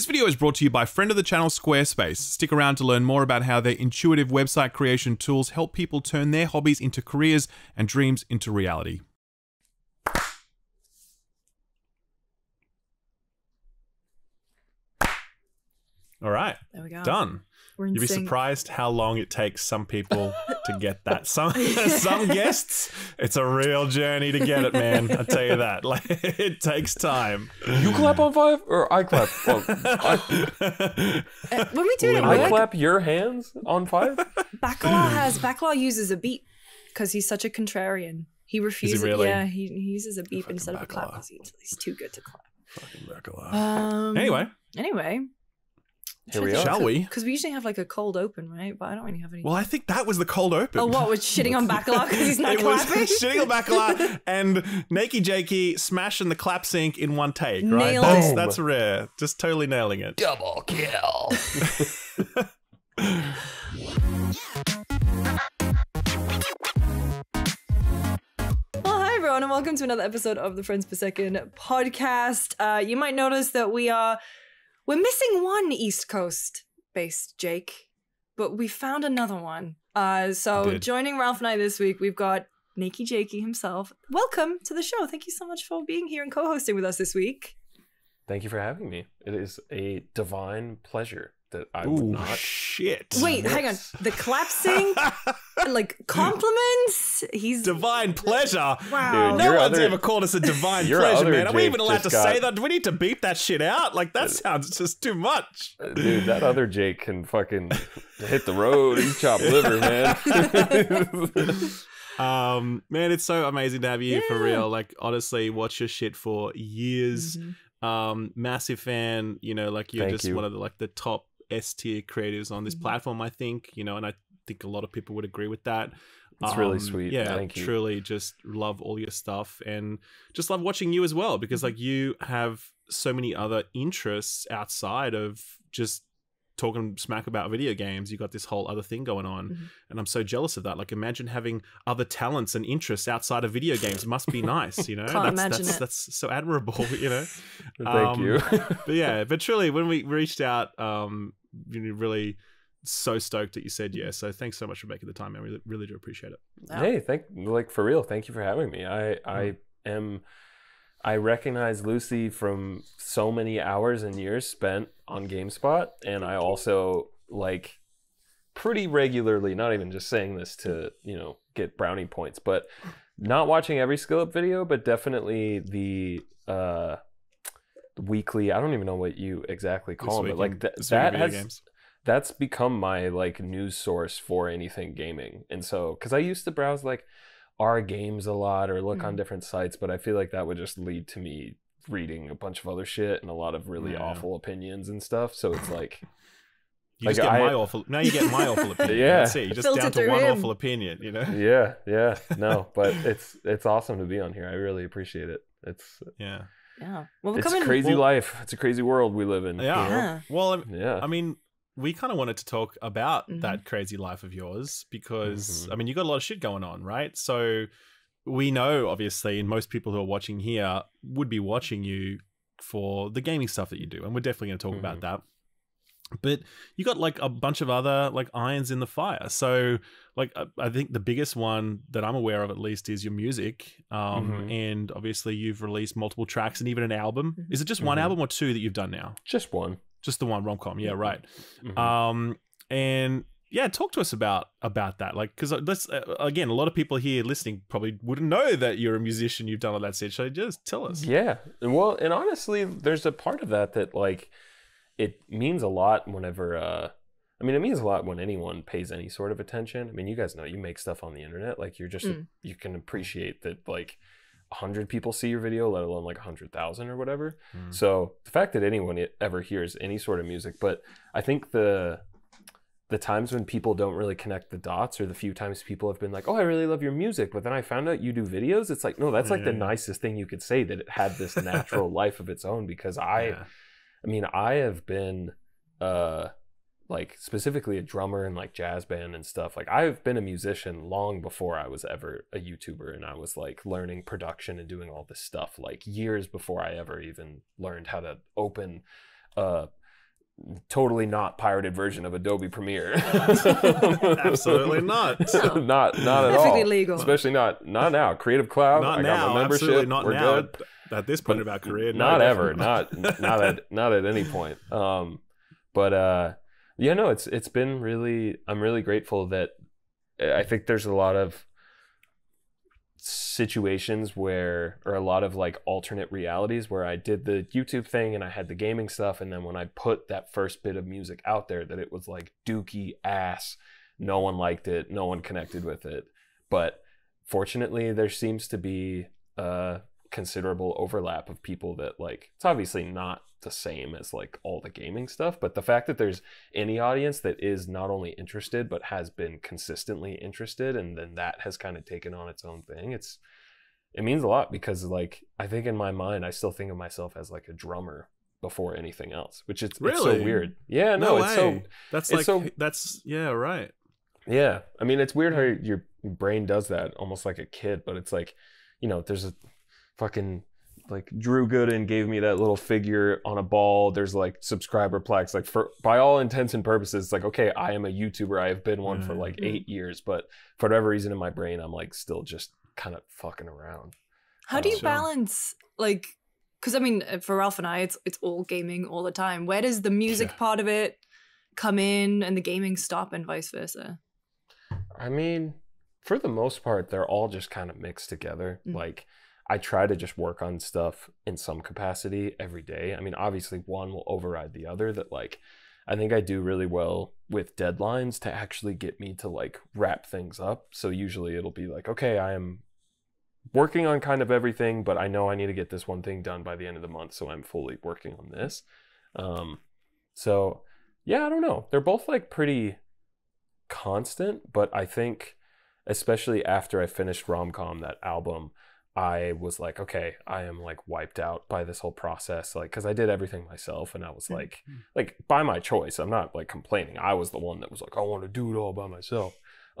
This video is brought to you by friend of the channel Squarespace. Stick around to learn more about how their intuitive website creation tools help people turn their hobbies into careers and dreams into reality. All right, There we go. done. We're in You'd be sync. surprised how long it takes some people to get that. Some some guests, it's a real journey to get it, man. I tell you that. Like it takes time. You clap on five, or I clap? Well, I, Uh, when we do it I clap your hands on five. Bacala has Bacala uses a beep because he's such a contrarian. He refuses. really? Yeah, he, he uses a beep Fucking instead of a clap because he's, he's too good to clap. Fucking Bacala. Um, anyway, anyway, Here we are. shall we? because we usually have like a cold open, right? But I don't really have any. Well, I think that was the cold open. oh, what? We're shitting on Bacala because he's not it was clapping. shitting on Bacala and NakeyJakey smashing the clap sync in one take, right? Nailed that's, it. that's rare. Just totally nailing it. Double kill. Well, hi everyone, and welcome to another episode of the Friends Per Second podcast. Uh, you might notice that we are we're missing one East Coast based Jake, but we found another one. Uh, so did. joining Ralph and I this week, we've got NakeyJakey himself. Welcome to the show. Thank you so much for being here and co-hosting with us this week. Thank you for having me. It is a divine pleasure that I would not. shit. Wait, hang on. The collapsing, like compliments. He's Divine pleasure. wow. Dude, No one's other- ever called us a divine pleasure, man. Are we even allowed to just say that? Do we need to beep that shit out? Like that sounds just too much. Uh, Dude, that other Jake can fucking hit the road and chop liver, man. Um, man, it's so amazing to have you here for real. Like, honestly, watch your shit for years. Mhm. Um, massive fan. You know, like you're Thank just you. one of the like the top S tier creators on this Mhm. platform. I think you know, and I think a lot of people would agree with that. It's really Um, sweet. Yeah, Thank you. truly, just love all your stuff and just love watching you as well Mm-hmm. because like you have so many other interests outside of just talking smack about video games. You got this whole other thing going on, Mhm. and I'm so jealous of that. Like, imagine having other talents and interests outside of video games. It must be nice, you know. Can't that's, imagine that's, it. that's so admirable, you know. Thank Um, you. but yeah, but truly, when we reached out, um, you know, really so stoked that you said yes. So thanks so much for making the time. I really, really do appreciate it. Wow. Hey, thank like for real. Thank you for having me. I I am I recognize Lucy from so many hours and years spent on GameSpot, and I also like pretty regularly. Not even just saying this to you know get brownie points, but not watching every skill up video, but definitely the uh weekly. I don't even know what you exactly This call them, week but like th- this that has games. that's become my like news source for anything gaming. And so, because I used to browse like our games a lot or look on Mhm. different sites, but I feel like that would just lead to me reading a bunch of other shit and a lot of really Yeah. awful opinions and stuff. So it's like, You just get I- my awful. Now you get my awful opinion. Yeah. That's it. You're just Filter down to one him. awful opinion. You know. yeah, yeah, no, but it's it's awesome to be on here. I really appreciate it. It's Yeah. Yeah. Well, it's coming. a crazy well- life. It's a crazy world we live in. you Yeah. know? Yeah. Well, I'm- yeah. I mean, we kind of wanted to talk about Mhm. that crazy life of yours because Mhm. I mean, you got a lot of shit going on, right? So we know, obviously, and most people who are watching here would be watching you for the gaming stuff that you do, and we're definitely going to talk about Mhm. that. But you got like a bunch of other like irons in the fire. So, like, I- I think the biggest one that I'm aware of, at least, is your music. Um, Mhm. and obviously, you've released multiple tracks and even an album. Mhm. Is it just one Mhm. album or two that you've done now? Just one. Just the one rom-com. Yeah, right. Mhm. Um, and yeah, talk to us about about that. Like, because let's uh, again, a lot of people here listening probably wouldn't know that you're a musician. You've done all that shit. So just tell us. Yeah. Well, and honestly, there's a part of that that like it means a lot whenever uh I mean, it means a lot when anyone pays any sort of attention. I mean, you guys know you make stuff on the internet, like you're just Mm. you can appreciate that like a hundred people see your video, let alone like a hundred thousand or whatever. Mm. So the fact that anyone ever hears any sort of music, but I think the the times when people don't really connect the dots, or the few times people have been like, "Oh, I really love your music," but then I found out you do videos. It's like, no, that's like the Yeah. nicest thing you could say that it had this natural life of its own. Because I, Yeah. I mean, I have been, uh, like specifically a drummer and like jazz band and stuff. Like I've been a musician long before I was ever a YouTuber, and I was like learning production and doing all this stuff like years before I ever even learned how to open, uh, totally not pirated version of Adobe Premiere. Absolutely not. not not at Perfectly all. legal. Especially not not now. Creative Cloud. Not I got now. my membership. Absolutely not We're now. good. At this point of our career, no, not ever. Not not at not at any point. Um, but uh, yeah, no, it's it's been really. I'm really grateful that eh, I think there's a lot of situations where or a lot of like alternate realities where I did the YouTube thing and I had the gaming stuff and then when I put that first bit of music out there that it was like dookie ass no one liked it no one connected with it but fortunately there seems to be a considerable overlap of people that like it's obviously not the same as like all the gaming stuff but the fact that there's any audience that is not only interested but has been consistently interested and then that has kind of taken on its own thing it's it means a lot because like i think in my mind i still think of myself as like a drummer before anything else which is it's Really? so weird yeah no, No it's so. That's it's like so- that's yeah, right. yeah, I mean it's weird how hmm. your brain does that, almost like a kid. But it's like, you know, there's a fucking like Drew Gooden gave me that little figure on a ball. There's like subscriber plaques. Like for by all intents and purposes, it's like okay, I am a YouTuber. I have been one for like Mhm. eight years, but for whatever reason in my brain, I'm like still just kind of fucking around. How do you Sure. balance like? Because I mean, uh, for Ralph and I, it's it's all gaming all the time. Where does the music Yeah. part of it come in, and the gaming stop, and vice versa? I mean, for the most part, they're all just kind of mixed together. Mm. Like, I try to just work on stuff in some capacity every day. I mean, obviously, one will override the other. That, like, I think I do really well with deadlines to actually get me to, like, wrap things up. So, usually it'll be like, okay, I am working on kind of everything, but I know I need to get this one thing done by the end of the month. So, I'm fully working on this. Um, so, yeah, I don't know. They're both, like, pretty constant, but I think especially after I finished Romcom that album, I was like, okay, I am like wiped out by this whole process like cuz I did everything myself and I was like like by my choice. I'm not like complaining. I was the one that was like I want to do it all by myself.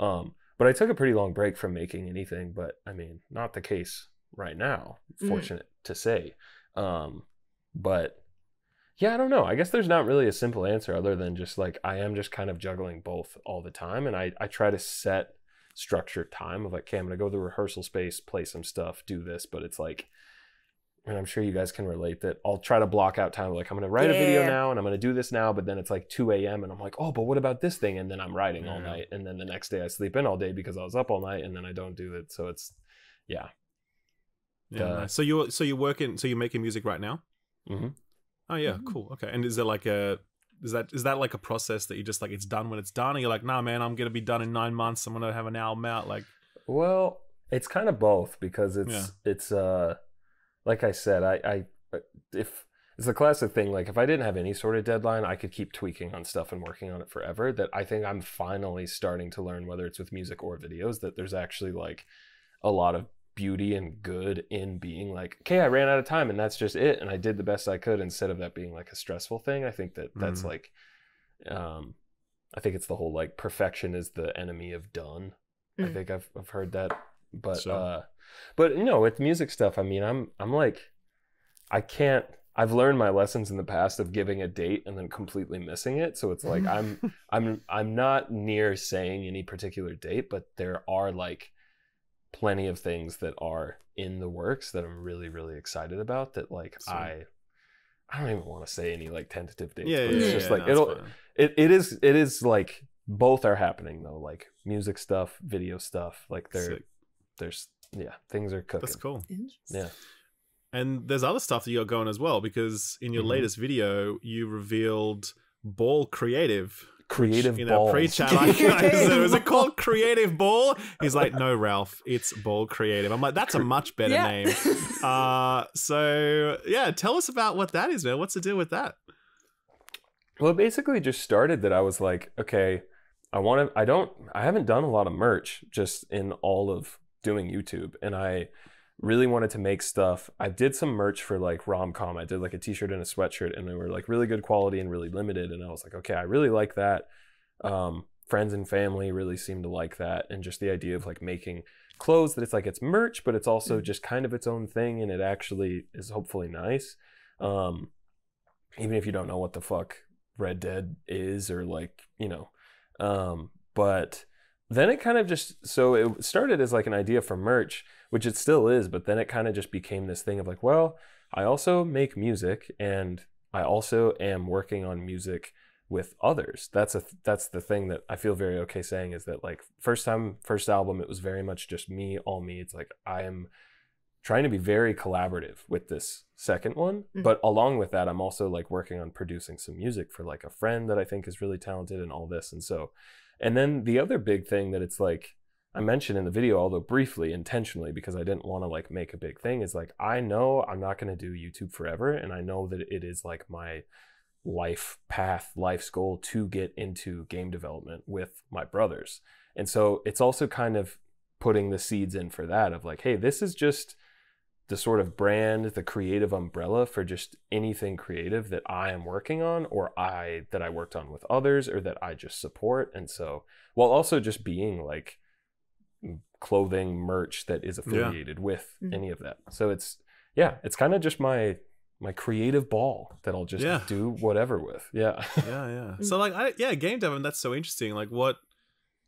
Um but I took a pretty long break from making anything, but I mean, not the case right now, Mm. fortunate to say. Um but yeah, I don't know. I guess there's not really a simple answer other than just like I am just kind of juggling both all the time. And I, I try to set structured time of like, okay, I'm going to go to the rehearsal space, play some stuff, do this. But it's like, and I'm sure you guys can relate that I'll try to block out time. Like, I'm going to write a video now and I'm going to do this now. But then it's like 2 a.m. and I'm like, oh, but what about this thing? And then I'm writing all night. And then the next day I sleep in all day because I was up all night and then I don't do it. So it's, yeah. Yeah. Uh, nice. So you're so you're working so you're making music right now? hmm Oh yeah, Mhm. cool. Okay. And is there like a is that is that like a process that you just like it's done when it's done? And you're like, nah, man, I'm gonna be done in nine months. I'm gonna have an album out. Like, Well, it's kind of both because it's Yeah. it's uh like I said, I I if it's a classic thing like if I didn't have any sort of deadline, I could keep tweaking on stuff and working on it forever. That I think I'm finally starting to learn whether it's with music or videos that there's actually like a lot of beauty and good in being like, okay, I ran out of time and that's just it and I did the best I could instead of that being like a stressful thing. I think that that's Mhm. like um I think it's the whole like perfection is the enemy of done. I Mm. think I've I've heard that, but Sure. uh, but you know, with music stuff, I mean, I'm I'm like, I can't. I've learned my lessons in the past of giving a date and then completely missing it. So it's like I'm I'm I'm not near saying any particular date, but there are like plenty of things that are in the works that I'm really really excited about. That like Sweet. I. I don't even want to say any like tentative dates, yeah, but yeah, it's just yeah, like no, it'll it, it is it is like both are happening though like music stuff video stuff like they're Sick. there's yeah things are cooking That's cool. yeah And there's other stuff that you got going as well because in your Mhm. latest video you revealed Ball Creative. Creative in our pre-chat, I, I "Was it called Creative Ball?" He's like, "No, Ralph, it's Ball Creative." I'm like, "That's a much better Yeah. name." Uh, so yeah, tell us about what that is, man. What's the deal with that? well it basically just started that i was like okay i want to i don't i haven't done a lot of merch just in all of doing youtube and i really wanted to make stuff i did some merch for like romcom i did like a t-shirt and a sweatshirt and they were like really good quality and really limited and i was like okay i really like that um, friends and family really seem to like that and just the idea of like making clothes that it's like it's merch but it's also Mm. just kind of its own thing and it actually is hopefully nice um, even if you don't know what the fuck Red Dead is or like, you know. Um, but then it kind of just so it started as like an idea for merch, which it still is, but then it kind of just became this thing of like, well, I also make music and I also am working on music with others. That's a that's the thing that I feel very okay saying is that like first time first album it was very much just me all me. It's like I am trying to be very collaborative with this second one, Mhm. but along with that I'm also like working on producing some music for like a friend that I think is really talented and all this and so and then the other big thing that it's like I mentioned in the video, although briefly, intentionally, because I didn't want to like make a big thing, is like I know I'm not going to do YouTube forever, and I know that it is like my life path, life's goal to get into game development with my brothers. And so it's also kind of putting the seeds in for that of like, hey, this is just the sort of brand, the creative umbrella for just anything creative that I am working on or I that I worked on with others or that I just support. And so while also just being like clothing merch that is affiliated with Mhm. any of that. So it's yeah, it's kind of just my my creative ball that I'll just Yeah. do whatever with. Yeah. yeah, yeah. So like, I yeah, game dev, and that's so interesting. Like, what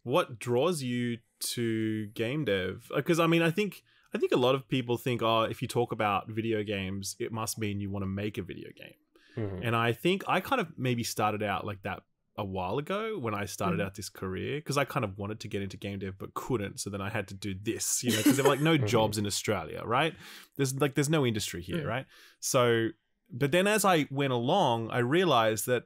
what draws you to game dev? Because I mean, I think I think a lot of people think, oh, if you talk about video games, it must mean you want to make a video game. Mhm. And I think I kind of maybe started out like that a while ago when I started Mhm. out this career because I kind of wanted to get into game dev but couldn't. So then I had to do this, you know, because there were like no Mhm. jobs in Australia, right? There's like there's no industry here, Mm. right? So, but then as I went along, I realized that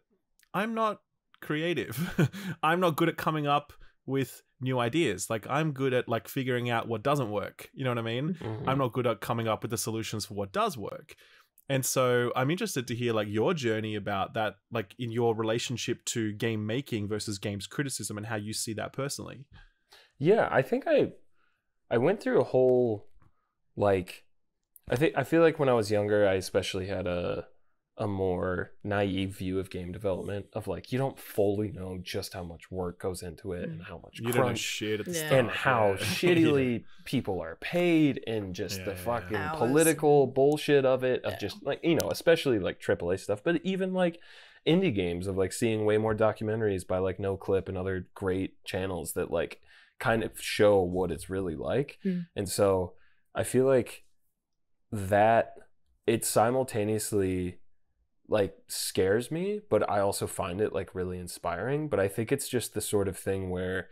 I'm not creative. I'm not good at coming up with new ideas. Like I'm good at like figuring out what doesn't work. You know what I mean? Mhm. I'm not good at coming up with the solutions for what does work. And so I'm interested to hear like your journey about that, like in your relationship to game making versus games criticism and how you see that personally. Yeah, I think I I went through a whole like I think I feel like when I was younger I especially had a a more naive view of game development of like you don't fully know just how much work goes into it and how much You don't know crunch shit at the Yeah. start. and how yeah. shittily people are paid and just Yeah, the fucking yeah. Political bullshit of it of Yeah. just like you know especially like AAA stuff but even like indie games of like seeing way more documentaries by like Noclip and other great channels that like kind of show what it's really like Hmm. and so I feel like that it's simultaneously like scares me but I also find it like really inspiring but I think it's just the sort of thing where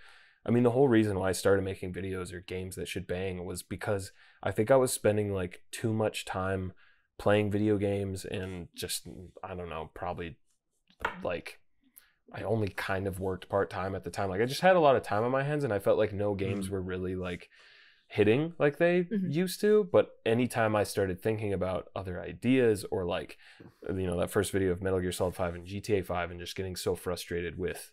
I mean, the whole reason why I started making videos or games that should bang was because I think I was spending like too much time playing video games and just, I don't know, probably like I only kind of worked part time at the time. Like I just had a lot of time on my hands and I felt like no games mm. were really like hitting like they Mhm. used to. But anytime I started thinking about other ideas or like, you know, that first video of Metal Gear Solid 5 and GTA 5 and just getting so frustrated with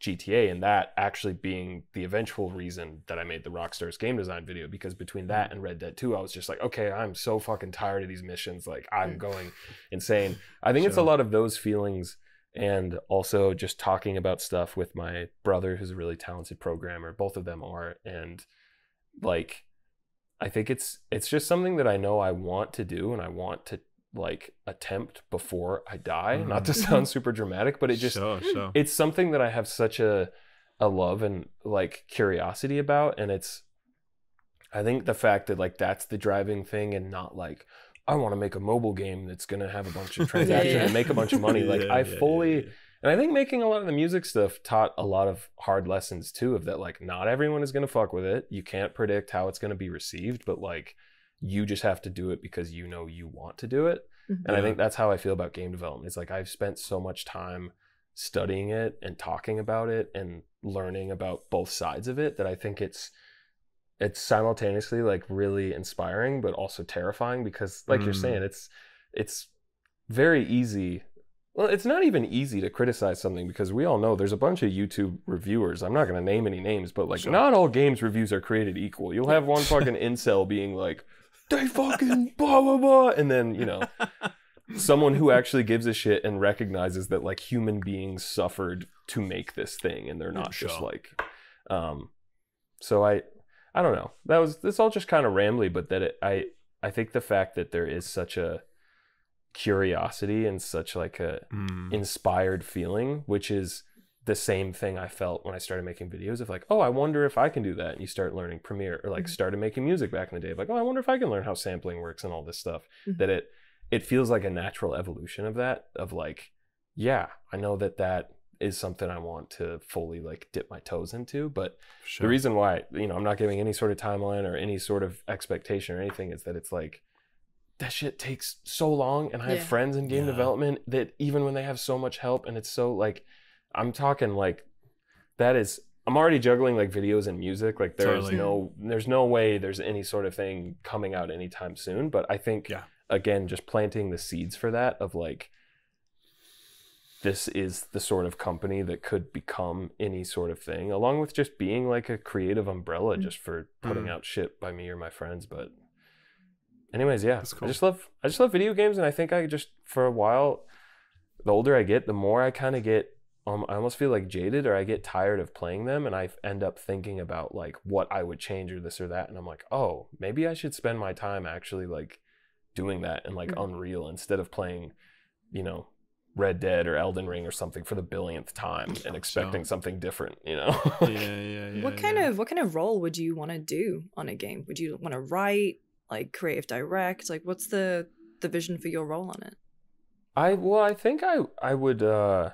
GTA and that actually being the eventual reason that I made the Rockstars game design video because between that and Red Dead 2 I was just like okay I'm so fucking tired of these missions like I'm Mm. going insane. I think it's a lot of those feelings and also just talking about stuff with my brother who's a really talented programmer both of them are and like I think it's it's just something that I know I want to do and I want to like attempt before I die not to Mhm. sound super dramatic but it just sure, sure. it's something that I have such a a love and like curiosity about and it's I think the fact that like that's the driving thing and not like I want to make a mobile game that's going to have a bunch of transactions Yeah. and make a bunch of money like Yeah, I yeah, fully yeah, yeah. And I think making a lot of the music stuff taught a lot of hard lessons too of that like not everyone is going to fuck with it you can't predict how it's going to be received but like you just have to do it because you know you want to do it Mhm. and I think that's how I feel about game development. It's like I've spent so much time studying it and talking about it and learning about both sides of it that I think it's it's simultaneously like really inspiring but also terrifying because like you're Mm. saying it's it's very easy well it's not even easy to criticize something because we all know there's a bunch of YouTube reviewers. I'm not going to name any names but like Sure. not all games reviews are created equal. You'll have one fucking incel being like they fucking blah blah blah and then you know someone who actually gives a shit and recognizes that like human beings suffered to make this thing and they're not just like um so i i don't know. That was this all just kind of rambly but that it, i i think the fact that there is such a curiosity and such like a Mm. inspired feeling, which is the same thing I felt when I started making videos of like, oh, I wonder if I can do that. And you start learning Premiere or like Mhm. started making music back in the day of like, oh, I wonder if I can learn how sampling works and all this stuff. Mhm. That it it feels like a natural evolution of that of like, yeah, I know that that is something I want to fully like dip my toes into, but Sure. the reason why you know i'm not giving any sort of timeline or any sort of expectation or anything is that it's like that shit takes so long and i have Yeah. friends in game Yeah. development that even when they have so much help and it's so like i'm talking like that is i'm already juggling like videos and music like there's Totally. no there's no way there's any sort of thing coming out anytime soon but i think Yeah. again just planting the seeds for that of like this is the sort of company that could become any sort of thing, along with just being like a creative umbrella Mm. just for putting Mm. out shit by me or my friends. But anyways, yeah. That's cool. I just love I just love video games and I think I just for a while the older I get, the more I kind of get um, I almost feel like jaded or I get tired of playing them and I end up thinking about like what I would change or this or that and I'm like, "Oh, maybe I should spend my time actually like doing that and like Mm. Unreal instead of playing, you know, Red Dead or Elden Ring or something for the billionth time and expecting something different, you know? yeah, yeah, yeah. what kind yeah. of what kind of role would you want to do on a game? Would you want to write, like creative direct? Like, what's the the vision for your role on it? I well, I think I I would uh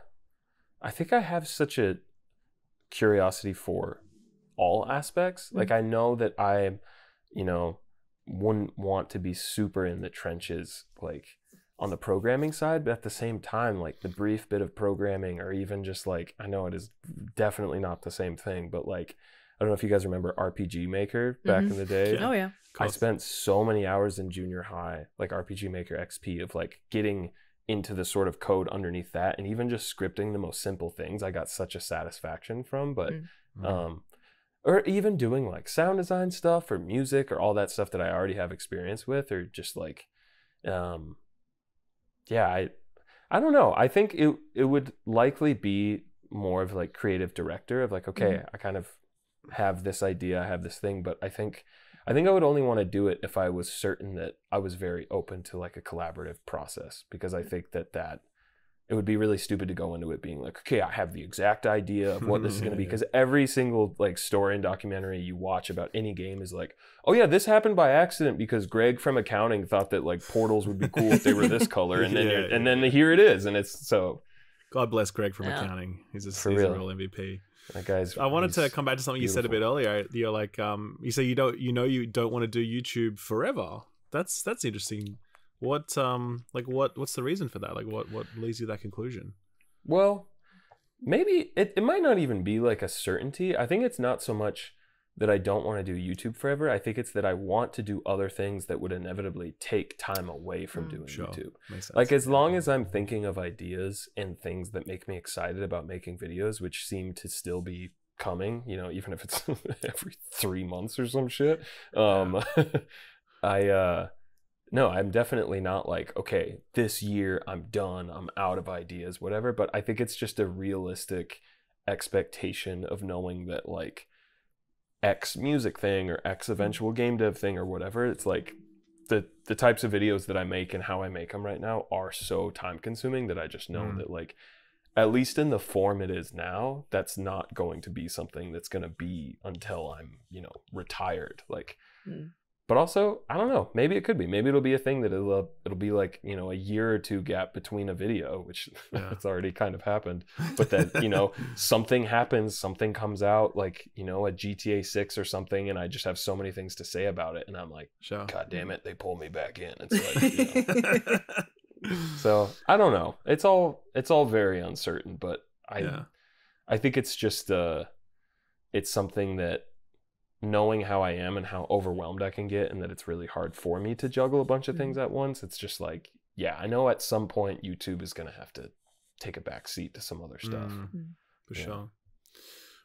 I think I have such a curiosity for all aspects. Like I know that I, you know, wouldn't want to be super in the trenches like on the programming side, but at the same time, like the brief bit of programming or even just like I know it is definitely not the same thing, but like I don't know if you guys remember RPG Maker back Mhm. in the day. Yeah. Oh yeah, I spent so many hours in junior high, like RPG Maker XP, of like getting into the sort of code underneath that, and even just scripting the most simple things. I got such a satisfaction from, but Mm. Mm. um, or even doing like sound design stuff or music or all that stuff that I already have experience with, or just like, um, yeah, I, I don't know. I think it it would likely be more of like creative director of like, okay, I kind of have this idea, I have this thing, but I think I think I would only want to do it if I was certain that I was very open to like a collaborative process because I mm-hmm. think that that it would be really stupid to go into it being like, okay, I have the exact idea of what this is going to be because every single like story and documentary you watch about any game is like, oh yeah, this happened by accident because Greg from accounting thought that like portals would be cool if they were this color, and then Yeah, you're, and then here it is, and it's so God bless Greg from Yeah. accounting. He's a, he's a real MVP. That guy's. I wanted to come back to something you said a bit earlier. You're like, um, you say you don't, you know, you don't want to do YouTube forever. That's that's interesting. What, um, like, what, what's the reason for that? Like, what, what leads you to that conclusion? Well, maybe it, it might not even be like a certainty. I think it's not so much that I don't want to do YouTube forever. I think it's that I want to do other things that would inevitably take time away from Mm, doing sure. YouTube. Like as long as I'm thinking of ideas and things that make me excited about making videos, which seem to still be coming, you know, even if it's every three months or some shit. Um I uh no, I'm definitely not like, okay, this year I'm done, I'm out of ideas, whatever. But I think it's just a realistic expectation of knowing that like X music thing or X eventual game dev thing or whatever. It's like the the types of videos that I make and how I make them right now are so time consuming that I just know Mm. that like at least in the form it is now, that's not going to be something that's going to be until I'm, you know, retired. Like Mm. But also, I don't know. Maybe it could be. Maybe it'll be a thing that it'll it'll be like you know a year or two gap between a video, which Yeah. it's already kind of happened. But that you know something happens, something comes out, like you know a GTA Six or something, and I just have so many things to say about it, and I'm like, sure. God damn it, they pull me back in. It's like, you know. so I don't know. It's all it's all very uncertain, but I yeah. I think it's just uh it's something that knowing how I am and how overwhelmed I can get and that it's really hard for me to juggle a bunch of things at once, it's just like, yeah, I know at some point YouTube is gonna have to take a back seat to some other stuff. Mm, Mm. for Yeah. sure.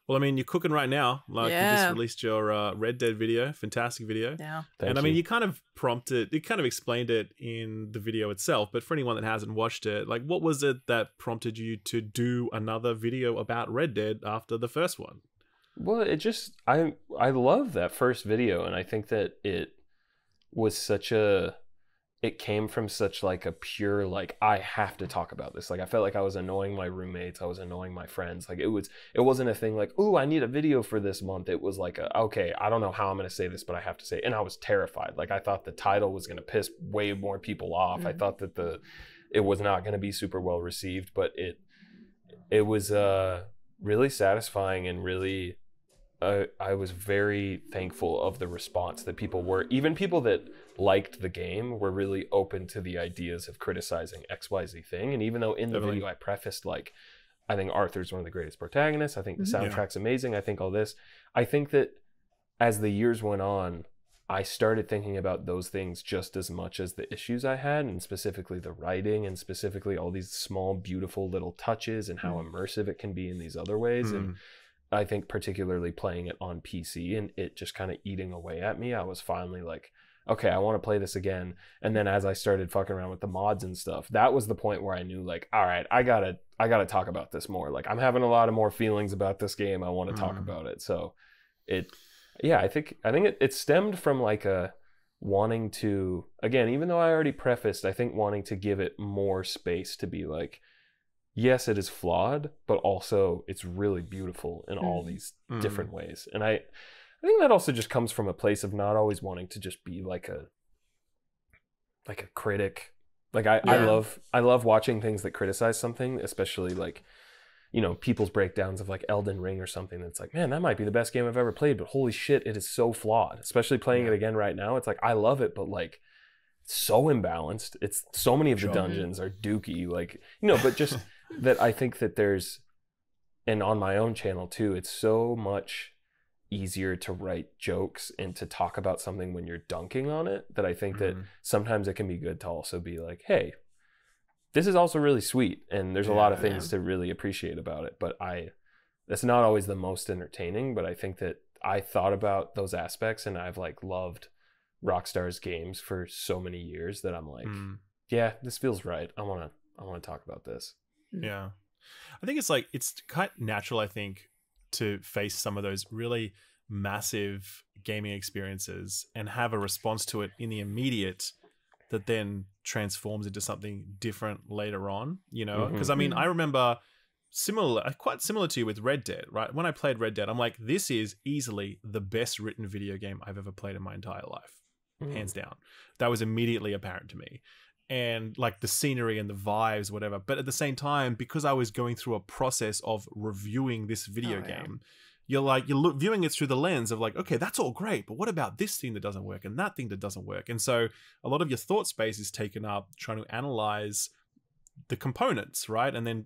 Well, I mean, you're cooking right now. Like you just released your uh, Red Dead video, fantastic video. yeah. Thank and I mean, you. you kind of prompted, you kind of explained it in the video itself. But for anyone that hasn't watched it, like, what was it that prompted you to do another video about Red Dead after the first one? Well, it just I I love that first video and I think that it was such a it came from such like a pure like I have to talk about this. Like I felt like I was annoying my roommates, I was annoying my friends. Like it was it wasn't a thing like, "Oh, I need a video for this month." It was like, a, "Okay, I don't know how I'm going to say this, but I have to say." it. And I was terrified. Like I thought the title was going to piss way more people off. I Mhm. thought that the it was not going to be super well received, but it it was uh really satisfying and really uh, I was very thankful of the response that people were even people that liked the game were really open to the ideas of criticizing XYZ thing and even though in the Definitely. video I prefaced like I think Arthur's one of the greatest protagonists I think the Mhm. Yeah. soundtrack's amazing I think all this I think that as the years went on I started thinking about those things just as much as the issues I had, and specifically the writing, and specifically all these small, beautiful little touches and how Mm. immersive it can be in these other ways. And Mm. I think, particularly playing it on PC and it just kind of eating away at me, I was finally like, okay, I want to play this again. And then as I started fucking around with the mods and stuff, that was the point where I knew, like, all right, I gotta, I gotta talk about this more. Like, I'm having a lot of more feelings about this game. I want to talk Mm. about it. So, it yeah i think i think it, it stemmed from like a wanting to again even though i already prefaced i think wanting to give it more space to be like yes it is flawed but also it's really beautiful in all Mhm. these Mm. different ways and i i think that also just comes from a place of not always wanting to just be like a like a critic like i i love i love watching things that criticize something especially like you know people's breakdowns of like Elden Ring or something that's like man that might be the best game I've ever played but holy shit it is so flawed especially playing it again right now it's like I love it but like so imbalanced it's so many of the Sure. dungeons are dooky like you know but just that I think that there's and on my own channel too it's so much easier to write jokes and to talk about something when you're dunking on it that I think that Mm. sometimes it can be good to also be like, hey, this is also really sweet, and there's a lot of Yeah. things to really appreciate about it. But I, that's not always the most entertaining. But I think that I thought about those aspects, and I've like loved Rockstar's games for so many years that I'm like, Mm. yeah, this feels right. I wanna, I wanna talk about this. Mm. Yeah. I think it's like it's quite natural, I think, to face some of those really massive gaming experiences and have a response to it in the immediate that then transforms into something different later on, you know? Mm-hmm. Because I mean, Mhm. I remember similar uh, quite similar to you with Red Dead, right? When I played Red Dead, I'm like, this is easily the best written video game I've ever played in my entire life mm. hands down. That was immediately apparent to me. And like the scenery and the vibes, whatever. But at the same time, because I was going through a process of reviewing this video Oh, yeah. game, you're like, you're look, viewing it through the lens of like, okay, that's all great, but what about this thing that doesn't work and that thing that doesn't work? And so a lot of your thought space is taken up trying to analyze the components, right? And then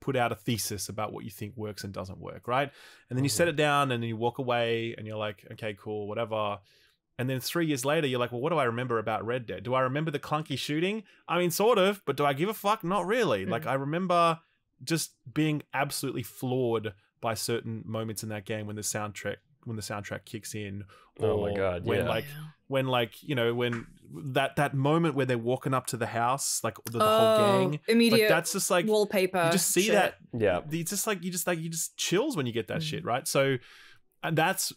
put out a thesis about what you think works and doesn't work, right? And then you set mm-hmm. it down and then you walk away and you're like, okay, cool, whatever. And then three years later, you're like, well, what do I remember about Red Dead? Do I remember the clunky shooting? I mean, sort of, but do I give a fuck? Not really. Mm. Like, I remember just being absolutely floored by certain moments in that game when the soundtrack when the soundtrack kicks in. Oh my or God, When yeah. like when like you know when that that moment where they're walking up to the house, like the, the whole Oh, gang, immediate like that's just like wallpaper. you just see shit. that Yeah. it's just like you just like you just chills when you get that Mhm. shit right so and that's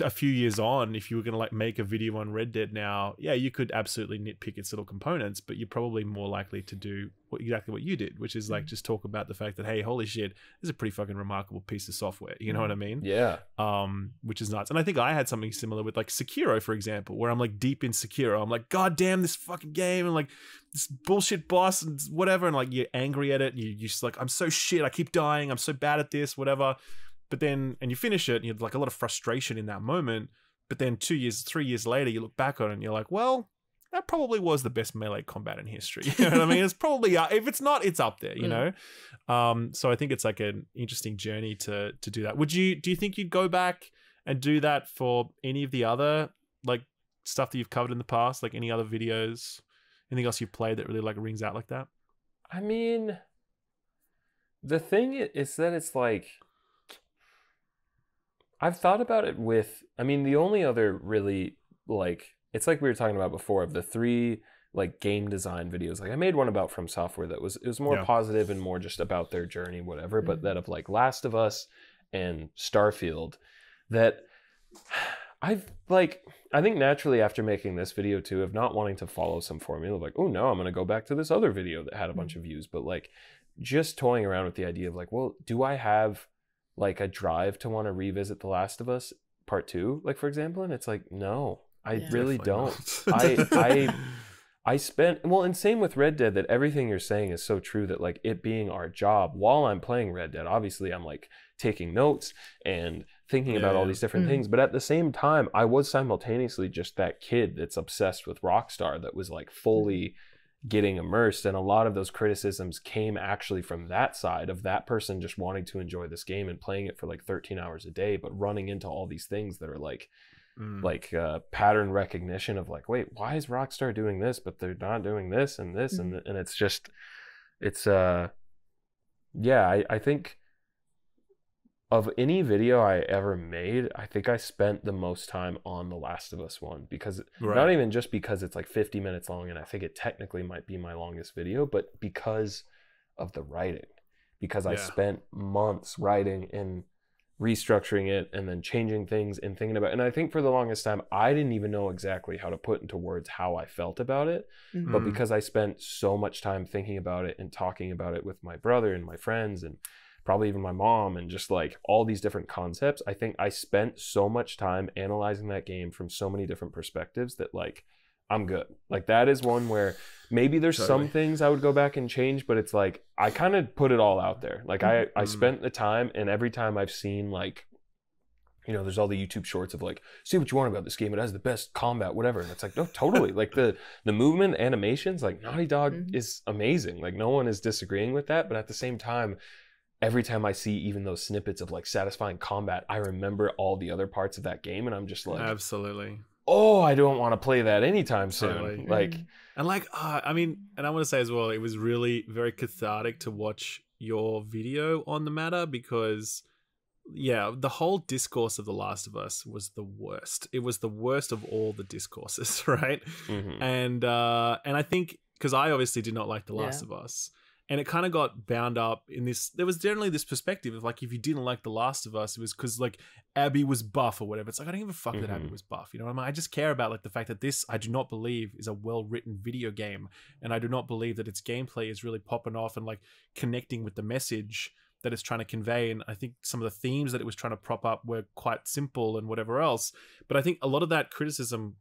a few years on if you were going to like make a video on red dead now yeah you could absolutely nitpick its little components but you're probably more likely to do what, exactly what you did which is like Mhm. just talk about the fact that hey holy shit this is a pretty fucking remarkable piece of software you know what i mean Yeah. um, which is nuts. And I think I had something similar with like Sekiro, for example, where I'm like deep in Sekiro. I'm like, God damn this fucking game, and like this bullshit boss and whatever, and like you're angry at it. And you you just like, I'm so shit. I keep dying. I'm so bad at this, whatever. But then, and you finish it, and you have like a lot of frustration in that moment. But then two years, three years later, you look back on it, and you're like, well. That probably was the best melee combat in history. You know what I mean? It's probably uh, if it's not, it's up there. You Mm. know, um, so I think it's like an interesting journey to to do that. Would you do you think you'd go back and do that for any of the other like stuff that you've covered in the past, like any other videos, anything else you've played that really like rings out like that? I mean, the thing is that it's like I've thought about it with. I mean, the only other really like it's like we were talking about before of the three like game design videos. Like I made one about From Software that was it was more Yeah. positive and more just about their journey, whatever. But Mhm. that of like Last of Us and Starfield, that I've like I think naturally after making this video too of not wanting to follow some formula like oh no I'm gonna go back to this other video that had a bunch of views but like just toying around with the idea of like well do I have like a drive to want to revisit The Last of Us Part Two like for example and it's like no I Yeah. really Definitely don't. I I I spent well, and same with Red Dead. That everything you're saying is so true. That like it being our job while I'm playing Red Dead, obviously I'm like taking notes and thinking about Yeah, all these different Mhm. things. But at the same time, I was simultaneously just that kid that's obsessed with Rockstar. That was like fully getting immersed, and a lot of those criticisms came actually from that side of that person just wanting to enjoy this game and playing it for like 13 hours a day, but running into all these things that are like Mm. like uh, pattern recognition of like, wait, why is Rockstar doing this, but they're not doing this and this and and it's just, it's uh, yeah, I I think of any video I ever made, I think I spent the most time on the Last of Us one because Right. not even just because it's like 50 minutes long and I think it technically might be my longest video, but because of the writing. Because I spent months writing and restructuring it and then changing things and thinking about it. and I think for the longest time I didn't even know exactly how to put into words how I felt about it Mhm. but because I spent so much time thinking about it and talking about it with my brother and my friends and probably even my mom and just like all these different concepts, I think I spent so much time analyzing that game from so many different perspectives that like I'm good. Like that is one where maybe there's some things I would go back and change, but it's like I kind of put it all out there. Like I I Mhm. spent the time and every time I've seen like you know, there's all the YouTube shorts of like, see what you want about this game. It has the best combat, whatever. And it's like, no, totally. like the the movement, animations, like Naughty Dog Mhm. is amazing. Like no one is disagreeing with that. But at the same time, every time I see even those snippets of like satisfying combat, I remember all the other parts of that game, and I'm just like, Absolutely. oh, I don't want to play that anytime soon. Totally. Like, Mhm. And like, uh, I mean, and I want to say as well, it was really very cathartic to watch your video on the matter because, yeah, the whole discourse of The Last of Us was the worst. It was the worst of all the discourses, right? mhm. And uh, and I think because I obviously did not like The Last Yeah. of Us. And it kind of got bound up in this. There was generally this perspective of like, if you didn't like The Last of Us, it was because like Abby was buff or whatever. It's like I don't give a fuck that Abby Mhm. was buff. You know what I mean? I just care about like the fact that this I do not believe is a well written video game, and I do not believe that its gameplay is really popping off and like connecting with the message that it's trying to convey. And I think some of the themes that it was trying to prop up were quite simple and whatever else. But I think a lot of that criticism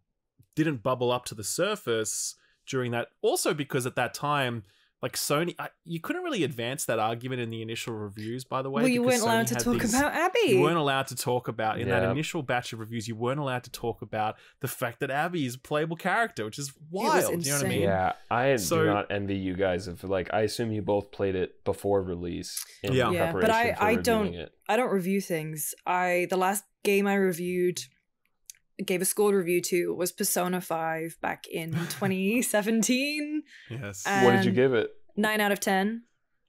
didn't bubble up to the surface during that. Also because at that time. Like Sony, I, you couldn't really advance that argument in the initial reviews. By the way, well, you weren't allowed to talk these- about Abby. you weren't allowed to talk about in that initial batch of reviews. You weren't allowed to talk about the fact that Abby is a playable character, which is wild. You know what I mean? yeah, I So- do not envy you guys. If like, I assume you both played it before release in Yeah. Yeah, but I- for I don't- it. I don't review things. I the last game I reviewed gave a scored review to was Persona 5 back in 2017. Yes. Uh, What did you give it? 9 out of 10.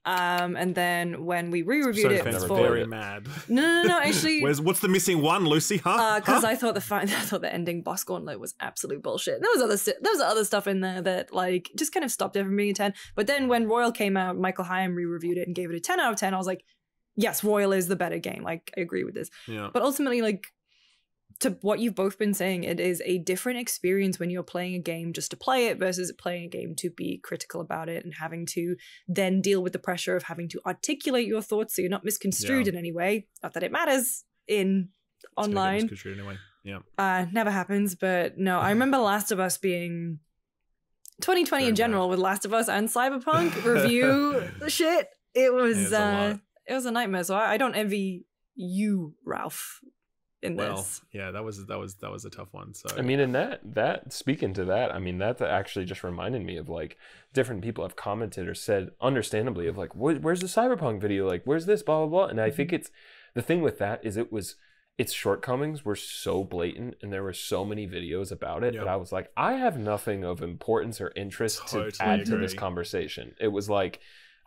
Um and then when we re-reviewed so it fans never for very mad. No, no, no, actually Where's what's the missing one, Lucy? Huh? because Huh? Uh, I thought the fi- I thought the ending boss gauntlet was absolute bullshit. There was other st- there was other stuff in there that like just kind of stopped it from being a ten. But then when Royal came out, Michael Higham re-reviewed it and gave it a ten out of ten. I was like, yes, Royal is the better game. Like I agree with this. yeah. But ultimately, like to what you've both been saying, it is a different experience when you're playing a game just to play it versus playing a game to be critical about it and having to then deal with the pressure of having to articulate your thoughts so you're not misconstrued Yeah. in any way. Not that it matters in It's online misconstrued anyway. Yeah. uh never happens but no i remember last of us being 2020 Very in general with last of us and cyberpunk review shit it was It's a uh it was a nightmare so I, I don't envy you ralph in Well, this yeah, that was that was that was a tough one. So I mean, and that that speaking to that, I mean, that actually just reminded me of like different people have commented or said, understandably, of like, where's the cyberpunk video? Like, where's this? Blah blah blah. And I think mm-hmm. it's the thing with that is it was its shortcomings were so blatant, and there were so many videos about it Yep. that I was like, I have nothing of importance or interest Totally to add to this conversation. It was like.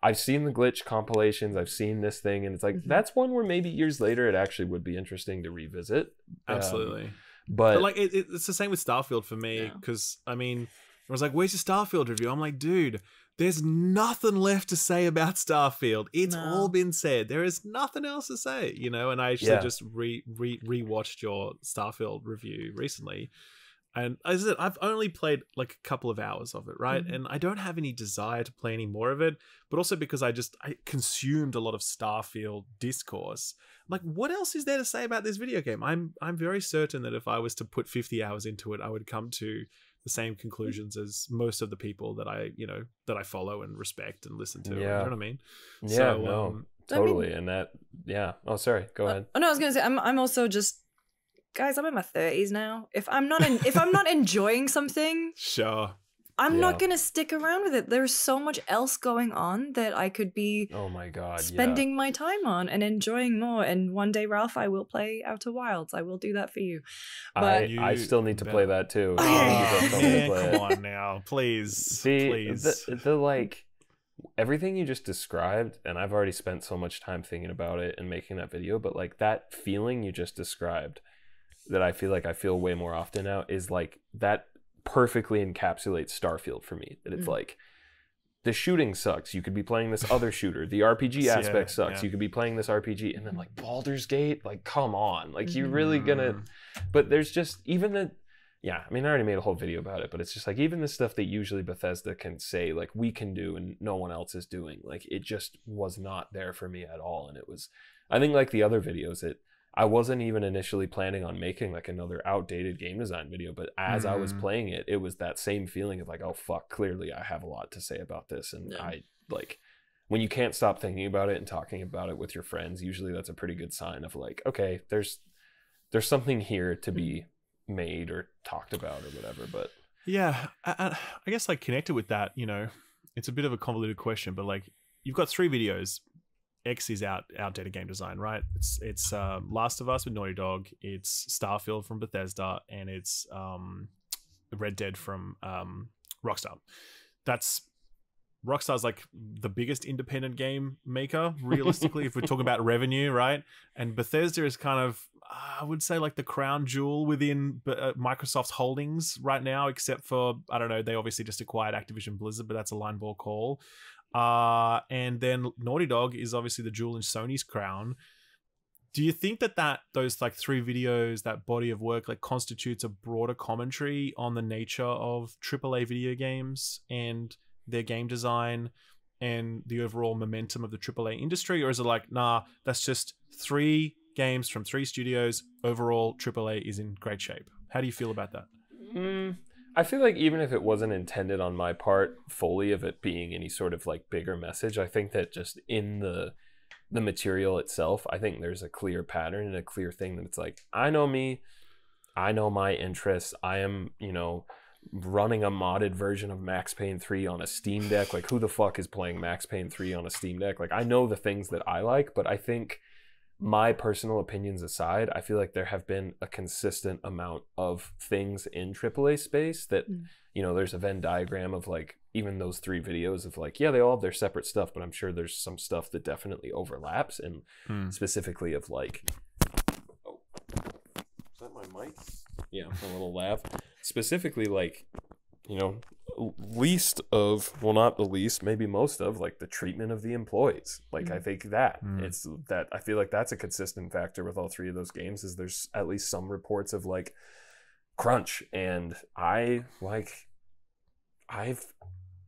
I've seen the glitch compilations. I've seen this thing, and it's like Mhm. that's one where maybe years later it actually would be interesting to revisit. Um, absolutely. but, But like it, it, it's the same with Starfield for me Yeah. because I mean, I was like, "Where's your Starfield review?" I'm like, "Dude, there's nothing left to say about Starfield. It's No. all been said. There is nothing else to say, you know. And I actually Yeah. just re re rewatched your Starfield review recently, and as I said, I've only played like a couple of hours of it, right? Mhm. And I don't have any desire to play any more of it, but also because I just I consumed a lot of Starfield discourse. Like, what else is there to say about this video game? I'm I'm very certain that if I was to put 50 hours into it, I would come to the same conclusions as most of the people that I, you know, that I follow and respect and listen to. Yeah. You know what I mean? Yeah, So, no, um, I mean- totally. and that, yeah. Oh, sorry. Go ahead. Oh no, I was gonna say I'm I'm also just guys, I'm in my thirties now. If I'm not in, if I'm not enjoying something, Sure. I'm Yeah. not gonna stick around with it. There's so much else going on that I could be Oh my god. yeah. spending my time on and enjoying more. And one day, Ralph, I will play Outer Wilds. I will do that for you. I, but- I You still need to bet. play that too. Oh, You yeah. both told me to man, play come it. on now, please, See, please. the, the like everything you just described, and I've already spent so much time thinking about it and making that video, but like that feeling you just described that I feel like I feel way more often now is like that perfectly encapsulates Starfield for me. That it's Mm. like the shooting sucks. You could be playing this other shooter. The RPG Yeah, aspect sucks. yeah. You could be playing this RPG, and then like Baldur's Gate. Like, come on! Like, you're really gonna? Mm. But there's just even the yeah, I mean I already made a whole video about it, but it's just like even the stuff that usually Bethesda can say like we can do and no one else is doing, like it just was not there for me at all. And it was I think like the other videos it I wasn't even initially planning on making like another outdated game design video, but as I was Mhm. playing it, it was that same feeling of like, oh fuck, clearly I have a lot to say about this. And Yeah. I like when you can't stop thinking about it and talking about it with your friends, usually that's a pretty good sign of like, okay, there's there's something here to be made or talked about or whatever. But Yeah, I I guess like connected with that, you know, it's a bit of a convoluted question, but like you've got three videos. X is out outdated game design, right? It's it's um, Last of Us with Naughty Dog, it's Starfield from Bethesda, and it's um, Red Dead from um, Rockstar. That's Rockstar's like the biggest independent game maker, realistically, if we're talking about revenue, right? And Bethesda is kind of, I would say, like the crown jewel within uh, Microsoft's holdings right now, except for, I don't know, they obviously just acquired Activision Blizzard, but that's a line ball call. Uh, and then Naughty Dog is obviously the jewel in Sony's crown. Do you think that that those like three videos, that body of work, like constitutes a broader commentary on the nature of AAA video games and their game design and the overall momentum of the AAA industry, or is it like, nah, that's just three games from three studios. Overall, AAA is in great shape. How do you feel about that? mm, I feel like even if it wasn't intended on my part fully of it being any sort of like bigger message, I think that just in the the material itself, I think there's a clear pattern and a clear thing that it's like, I know me, I know my interests. I am, you know, running a modded version of Max Payne 3 on a Steam Deck. Like, who the fuck is playing Max Payne 3 on a Steam Deck? Like, I know the things that I like, but I think my personal opinions aside, I feel like there have been a consistent amount of things in AAA space that, Mm. you know, there's a Venn diagram of like even those three videos of like, yeah, they all have their separate stuff, but I'm sure there's some stuff that definitely overlaps and Hmm. specifically of like, oh, is that my mic? Yeah, a little laugh. Specifically, like, you know, least of, well, not the least, maybe most of, like the treatment of the employees. Like, I Mhm. think that Mm. it's that I feel like that's a consistent factor with all three of those games. Is there's at least some reports of like crunch, and I like, I've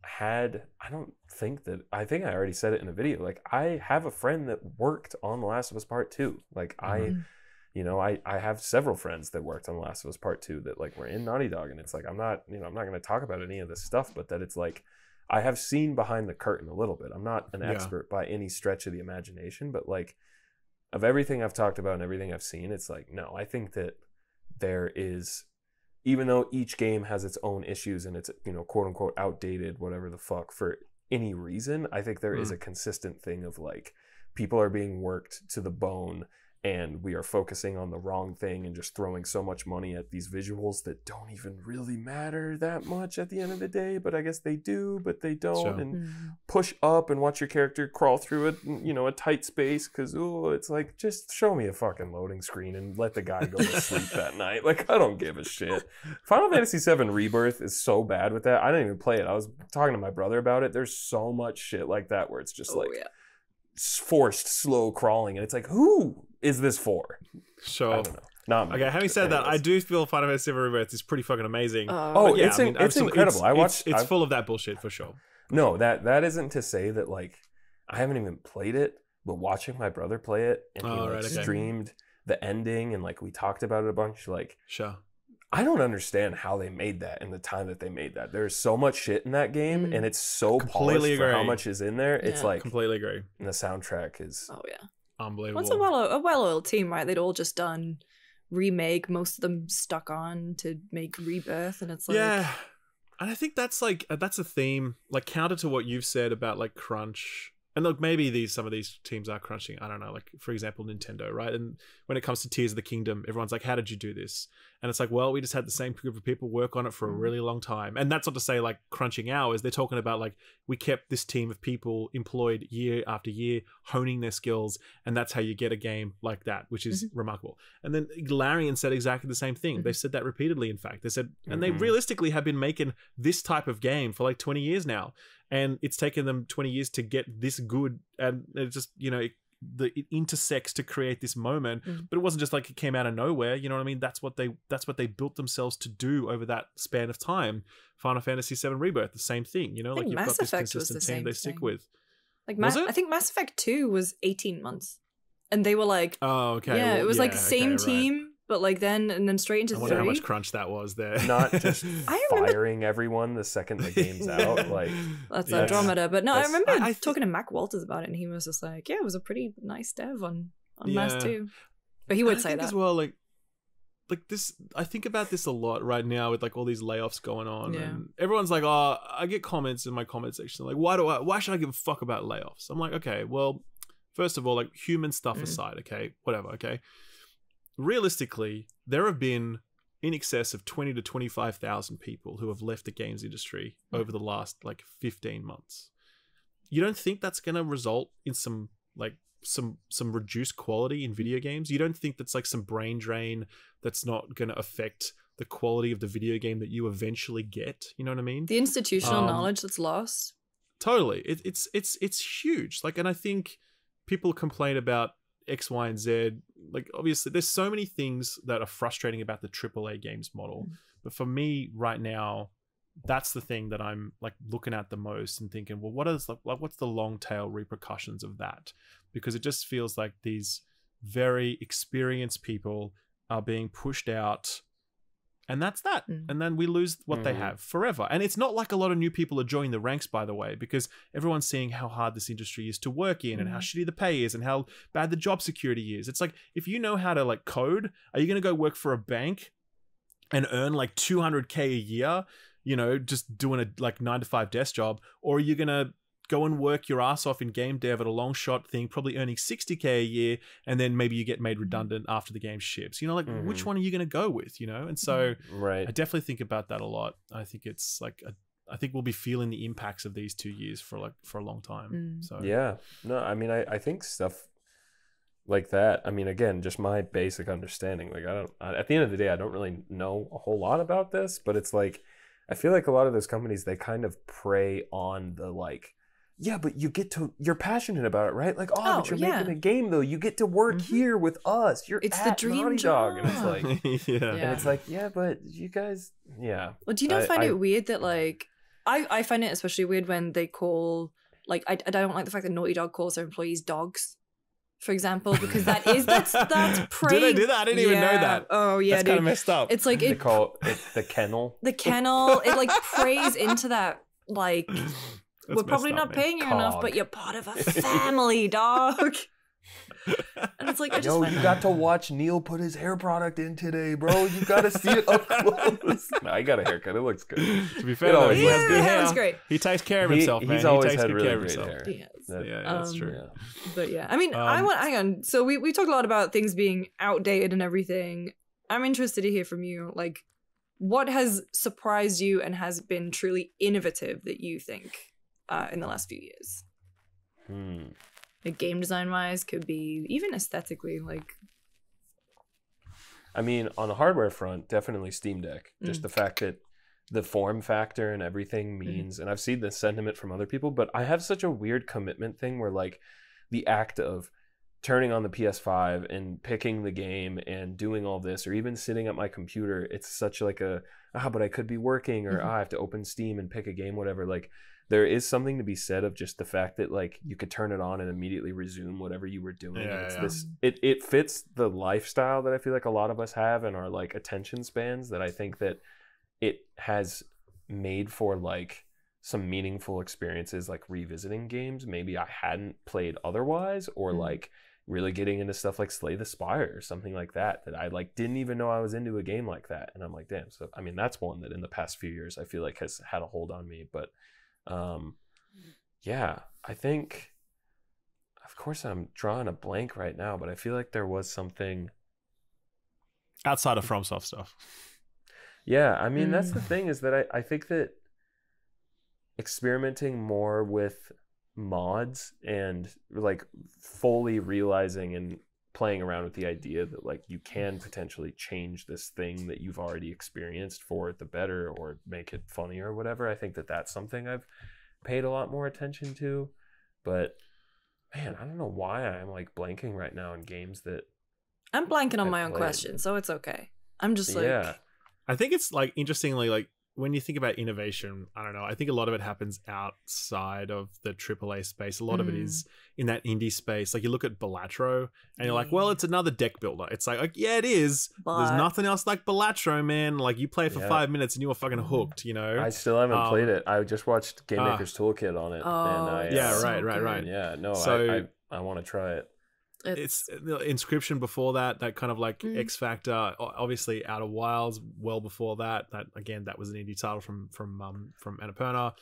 had I don't think that I think I already said it in a video. Like I have a friend that worked on The Last of Us Part 2. Like I Mhm. You know, I I have several friends that worked on The Last of Us Part 2 that like were in Naughty Dog and it's like I'm not, you know, I'm not going to talk about any of this stuff, but that it's like I have seen behind the curtain a little bit. I'm not an Yeah. expert by any stretch of the imagination, but like of everything I've talked about and everything I've seen, it's like no, I think that there is even though each game has its own issues and it's you know quote unquote outdated whatever the fuck for any reason i think there is Mm. a consistent thing of like people are being worked to the bone and we are focusing on the wrong thing and just throwing so much money at these visuals that don't even really matter that much at the end of the day but i guess they do but they don't Sure. and Mm. push up and watch your character crawl through a you know a tight space because oh it's like just show me a fucking loading screen and let the guy go to sleep that night like i don't give a shit final fantasy VII rebirth is so bad with that i didn't even play it i was talking to my brother about it there's so much shit like that where it's just Oh, like yeah. forced slow crawling and it's like who is this for i Sure. don't know not. Okay, having said that, I do feel Final Fantasy VII Rebirth is pretty fucking amazing. Uh, Oh, yeah, it's I mean, it's absolutely, incredible. I watched- it's I've- full of that bullshit for sure. No, that that isn't to say that like I haven't even played it, but watching my brother play it and he Oh, like, right, okay. streamed the ending and like we talked about it a bunch. Like Sure. I don't understand how they made that in the time that they made that. There's so much shit in that game, Mm. and it's so Completely polished for how much is in there. It's like Completely agree. and the soundtrack is oh yeah. Unbelievable. What's a well a well-oiled team, right? They'd all just done remake. Most of them stuck on to make Rebirth, and it's like yeah. And I think that's like uh, that's a theme, like counter to what you've said about like crunch. And look, maybe these some of these teams are crunching. I don't know. Like for example, Nintendo, right? And when it comes to Tears of the Kingdom, everyone's like, "How did you do this?" And it's like, well, we just had the same group of people work on it for a Mm. really long time. And that's not to say like crunching hours. They're talking about like we kept this team of people employed year after year, honing their skills, and that's how you get a game like that, which is remarkable. And then Larian said exactly the same thing. Mhm. They've said that repeatedly, in fact. They said, and they Mhm. realistically have been making this type of game for like 20 years now. And it's taken them 20 years to get this good. And it just, you know, it, the, it intersects to create this moment. Mhm. But it wasn't just like it came out of nowhere. You know what I mean? That's what they that's what they built themselves to do over that span of time. Final Fantasy VII Rebirth, the same thing. You know, like you've Mass got this Effect consistent the team they stick thing. with. like Ma- I think Mass Effect Two was eighteen months, and they were like, Oh, okay. yeah, well, it was like same okay, right. Team, but like then and then straight into the. I wonder how much crunch that was there. not just I remember- firing everyone the second the game's out. Like That's Yeah. Andromeda, but no, I remember I- I thi- talking to Mac Walters about it, and he was just like, "Yeah, it was a pretty nice dev on on Mass Yeah. Two. But he would I say think that. as well. Like, like this. I think about this a lot right now with like all these layoffs going on, Yeah. and everyone's like, "Oh, I get comments in my comment section like, why do I? Why should I give a fuck about layoffs?" I'm like, okay, well, first of all, like human stuff Mm. aside, okay, whatever, okay. Realistically, there have been in excess of twenty to twenty five thousand people who have left the games industry Mm. over the last like fifteen months. You don't think that's going to result in some like some some reduced quality in video games? You don't think that's like some brain drain that's not going to affect the quality of the video game that you eventually get? You know what I mean? the institutional Um, knowledge that's lost. Totally. It, it's it's it's huge. Like, and I think people complain about X, Y, and Z. Like, obviously, there's so many things that are frustrating about the AAA games model. Mm. But for me, right now, that's the thing that I'm like looking at the most and thinking, well, what is like, what's the long tail repercussions of that? Because it just feels like these very experienced people are being pushed out. And that's that. Mm. And then we lose what they Mhm. have forever. And it's not like a lot of new people are joining the ranks, by the way, because everyone's seeing how hard this industry is to work in and how Mhm. shitty the pay is and how bad the job security is. It's like if you know how to like code, are you going to go work for a bank and earn like 200k a year, you know, just doing a like 9 to 5 desk job or are you going to go and work your ass off in game dev at a long shot thing, probably earning 60k a year, and then maybe you get made redundant after the game ships. You know, like which Mhm. one are you going to go with? You know, and so right. I definitely think about that a lot. I think it's like a, I think we'll be feeling the impacts of these two years for like for a long time. Mm. So Yeah. No, I mean, I, I think stuff like that. I mean, again, just my basic understanding. Like, I don't, I- at the end of the day, I don't really know a whole lot about this, but it's like, I feel like a lot of those companies, they kind of prey on the like, yeah, but you get to, you're passionate about it, right? Like, oh, Oh, but you're yeah. making a game though. You get to work Mhm. here with us. You're It's the at dream Naughty Dog. And it's like, yeah. Yeah. and it's like, yeah, but you guys, yeah. Well, do you not I- find I- it weird that like I I find it especially weird when they call like I, I don't like the fact that Naughty Dog calls their employees dogs, for example, because that is that's that's prey. Did they do that? I didn't even know that. Oh yeah, That's kind of messed up. It's like They it call it the kennel. the kennel. It like preys into that like That's we're probably up, not man. paying you enough, but you're part of a family, dog. And it's like I just Yo, you got to watch Neil put his hair product in today, bro. You got to see it up close. I got a haircut. It looks good. to be fair, It though, always he has looks good Yeah, hair. that's great. He takes care of He- himself, he's man. always he takes had good really care of great himself. hair. Yes. That- Yeah, that's Um, true. Yeah. But yeah, I mean, I Um, want. Hang on. So we we talked a lot about things being outdated and everything. I'm interested to hear from you. Like, what has surprised you and has been truly innovative that you think uh, in the last few years? Hmm. Like game design wise, could be even aesthetically. Like, I mean, on the hardware front, definitely Steam Deck. Just Mm. the fact that the form factor and everything means, and I've seen the sentiment from other people, but I have such a weird commitment thing where, like, the act of turning on the PS5 and picking the game and doing all this, or even sitting at my computer, it's such like a, ah, but I could be working, or Mhm. ah, I have to open Steam and pick a game, whatever. Like, there is something to be said of just the fact that like you could turn it on and immediately resume whatever you were doing. Yeah, it's yeah. this it it fits the lifestyle that I feel like a lot of us have and our like attention spans that I think that it has made for like some meaningful experiences like revisiting games maybe I hadn't played otherwise or Mhm. like really getting into stuff like Slay the Spire or something like that that I like didn't even know I was into a game like that and I'm like damn so I mean that's one that in the past few years I feel like has had a hold on me but um yeah I think of course I'm drawing a blank right now but I feel like there was something Outside of FromSoft stuff. Yeah, I mean that's the Mm. thing is that I, I think that experimenting more with mods and like fully realizing and playing around with the idea that like you can potentially change this thing that you've already experienced for it the better or make it funny or whatever. I think that that's something I've paid a lot more attention to. But man, I don't know why I'm like blanking right now in games that I'm blanking on I my own played. question, so it's okay. I'm just like, yeah. I think it's like interestingly, like when you think about innovation, I don't know. I think a lot of it happens outside of the AAA space. A lot of it Mm. in that indie space. Like you look at Balatro, and you're like, well, it's another deck builder. It's like, like, yeah, it is. But- There's nothing else like Balatro, man. Like you play for Yeah. five minutes and you were fucking Mhm. hooked. You know? I still haven't Um, played it. I just watched Game ah. Maker's Toolkit on it. Oh, and I, Yeah, uh, so right, right, right. Yeah, no, So- I, I, I want to try it. It's the Inscryption before that that kind of like Mm. x factor obviously Outer Wilds well before that that again that was an indie title from from um from annapurna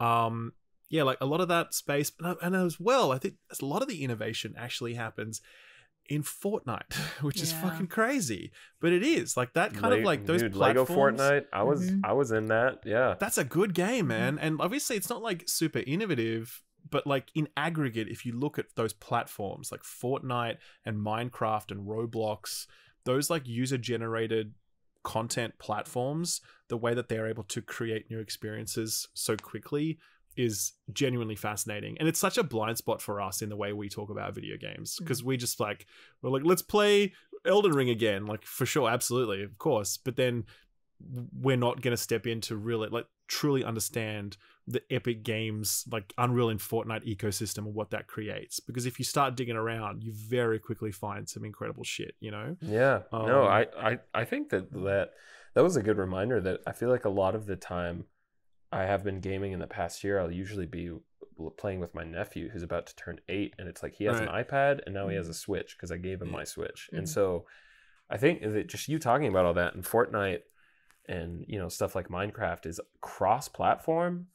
um yeah like a lot of that space and and as well i think a lot of the innovation actually happens in Fortnite, which is fucking crazy, but it is like that kind of like those dude, Lego platforms. Fortnite. I was Mhm. I was in that. Yeah, That's a good game, man. And obviously, it's not like super innovative, but like in aggregate, if you look at those platforms like Fortnite and Minecraft and Roblox, those like user generated content platforms, the way that they're able to create new experiences so quickly is genuinely fascinating. And it's such a blind spot for us in the way we talk about video games mm. because we just like, we're like, let's play Elden Ring again. Like, for sure, absolutely, of course. But then we're not going to step in to really like truly understand the epic games like unreal and fortnite ecosystem and what that creates because if you start digging around you very quickly find some incredible shit you know yeah. no, Um, I, I I think that that that was a good reminder. That I feel like a lot of the time I have been gaming in the past year. I'll usually be playing with my nephew who's about to turn eight, and it's like he has an iPad and now he has a Switch because I gave him my Switch, Mhm. and so I think that just you talking about all that and Fortnite and you know stuff like Minecraft is cross-platform.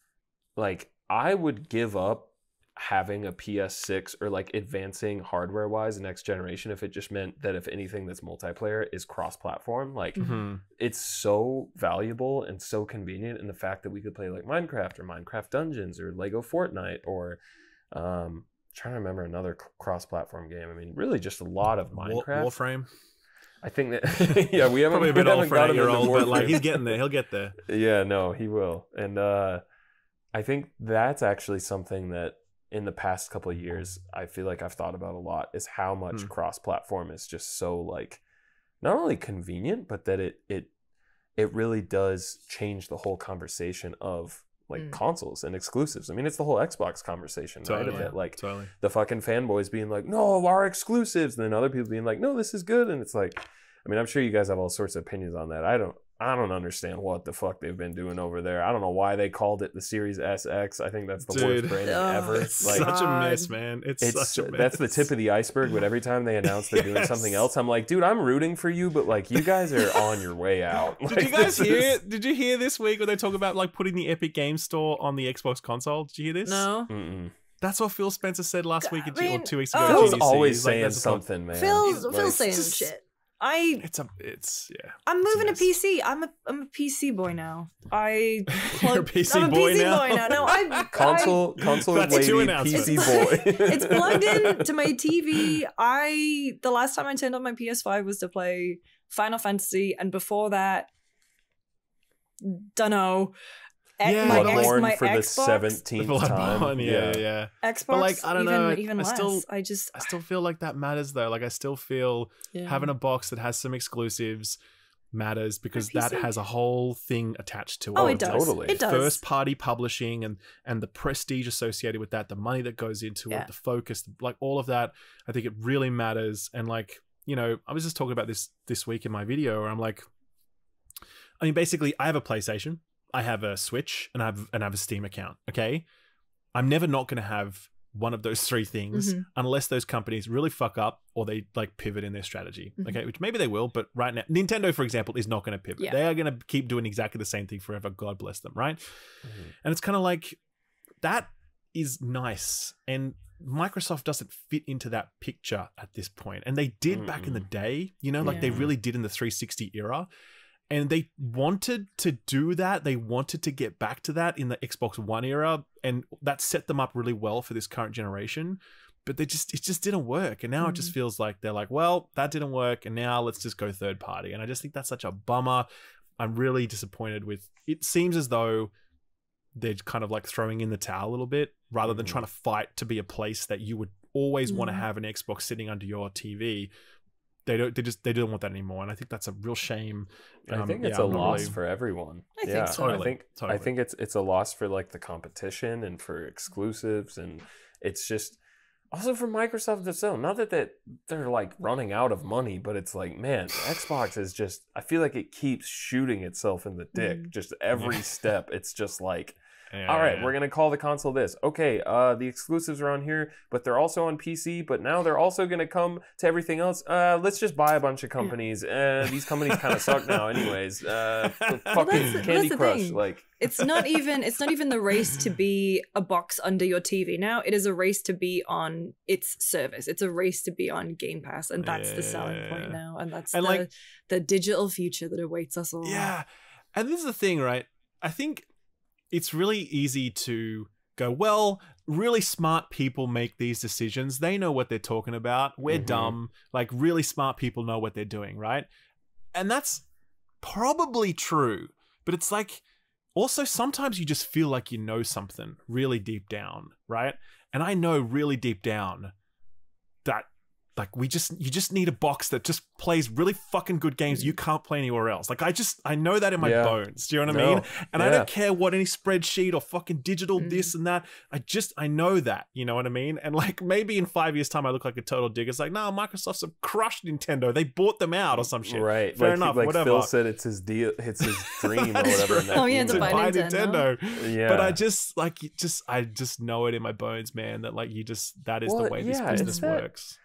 Like I would give up having a PS6 or like advancing hardware-wise next generation if it just meant that if anything that's multiplayer is cross-platform. Like Mhm. it's so valuable and so convenient in the fact that we could play like Minecraft or Minecraft Dungeons or Lego Fortnite or um trying to remember another cross-platform game. I mean, really just a lot of Minecraft. warframe I think that yeah, we haven't probably a bit old for an year old but like he's getting there he'll get there Yeah, no, he will. And uh I think that's actually something that in the past couple of years I feel like I've thought about a lot is how much Hmm. cross-platform is just so like not only convenient but that it it it really does change the whole conversation of like Mm. consoles and exclusives. I mean, it's the whole Xbox conversation, right? Of Totally. it, like totally the fucking fanboys being like, "No, our exclusives," and then other people being like, "No, this is good," and it's like, I mean, I'm sure you guys have all sorts of opinions on that. I don't, I don't understand what the fuck they've been doing over there. I don't know why they called it the Series SX. I think that's the Dude. worst branding Oh, ever. It's Like such a God. mess, man. It's, it's such a mess. that's the tip of the iceberg. But every time they announce they're doing something else, I'm like, dude, I'm rooting for you, but like you guys are on your way out. Did you guys hear? is- Did you hear this week when they talk about like putting the Epic Game Store on the Xbox console? Did you hear this? No. Mm-mm. That's what Phil Spencer said last week I at G- or two weeks ago. oh. at Phil's always He's like, saying something, man. Phil's Like, Phil's saying just- shit. I It's a. It's yeah. I'm It's a moving to. PC. I'm a I'm a PC boy now. I You're a plug- PC I'm a boy PC now? boy now. No, I console console That's lady two announcements. PC boy. it's plugged in to my TV. I the last time I turned on my PS5 was to play Final Fantasy, and before that, dunno. X- Yeah, my, but X, Bloodborne my for the Xbox, seventeenth time. Bloodborne, yeah, yeah, yeah. Xbox, like, I don't even, know, even I less. still- I just I still feel like that matters though. Like I still feel yeah. having a box that has some exclusives matters because that has a whole thing attached to oh, it. oh, Oh, it does. totally. It does. First party publishing and and the prestige associated with that, the money that goes into Yeah. it, the focus, like all of that, I think it really matters. And like, you know, I was just talking about this this week in my video where I'm like, I mean, basically, I have a PlayStation, I have a Switch, and I have and I have a Steam account. Okay, I'm never not going to have one of those three things Mhm. unless those companies really fuck up or they like pivot in their strategy. Mhm. Okay, which maybe they will, but right now, Nintendo, for example, is not going to pivot. Yeah. They are going to keep doing exactly the same thing forever. God bless them, right? Mhm. And it's kind of like that is nice. And Microsoft doesn't fit into that picture at this point. And they did back in the day, you know, like they really did in the 360 era. And they wanted to do that. They wanted to get back to that in the Xbox One era. And that set them up really well for this current generation. But they just it just didn't work. And now it just feels like they're like, well, that didn't work. And now let's just go third party. And I just think that's such a bummer. I'm really disappointed with it seems as though they're kind of like throwing in the towel a little bit rather than Mhm. trying to fight to be a place that you would always want to have an Xbox sitting under your TV. They don't. They just. They don't want that anymore, and I think that's a real shame. I Um, think it's yeah, a I'm not loss really- for everyone. I think yeah, so. I Totally, think I think it's it's a loss for like the competition and for exclusives, and it's just also for Microsoft itself. Not that that they're like running out of money, but it's like man, Xbox is just. I feel like it keeps shooting itself in the dick. Mm. Just every step, it's just like. Yeah, All right, yeah. we're gonna call the console this. Okay, uh, the exclusives are on here, but they're also on PC. But now they're also gonna come to everything else. Uh, let's just buy a bunch of companies. Uh, these companies kind of suck now, anyways. Uh, f- Well, fucking that's Candy that's Crush, thing. like it's not even it's not even the race to be a box under your TV now. It is a race to be on its service. It's a race to be on Game Pass, and that's the selling Yeah. point now. And that's And, the like- the digital future that awaits us all. Yeah. And this is the thing, right? I think it's really easy to go, well, really smart people make these decisions. They know what they're talking about. We're Mhm. dumb. Like, really smart people know what they're doing, right? And that's probably true. But it's like, also, sometimes you just feel like you know something really deep down, right? And I know really deep down that like we just you just need a box that just plays really fucking good games you can't play anywhere else. Like I just I know that in my Yeah. bones. Do you know what I No. mean? And I don't care what any spreadsheet or fucking digital Mm. this and that. I just I know that. You know what I mean? And like maybe in five years time I look like a total dig. It's like no, Microsoft's have crushed Nintendo. They bought them out or some shit. right. Fair like, enough. Like whatever. Phil said, it's his deal. It's his dream or whatever. in Oh, yeah, email. to buy Nintendo. Nintendo. Yeah. But I just like just I just know it in my bones, man. That like you just that is Well, the way this yeah, it's business that- works.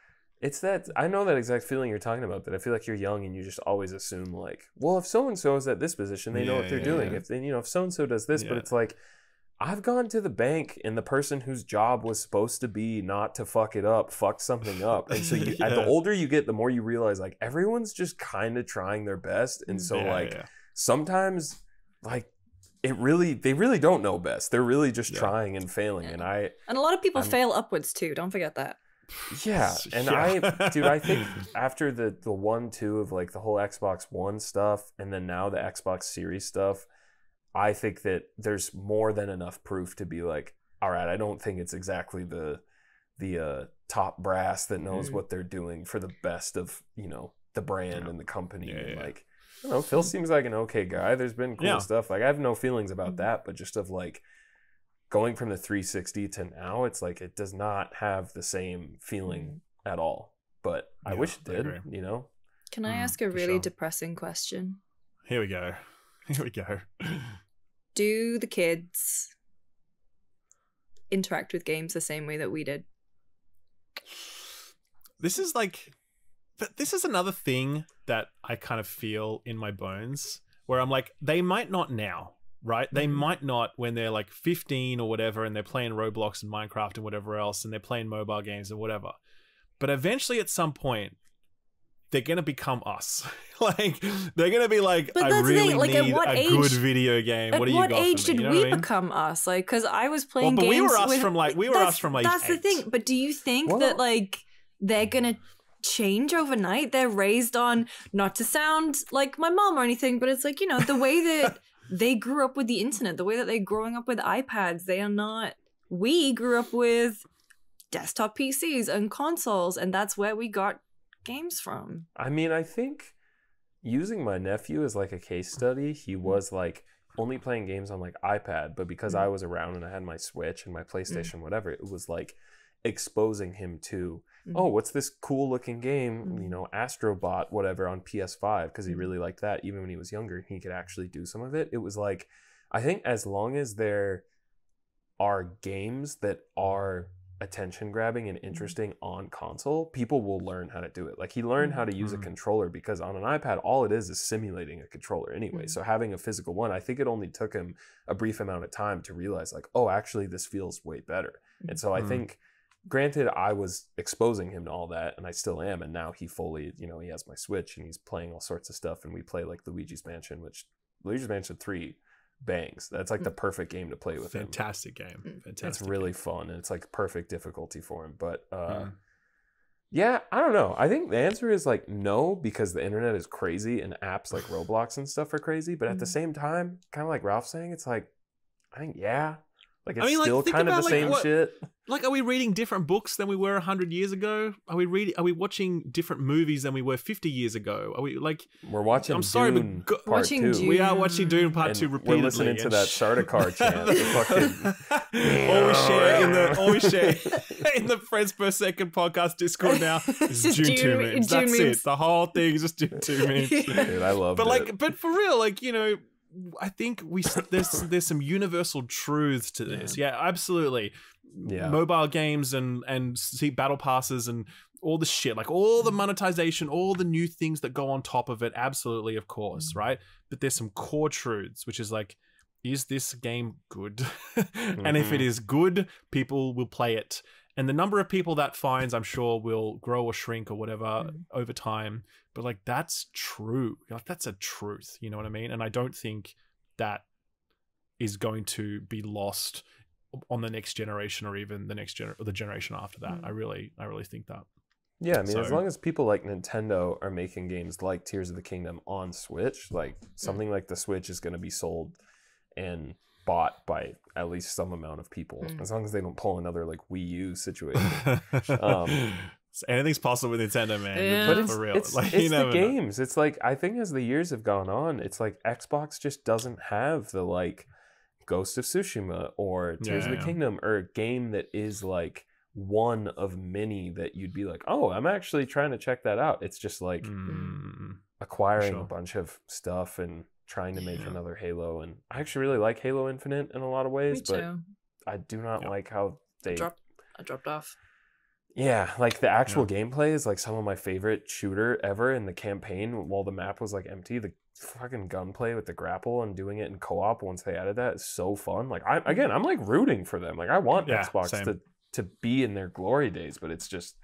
It's that I know that exact feeling you're talking about. That I feel like you're young and you just always assume like, well, if so and so is at this position, they know Yeah, what they're yeah, doing. yeah. If they, you know, if so and so does this, but Yeah. it's like, I've gone to the bank and the person whose job was supposed to be not to fuck it up, fucked something up, and so you, at the Yeah. older you get, the more you realize like everyone's just kind of trying their best, and so Yeah, like yeah. sometimes like it really they really don't know best. They're really just Yeah. trying and failing, and I And a lot of people I'm- fail upwards too. Don't forget that. Yeah, and Yeah. I, dude, I think after the the one two of like the whole Xbox One stuff, and then now the Xbox Series stuff, I think that there's more than enough proof to be like, all right, I don't think it's exactly the the uh, top brass that knows Mhm. what they're doing for the best of you know the brand Yeah. and the company. Yeah, and like, I don't know, Phil seems like an okay guy. There's been cool stuff. Like I have no feelings about Mhm. that, but just of like going from the 360 to now, it's like it does not have the same feeling at all. But I wish it did, you know? Can I Mm, ask a really sure. depressing question? Here we go. Here we go. Do the kids interact with games the same way that we did? This is like, but this is another thing that I kind of feel in my bones where I'm like, they might not now, right? They Mhm. might not when they're like 15 or whatever and they're playing Roblox and Minecraft and whatever else and they're playing mobile games and whatever. But eventually at some point, they're gonna become us. like they're gonna be like, But I that's really thing, like, at need what a age- good video game. What do you what got for age me? did You know we I mean? become us? Like, because I was playing but games. we were us with- from, like- we were us from, like, That's the thing. But do you think Well- that like they're gonna change overnight? They're raised on not to sound like my mom or anything, but it's like you know the way that they grew up with the internet, the way that they're growing up with iPads. They are not. We grew up with desktop PCs and consoles, and that's where we got games from. I mean, I think using my nephew as like a case study, he mm-hmm. was like only playing games on like iPad, but because I mm-hmm. was around and I had my Switch and my mm-hmm. PlayStation, whatever, it was like exposing him to, oh, what's this cool looking game, Mhm. you know, Astrobot, whatever, on PS5, because he Mhm. really liked that. Even when he was younger, he could actually do some of it. It was like, I think as long as there are games that are attention grabbing and interesting on console, people will learn how to do it. Like he learned how to use a Mhm. controller because on an iPad, all it is is simulating a controller anyway. Mhm. So having a physical one, I think it only took him a brief amount of time to realize, like, oh, actually, this feels way better. And so I think, granted, I was exposing him to all that, and I still am. And now he fully, you know, he has my Switch and he's playing all sorts of stuff. And we play like Luigi's Mansion, which Luigi's Mansion 3 bangs. That's like the perfect game to play with him Fantastic game. Mm. Fantastic. it's really fun and it's like perfect difficulty for him but uh Mm. yeah i don't know i think the answer is like no because the internet is crazy and apps like roblox and stuff are crazy but at the Mhm. same time kind of like ralph's saying it's like i think yeah like it's I mean, like, still think kind of the about, like, same what- shit Like, are we reading different books than we were hundred years ago? Are we reading? Are we watching different movies than we were fifty years ago? Are we like? we're watching I'm sorry, but go- part Watching two Dune. We are watching Dune Part And Two we're listening to that sh- Sardaukar chant, the fucking- all we share in the all we share in the friends per second podcast Discord now is Dune, Dune- two memes. Dune That's memes. it. The whole thing is just Dune two memes. dude i love it. but it like but for real like you know i think we there's there's some universal truths to this yeah, absolutely Yeah. mobile games and and see battle passes and all the shit like all the monetization all the new things that go on top of it absolutely of course Mm. right but there's some core truths which is like is this game good and if it Mhm. is good people will play it and the number of people that finds i'm sure will grow or shrink or whatever Mm. over time but like that's true. Like that's a truth you know what i mean? And i don't think that is going to be lost on the next generation or even the next gener- or the generation after that. Mm. i really i really think that. Yeah, I mean, as long as people like Nintendo are making games like Tears of the Kingdom on Switch, like something like the Switch is going to be sold and bought by at least some amount of people, Mm. as long as they don't pull another like Wii U situation. Um, So anything's possible with nintendo man Yeah. but for it's real it's, like, it's you the never know. games. It's like I think as the years have gone on, it's like Xbox just doesn't have the like Ghost of Tsushima or Tears of the yeah. Kingdom or a game that is like one of many that you'd be like, oh, I'm actually trying to check that out. It's just like Mm. acquiring a bunch of stuff and trying to make Yeah. another Halo. And I actually really like Halo Infinite in a lot of Me ways, but too. I do not Yeah. like how they. Drop, I dropped off. Yeah, like the actual gameplay is like some of my favorite shooter ever in the campaign. While the map was like empty, the fucking gunplay with the grapple and doing it in co-op once they added that is so fun. Like I again, I'm like rooting for them. Like I want Yeah, Xbox same. to to be in their glory days, but it's just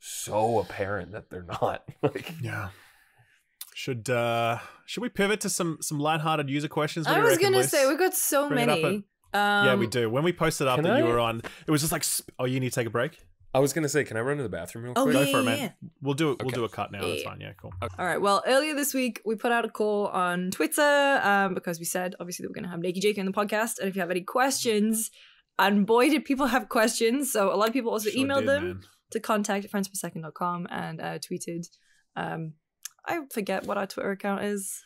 so apparent that they're not. like yeah should uh should we pivot to some some lighthearted user questions I was gonna Liz? say we've got so Bring many. um, yeah we do when we posted up can that you were on it was just like oh you need to take a break I was gonna say, can I run to the bathroom real Oh quick? Go yeah, for it, yeah, man. yeah. we'll do it we'll do a cut now that's fine yeah cool All right. Well, earlier this week we put out a call on Twitter um, because we said obviously that we're going to have Nakey Jake on the podcast, and if you have any questions, and boy did people have questions. So a lot of people also Sure emailed did, them man. to contact at friendspersecond.com and uh, tweeted. Um, I forget what our Twitter account is.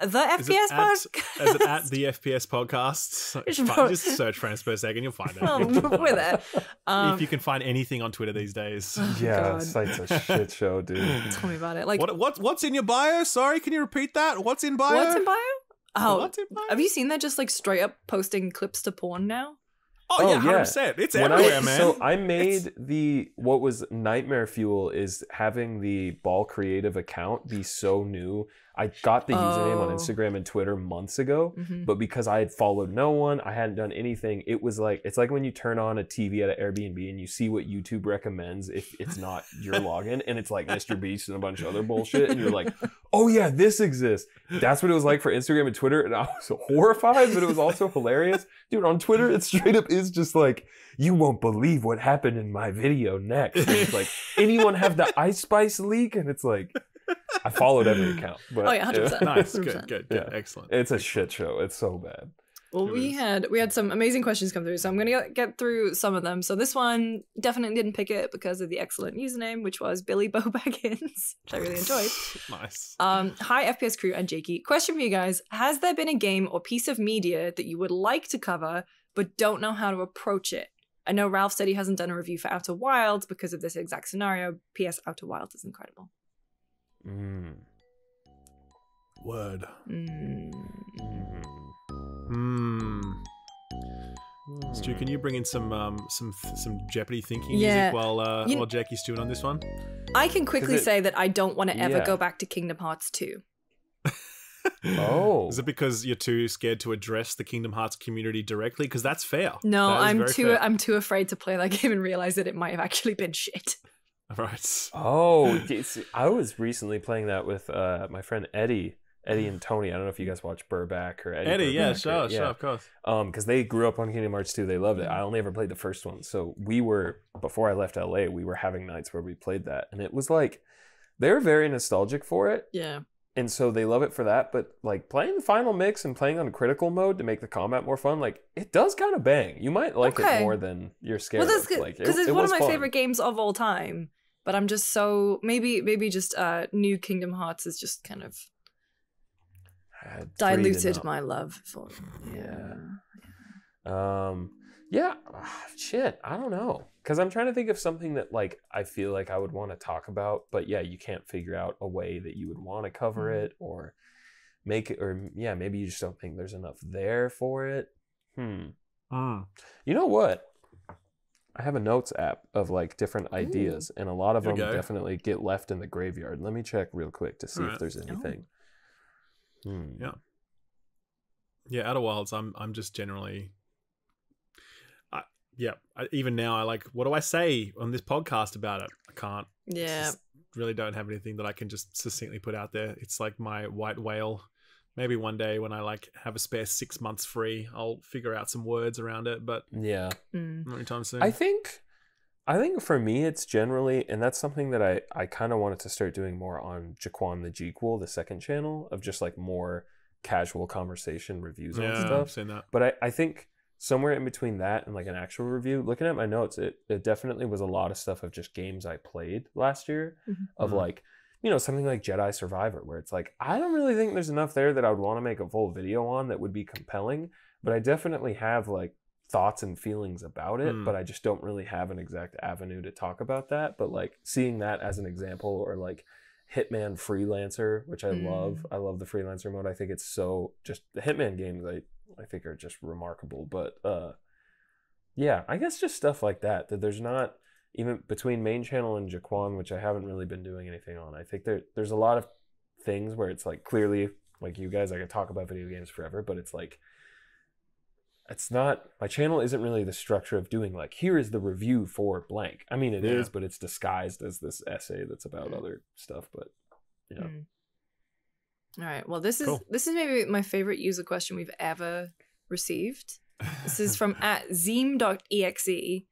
the Is FPS podcast. Is it at the FPS podcast? You should Fi- probably- Just search Friends per second, you'll find it. Um, we're there. Um, if you can find anything on Twitter these days. yeah, God. site's a shit show, dude. tell me about it. Like, what, what what's in your bio? Sorry, can you repeat that? What's in bio? what's in bio? Oh, What's in bio? have you seen that? Just like straight up posting clips to porn now. Oh, Oh, yeah, yeah. hundred percent. It's When everywhere, I, man. So I made the what was nightmare fuel is having the ball creative account be so new. I got the username on Oh. Instagram and Twitter months ago, Mhm. but because I had followed no one, I hadn't done anything. It was like it's like when you turn on a TV at an Airbnb and you see what YouTube recommends if it's not your login, and it's like Mr. Beast and a bunch of other bullshit, and you're like, oh yeah, this exists. That's what it was like for Instagram and Twitter, and I was horrified, but it was also hilarious, dude. On Twitter, it straight up is just like, you won't believe what happened in my video next. And it's like, anyone have the Ice Spice leak? And it's like, I followed every account, but Oh, yeah, 100%. nice, good, good, good, Yeah. excellent. it's a shit show. It's so bad. Well, It we was- had we had some amazing questions come through, so I'm gonna get, get through some of them. So this one definitely didn't pick it because of the excellent username, which was Billy Bo Baggins, which I really enjoyed. nice. Um, hi FPS crew and Jakey. Question for you guys: Has there been a game or piece of media that you would like to cover but don't know how to approach it? I know Ralph said he hasn't done a review for Outer Wilds because of this exact scenario. P.S. Outer Wilds is incredible. Mm. Word. Mm. Mm. Hmm. Mm. Stu, can you bring in some um some some Jeopardy thinking Yeah. music while uh, You- while Jackie's doing on this one? I can quickly it- say that I don't want to ever Yeah. go back to Kingdom Hearts 2. Oh. Is it because you're too scared to address the Kingdom Hearts community directly? Because that's fair. No, That is I'm too fair. I'm too afraid to play that game and realize that it might have actually been shit. Right. Oh, I was recently playing that with uh, my friend Eddie, Eddie and Tony. I don't know if you guys watch Burback or Eddie. Eddie, yeah, sure, or- sure, of course. Um, because they grew up on Kingdom Hearts 2. They loved it. I only ever played the first one. So we were before I left LA, we were having nights where we played that, and it was like they're very nostalgic for it, Yeah. and so they love it for that. But like playing the final mix and playing on critical mode to make the combat more fun, like it does kind of bang. You might like Okay. it more than you're scared. Well, that's of. good Like, it- because it's it one of my fun. favorite games of all time. But I'm just so maybe maybe just uh new Kingdom Hearts is just kind of I had three to diluted my love for Yeah. Um, yeah, ah, shit, I don't know. Because I'm trying to think of something that, like, I feel like I would want to talk about, but yeah, you can't figure out a way that you would want to cover Mhm. it or make it, or yeah, maybe you just don't think there's enough there for it. Hmm. Mm. You know what? I have a notes app of like different ideas, and a lot of There them go. definitely get left in the graveyard. Let me check real quick to see if Alright. there's anything. Hmm. Yeah. Yeah, Outer Wilds. I'm I'm just generally. I, yeah, I, even now I like. What do I say on this podcast about it? I can't. Yeah. Just really don't have anything that I can just succinctly put out there. It's like my white whale. Maybe one day when I like have a spare six months free, I'll figure out some words around it. But Yeah. Mm. not anytime soon. I think I think for me it's generally and that's something that I, I kinda wanted to start doing more on Jaquan the Jequel, the second channel, of just like more casual conversation reviews on yeah, I've stuff. seen that. But I, I think somewhere in between that and like an actual review, looking at my notes, it, it definitely was a lot of stuff of just games I played last year Mhm. of Mhm. like, you know, something like Jedi Survivor, where it's like, I don't really think there's enough there that I would want to make a full video on that would be compelling, but I definitely have like thoughts and feelings about it, Mm. but I just don't really have an exact avenue to talk about that. But like seeing that as an example or like Hitman Freelancer, which I love. I love the freelancer mode. I think it's so just the Hitman games I I think are just remarkable. But uh yeah, I guess just stuff like that. That there's not even between main channel and Jaquan, which I haven't really been doing anything on. I think there there's a lot of things where it's like clearly like you guys, I could talk about video games forever, but it's like it's not my channel isn't really the structure of doing like here is the review for blank. I mean it is, Yeah. but it's disguised as this essay that's about other stuff. But yeah. Mm. All right. Well, this is Cool. this is maybe my favorite user question we've ever received. This is from at zeem.exe.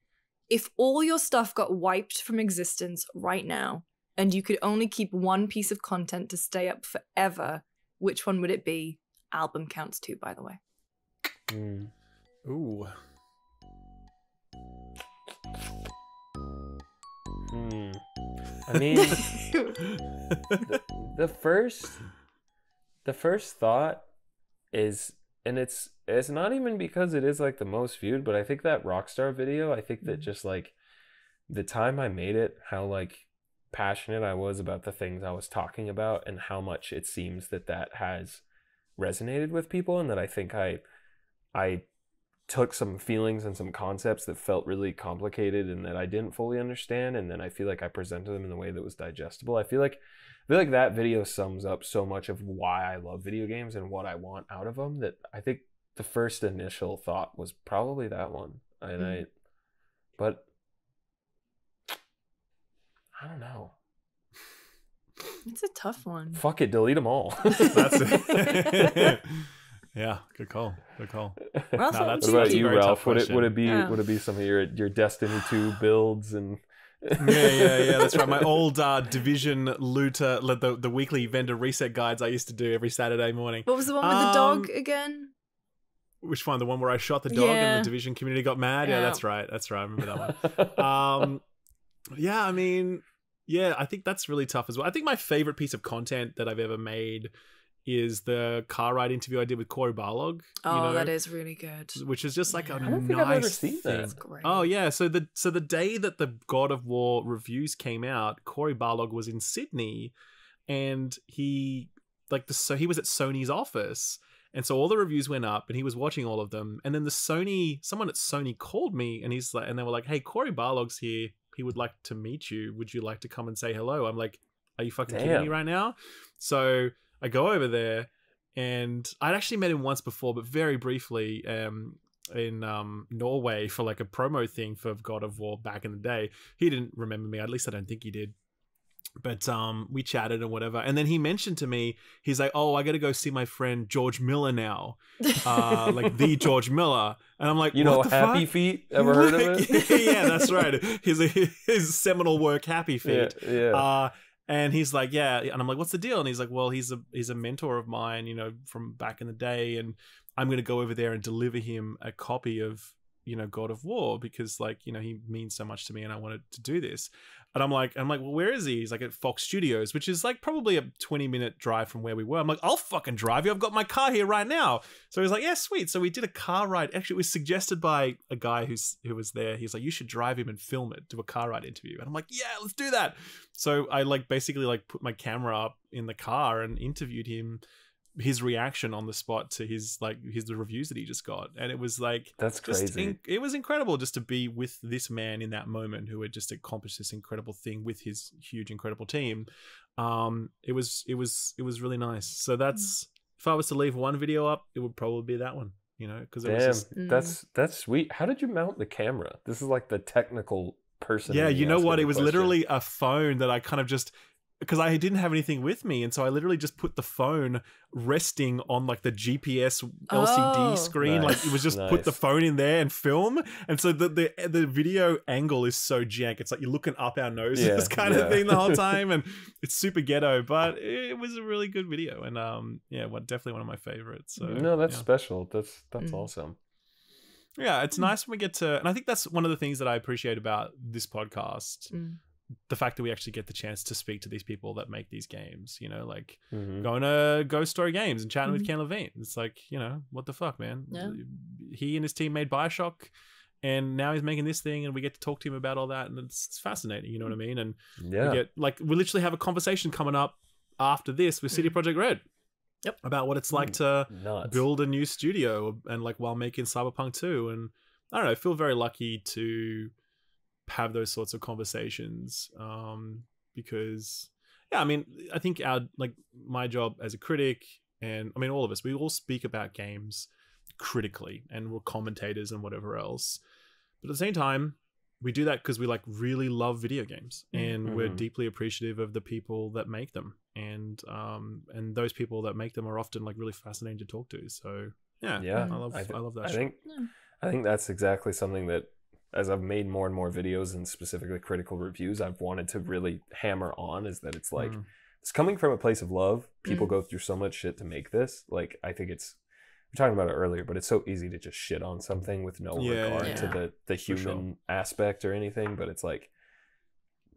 If all your stuff got wiped from existence right now, and you could only keep one piece of content to stay up forever, which one would it be? Album counts too, by the way. Mm. Ooh. Hmm. I mean, the first the first thought is and it's it's not even because it is like the most viewed but i think that rockstar video i think that Mhm. just like the time i made it how like passionate i was about the things i was talking about and how much it seems that that has resonated with people and that i think i i took some feelings and some concepts that felt really complicated and that i didn't fully understand and then i feel like i presented them in a way that was digestible i feel like I feel like that video sums up so much of why I love video games and what I want out of them that I think the first initial thought was probably that one. And I, mm-hmm. but I don't know. It's a tough one. Fuck it, delete them all. That's it. yeah, good call. Good call. Ralph, No, what that's- what about you, Ralph? Would it would it be Yeah. would it be some of your your Destiny two builds and? Yeah, yeah, yeah. That's right. My old uh, division looter, the the weekly vendor reset guides I used to do every Saturday morning. What was the one with the dog Um, again? Which one? The one where I shot the dog and the division community got mad. Yeah, Yeah. that's right. That's right. I remember that one. um yeah i mean yeah i think that's really tough as well i think my favorite piece of content that i've ever made is the car ride interview i did with Cory Barlog Oh, you know, that is really good. which is just like Yeah. a I don't think nice I've ever seen that. thing. That's great. Oh yeah, so the so the day that the God of War reviews came out, Cory Barlog was in Sydney, and he like the so he was at Sony's office, and so all the reviews went up, and he was watching all of them, and then the Sony someone at Sony called me, and he's like, and they were like, "Hey, Cory Barlog's here. He would like to meet you. Would you like to come and say hello?" I'm like, "Are you fucking kidding me right now?" So I go over there, and I'd actually met him once before, but very briefly. Um, in um Norway for like a promo thing for God of War back in the day. He didn't remember me. At least I don't think he did. But um we chatted and whatever. And then he mentioned to me, he's like, "Oh, I got to go see my friend George Miller now." Uh like the George Miller. And I'm like, you know, the Happy fuck?" Feet. Ever heard of it? yeah, that's right. His his seminal work Happy Feet. Yeah, yeah. Uh, and he's like, yeah, and I'm like, what's the deal? And he's like, well, he's a he's a mentor of mine, you know, from back in the day, and I'm gonna go over there and deliver him a copy of you know God of War because like you know he means so much to me, and I wanted to do this. And I'm like, I'm like, well, where is he? He's like at Fox Studios, which is like probably a 20 minute drive from where we were. I'm like, I'll fucking drive you. I've got my car here right now. So he's like, yeah, sweet. So we did a car ride. Actually, it was suggested by a guy who's who was there. He's like, you should drive him and film it, do a car ride interview. And I'm like, yeah, let's do that. So I like basically like put my camera up in the car and interviewed him, his reaction on the spot to his like his the reviews that he just got, and it was like That's just crazy. in- it was incredible just to be with this man in that moment who had just accomplished this incredible thing with his huge incredible team um it was it was it was really nice so that's if i was to leave one video up it would probably be that one you know because it was Damn, just Mm. that's that's sweet. How did you mount the camera? This is like the technical person. yeah you know what it was question. literally a phone that i kind of just because I didn't have anything with me, and so I literally just put the phone resting on like the GPS LCD Oh. screen. Nice, Like it was just put the phone in there and film, and so the the the video angle is so jank. It's like you're looking up our noses Yeah, kind yeah. of thing the whole time, and it's super ghetto, but it was a really good video, and um yeah, what definitely one of my favorites. So no, that's yeah. special. That's that's Mm. awesome. yeah, it's nice when we get to, and I think that's one of the things that I appreciate about this podcast. Mm. The fact that we actually get the chance to speak to these people that make these games, you know, like Mhm. going to Ghost Story Games and chatting Mhm. with Ken Levine. It's like, you know, what the fuck, man? Yeah. He and his team made Bioshock, and now he's making this thing, and we get to talk to him about all that, and it's, it's fascinating. You know what I mean? And Yeah. we get like we literally have a conversation coming up after this with CD Mm. Projekt Red. Yep. About what it's like Mm. to Nuts. build a new studio and like while making Cyberpunk 2 and I don't know, I feel very lucky to have those sorts of conversations um because yeah, I mean, I think our like my job as a critic and I mean all of us, we all speak about games critically and we're commentators and whatever else. But at the same time, we do that because we like really love video games and we're Mhm. deeply appreciative of the people that make them and um and those people that make them are often like really fascinating to talk to so yeah Yeah, i love i, I love that I shit. think Yeah. I think that's exactly something that as I've made more and more videos and specifically critical reviews, I've wanted to really hammer on is that it's like Mm. it's coming from a place of love. People Mm. go through so much shit to make this. Like I think it's we were talking about it earlier, but it's so easy to just shit on something with no Yeah, regard yeah, to the the For sure. human aspect or anything. But it's like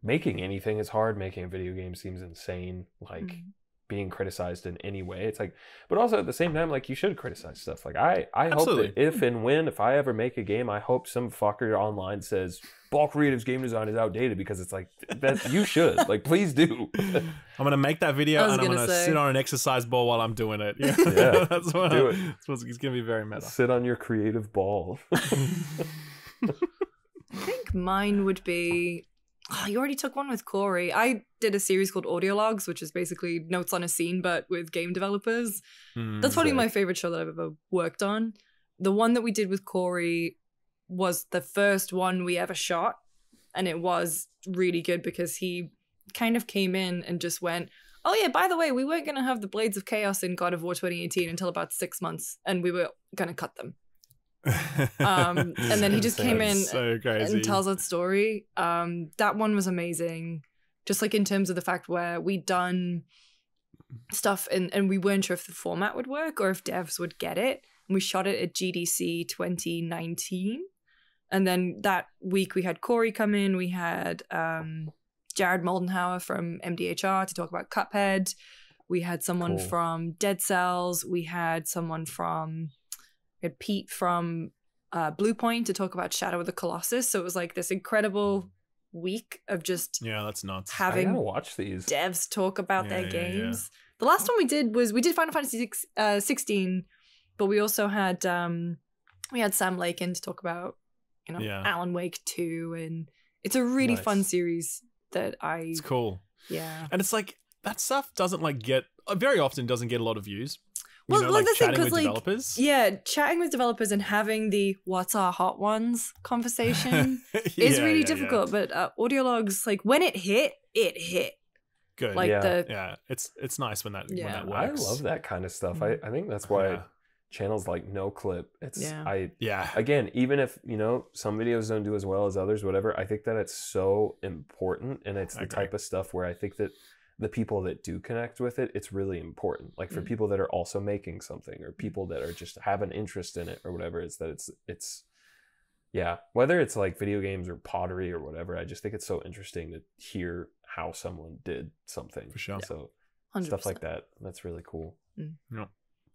making anything is hard. Making a video game seems insane. Like Mm. Being criticized in any way. It's like, but also at the same time, like you should criticize stuff. Like I, I hope that if and when if I ever make a game, I hope some fucker online says Ball Creative's game design is outdated because it's like that you should like please do. I'm gonna make that I video was and I'm gonna gonna say. sit on an exercise ball while I'm doing it. Yeah, Yeah, that's what. do it. That's what's it's gonna be very meta. Sit on your creative ball. I think mine would be. Oh, you already took one with Corey. I did a series called Audio Logs, which is basically notes on a scene, but with game developers. Hmm. That's probably my favorite show that I've ever worked on. The one that we did with Corey was the first one we ever shot, and it was really good because he kind of came in and just went, "Oh yeah, by the way, we weren't gonna have the Blades of Chaos in God of War 2018 until about six months, and we were gonna cut them." Um, and then he just came in so and tells that story. Um, that one was amazing. Just like in terms of the fact where we'd done stuff and, and we weren't sure if the format would work or if devs would get it. And we shot it at GDC 2019. And then that week we had Corey come in. We had um, Jared Moldenhauer from MDHR to talk about Cuphead. We had someone Cool. from Dead Cells. We had someone from we had Pete from uh, Bluepoint to talk about Shadow of the Colossus. So it was like this incredible week of just yeah, that's nuts. I gotta having watch these. devs talk about their Yeah, yeah, yeah. games. The last one we did was we did Final Fantasy six, uh, 16, but we also had um, we had Sam Lake in to talk about you know Yeah. Alan Wake 2 and it's a really fun series that I It's cool, yeah. and it's like that stuff doesn't like get uh, very often doesn't get a lot of views. You Well, know, like like the thing, chatting 'cause, with like, developers. Yeah, chatting with developers and having the what's our hot ones conversation is Yeah, really yeah, yeah. difficult. But uh, audio logs, like when it hit, it hit. Good. Like Yeah. the yeah, it's it's nice when that when Yeah. that I love that kind of stuff. I, I think that's why Yeah. channels like Noclip. It's Yeah. I Yeah, again, even if you know some videos don't do as well as others, whatever, I think that it's so important, and it's the agree. type of stuff where I think that the people that do connect with it, it's really important. Like for Mm. people that are also making something, or people that are just have an interest in it, or whatever, it's that it's it's yeah, whether it's like video games or pottery or whatever. I just think it's so interesting to hear how someone did something. For sure. So 100%. stuff like that, that's really cool. Yeah.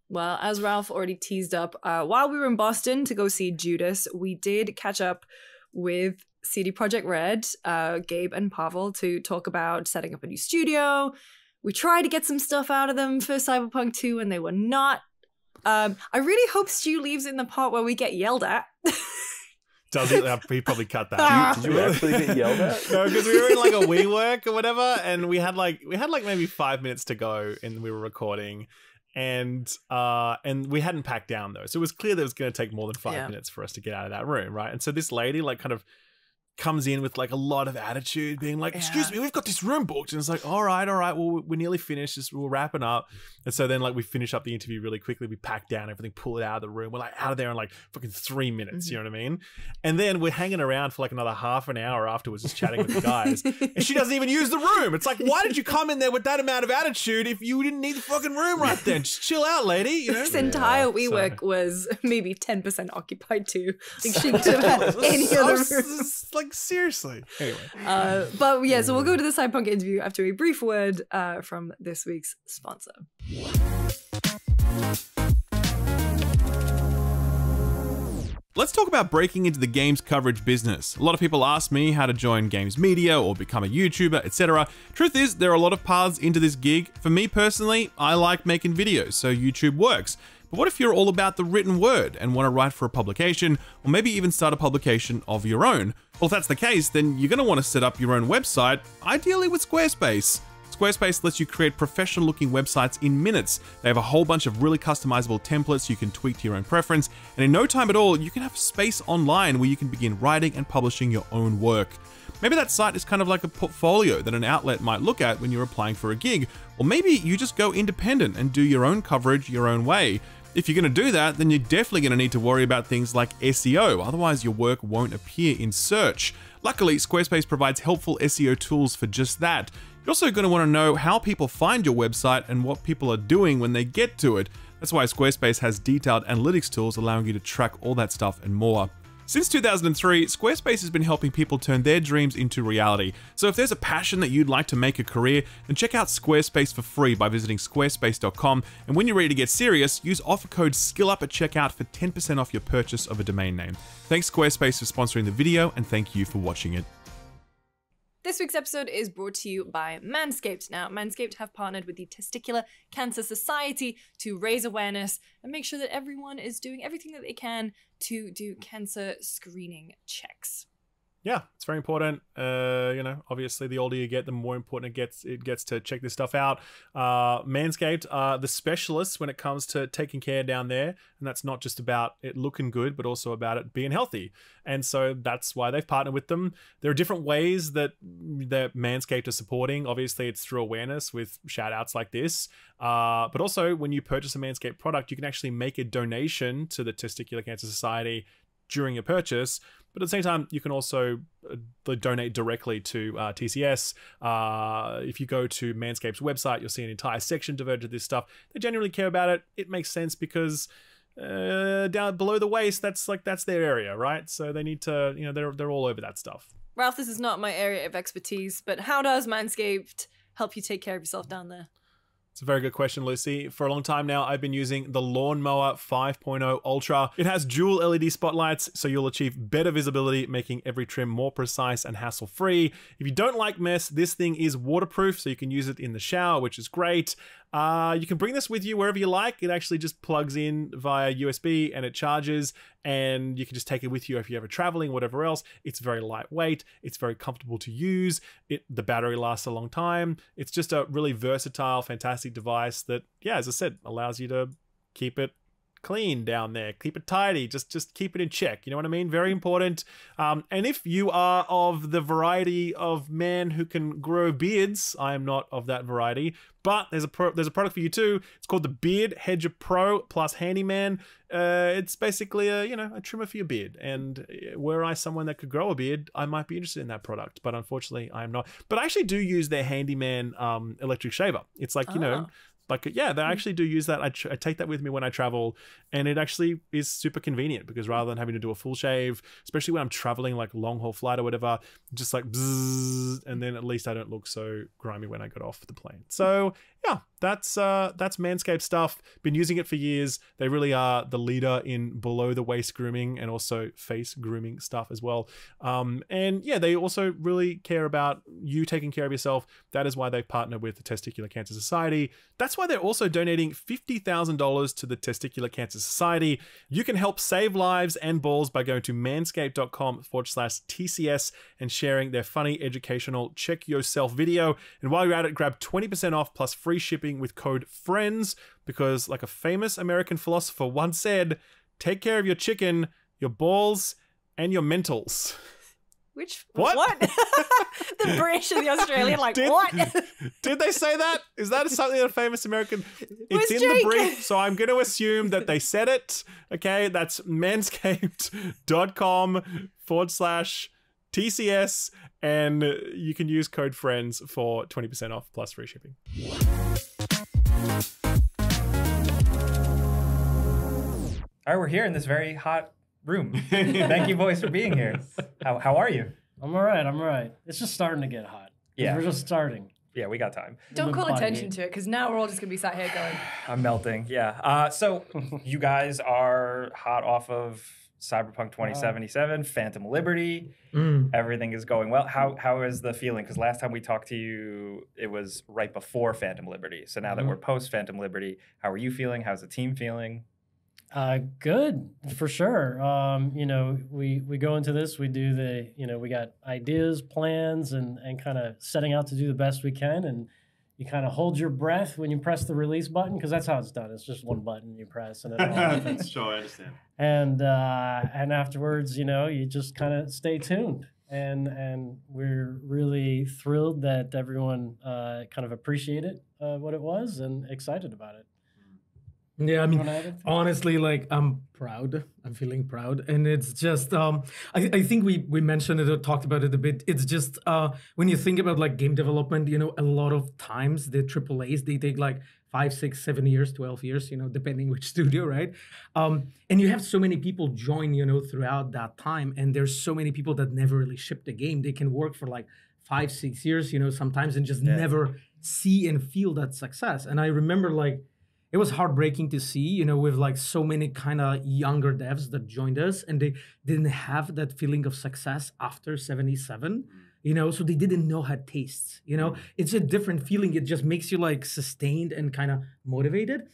Well, as Ralph already teased up, uh, while we were in Boston to go see Judas, we did catch up with CD Projekt Red, uh, Gabe and Pavel, to talk about setting up a new studio. We tried to get some stuff out of them for Cyberpunk 2, and they were not. Um, I really hope Stu leaves in the part where we get yelled at. Does he? uh, He probably cut that. Ah. Did you actually get yelled at? no, because we were in like a WeWork or whatever, and we had like we had like maybe five minutes to go, and we were recording, and uh, and we hadn't packed down though, so it was clear that it was going to take more than five Yeah. minutes for us to get out of that room, right? And so this lady like kind of comes in with like a lot of attitude, being like, "Excuse Yeah. me, we've got this room booked," and it's like, "All right, all right, well we're nearly finished, just we're wrapping up." And so then like we finish up the interview really quickly, we pack down everything, pull it out of the room, we're like out of there in like fucking three minutes, you mm-hmm. know what I mean? And then we're hanging around for like another half an hour afterwards, just chatting with the guys. And she doesn't even use the room. It's like, why did you come in there with that amount of attitude if you didn't need the fucking room right then? Just chill out, lady. You know? this entire so- WeWork was maybe 10% occupied too. Like she could have had any other room. like seriously. Anyway, Uh, but yeah, so we'll go to the Cyberpunk interview after a brief word uh, from this week's sponsor. Let's talk about breaking into the games coverage business. A lot of people ask me how to join games media or become a YouTuber, etc. Truth is, there are a lot of paths into this gig. For me personally, I like making videos, so YouTube works. But what if you're all about the written word and want to write for a publication, or maybe even start a publication of your own? Well, if that's the case, then you're going to want to set up your own website, ideally with Squarespace. Squarespace lets you create professional looking websites in minutes. They have a whole bunch of really customizable templates you can tweak to your own preference, and in no time at all, you can have space online where you can begin writing and publishing your own work. Maybe that site is kind of like a portfolio that an outlet might look at when you're applying for a gig, or maybe you just go independent and do your own coverage your own way. If you're going to do that, then you're definitely going to need to worry about things like SEO, otherwise, your work won't appear in search. Luckily, Squarespace provides helpful SEO tools for just that. You're also going to want to know how people find your website and what people are doing when they get to it. That's why Squarespace has detailed analytics tools allowing you to track all that stuff and more. Since 2003, Squarespace has been helping people turn their dreams into reality. So if there's a passion that you'd like to make a career, then check out Squarespace for free by visiting squarespace.com. And when you're ready to get serious, use offer code SKILLUP at checkout for 10% off your purchase of a domain name. Thanks Squarespace for sponsoring the video, and thank you for watching it. This week's episode is brought to you by Manscaped. Now, Manscaped have partnered with the Testicular Cancer Society to raise awareness and make sure that everyone is doing everything that they can to do cancer screening checks. Yeah, it's very important. Uh, you know, obviously, the older you get, the more important it gets. It gets to check this stuff out. Uh, Manscaped are the specialists when it comes to taking care down there, and that's not just about it looking good, but also about it being healthy. And so that's why they've partnered with them. There are different ways that that Manscaped are supporting. Obviously, it's through awareness with shout outs like this. Uh, but also, when you purchase a Manscaped product, you can actually make a donation to the Testicular Cancer Society during your purchase. But at the same time, you can also uh, donate directly to uh, TCS. Uh, if you go to Manscaped's website, you'll see an entire section devoted to this stuff. They genuinely care about it. It makes sense because uh, down below the waist, that's like that's their area, right? So they need to, you know, they're they're all over that stuff. Ralph, this is not my area of expertise, but how does Manscaped help you take care of yourself down there? It's a very good question, Lucy. For a long time now, I've been using the Lawnmower 5.0 Ultra. It has dual LED spotlights, so you'll achieve better visibility, making every trim more precise and hassle free. If you don't like mess, this thing is waterproof, so you can use it in the shower, which is great. Uh, you can bring this with you wherever you like. It actually just plugs in via USB and it charges, and you can just take it with you if you're ever traveling, whatever else. It's very lightweight. It's very comfortable to use. It the battery lasts a long time. It's just a really versatile, fantastic device that, yeah, as I said, allows you to keep it clean down there. Keep it tidy. Just just keep it in check. You know what i mean? Very important. Um, and if you are of the variety of men who can grow beards i am not of that variety but there's a pro- there's a product for you too. It's called the beard hedger pro plus handyman. Uh, it's basically a you know a trimmer for your beard. And uh, were i someone that could grow a beard i might be interested in that product but unfortunately i am not. But i actually do use their handyman um, electric shaver. It's like you know Oh. Like yeah they mm. actually do use that. I, tr- I take that with me when i travel and it actually is super convenient because rather than having to do a full shave especially when i'm traveling like long haul flight or whatever just like bzzz, and then at least i don't look so grimy when i get off the plane. So yeah that's uh that's manscaped stuff. Been using it for years. They really are the leader in below the waist grooming and also face grooming stuff as well. Um and yeah they also really care about you taking care of yourself. That is why they partner with the testicular cancer society. That's why they're also donating $50000 to the testicular cancer society. You can help save lives and balls by going to manscaped.com forward slash tcs and sharing their funny educational check yourself video. And while you're at it grab 20% off plus free shipping with code friends because like a famous american philosopher once said take care of your chicken your balls and your mentals Which What? What? the British and the Australian, like Did- what? Did they say that? Is that something that a famous American? It's in the brief, so I'm going to assume that they said it. Okay, that's manscaped.com forward slash TCS, and you can use code FRIENDS for 20% off plus free shipping. All right, we're here in this very hot room. Thank you, boys, for being here. How, how are you? I'm all right. I'm all right. It's just starting to get hot. Yeah. We're just starting. Yeah, we got time. Don't call attention to it because now we're all just gonna be sat here going. I'm melting. Yeah. Uh, so you guys are hot off of Cyberpunk 2077, Phantom Liberty. Everything is going well. How how is the feeling? Because last time we talked to you, it was right before Phantom Liberty. So now that Mhm. we're post Phantom Liberty, how are you feeling? How's the team feeling? Uh, good for sure. Um, you know, we we go into this. We do the. You know, we got ideas, plans, and and kind of setting out to do the best we can. And you kind of hold your breath when you press the release button because that's how it's done. It's just one button you press and it all sure, I understand. and uh, and afterwards, you know, you just kind of stay tuned. And and we're really thrilled that everyone uh, kind of appreciated uh, what it was and excited about it. Yeah, I mean, wanna add anything? honestly, like I'm proud. I'm feeling proud, and it's just um, I, I think we we mentioned it or talked about it a bit. It's just uh, when you think about like game development, you know, a lot of times the AAA's they take like five, six, seven years, twelve years, you know, depending which studio, right? Um, and you have so many people join, you know, throughout that time, and there's so many people that never really shipped a game. They can work for like five, six years, you know, sometimes, and just Yeah. never see and feel that success. And I remember like it was heartbreaking to see, you know, with like so many kind of younger devs that joined us and they didn't have that feeling of success after 77, mm. you know, so they didn't know how it tastes, you know. Mm. It's a different feeling. It just makes you like sustained and kind of motivated.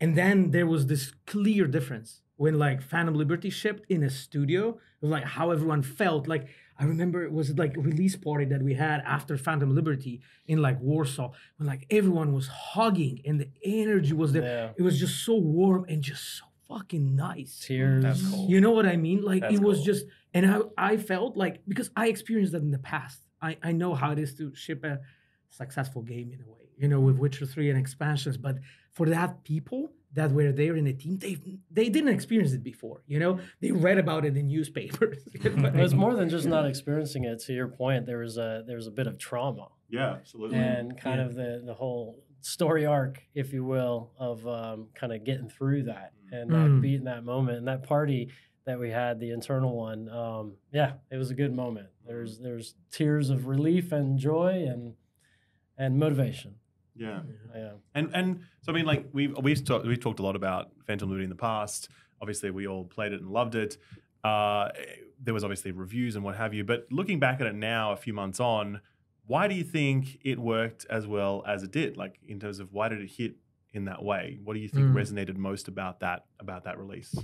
And then there was this clear difference when like Phantom Liberty shipped in a studio, like how everyone felt. Like I remember it was like a release party that we had after Phantom Liberty in like Warsaw, when like everyone was hugging and the energy was there. Yeah. It was just so warm and just so fucking nice. Tears. That's cool. You know what I mean? Like That's it was cool. just, and I I felt like because I experienced that in the past. I I know how it is to ship a successful game in a way, you know, with Witcher three and expansions. But for that people that were there in the team, they they didn't experience it before. You know, they read about it in newspapers. you know It was more than just not experiencing it. To your point, there was a there was a bit of trauma Yeah, absolutely. and kind of the the whole story arc, if you will, of um, kind of getting through that and that Mm. beating that moment and that party that we had, the internal one. Um, yeah, it was a good moment. There's there's tears of relief and joy and and motivation. Yeah. Yeah. And and so I mean, like we've we've talked we've talked a lot about Phantom Liberty in the past. Obviously, we all played it and loved it. Uh, there was obviously reviews and what have you. But looking back at it now, a few months on, why do you think it worked as well as it did? Like in terms of why did it hit in that way? What do you think Mm. resonated most about that about that release?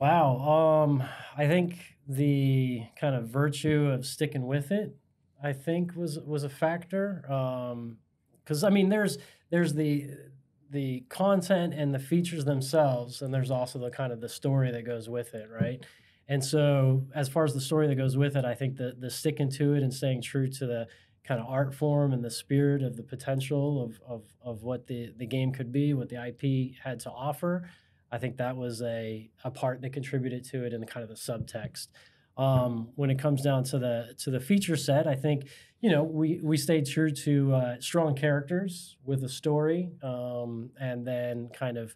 Wow. Um, I think the kind of virtue of sticking with it, I think was was a factor. Because I mean, there's there's the the content and the features themselves, and there's also the kind of the story that goes with it, right? And so, as far as the story that goes with it, I think the the sticking to it and staying true to the kind of art form and the spirit of the potential of of, of what the the game could be, what the IP had to offer. I think that was a, a part that contributed to it in the kind of the subtext. Um, when it comes down to the to the feature set, I think you know we we stayed true to uh, strong characters with a story, um, and then kind of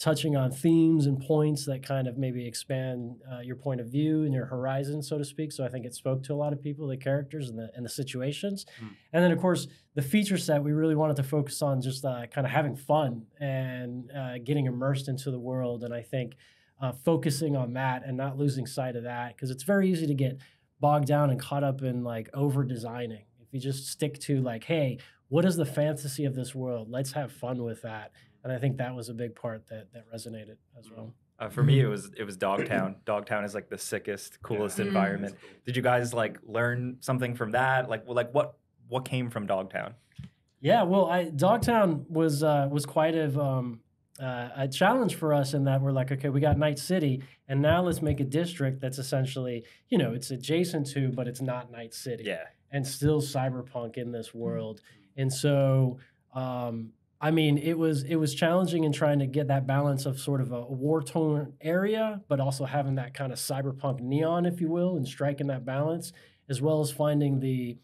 touching on themes and points that kind of maybe expand uh, your point of view and your horizon, so to speak. So I think it spoke to a lot of people, the characters and the and the situations, Mm. and then of course the feature set. We really wanted to focus on just uh, kind of having fun and uh, getting immersed into the world, and I think uh, focusing on that and not losing sight of that because it's very easy to get bogged down and caught up in like over designing. If you just stick to like, hey, what is the fantasy of this world? Let's have fun with that. And I think that was a big part that that resonated as well. Uh, for me, it was it was Dogtown. Dogtown is like the sickest, coolest Mm. environment. Did you guys like learn something from that? Like, well, like what what came from Dogtown? Yeah, well, I Dogtown was uh, was quite a um, uh, a challenge for us in that we're like, okay, we got Night City, and now let's make a district that's essentially, you know, it's adjacent to, but it's not Night City. Yeah, and still cyberpunk in this world. And so, um, I mean, it was it was challenging in trying to get that balance of sort of a war torn area, but also having that kind of cyberpunk neon, if you will, and striking that balance, as well as finding the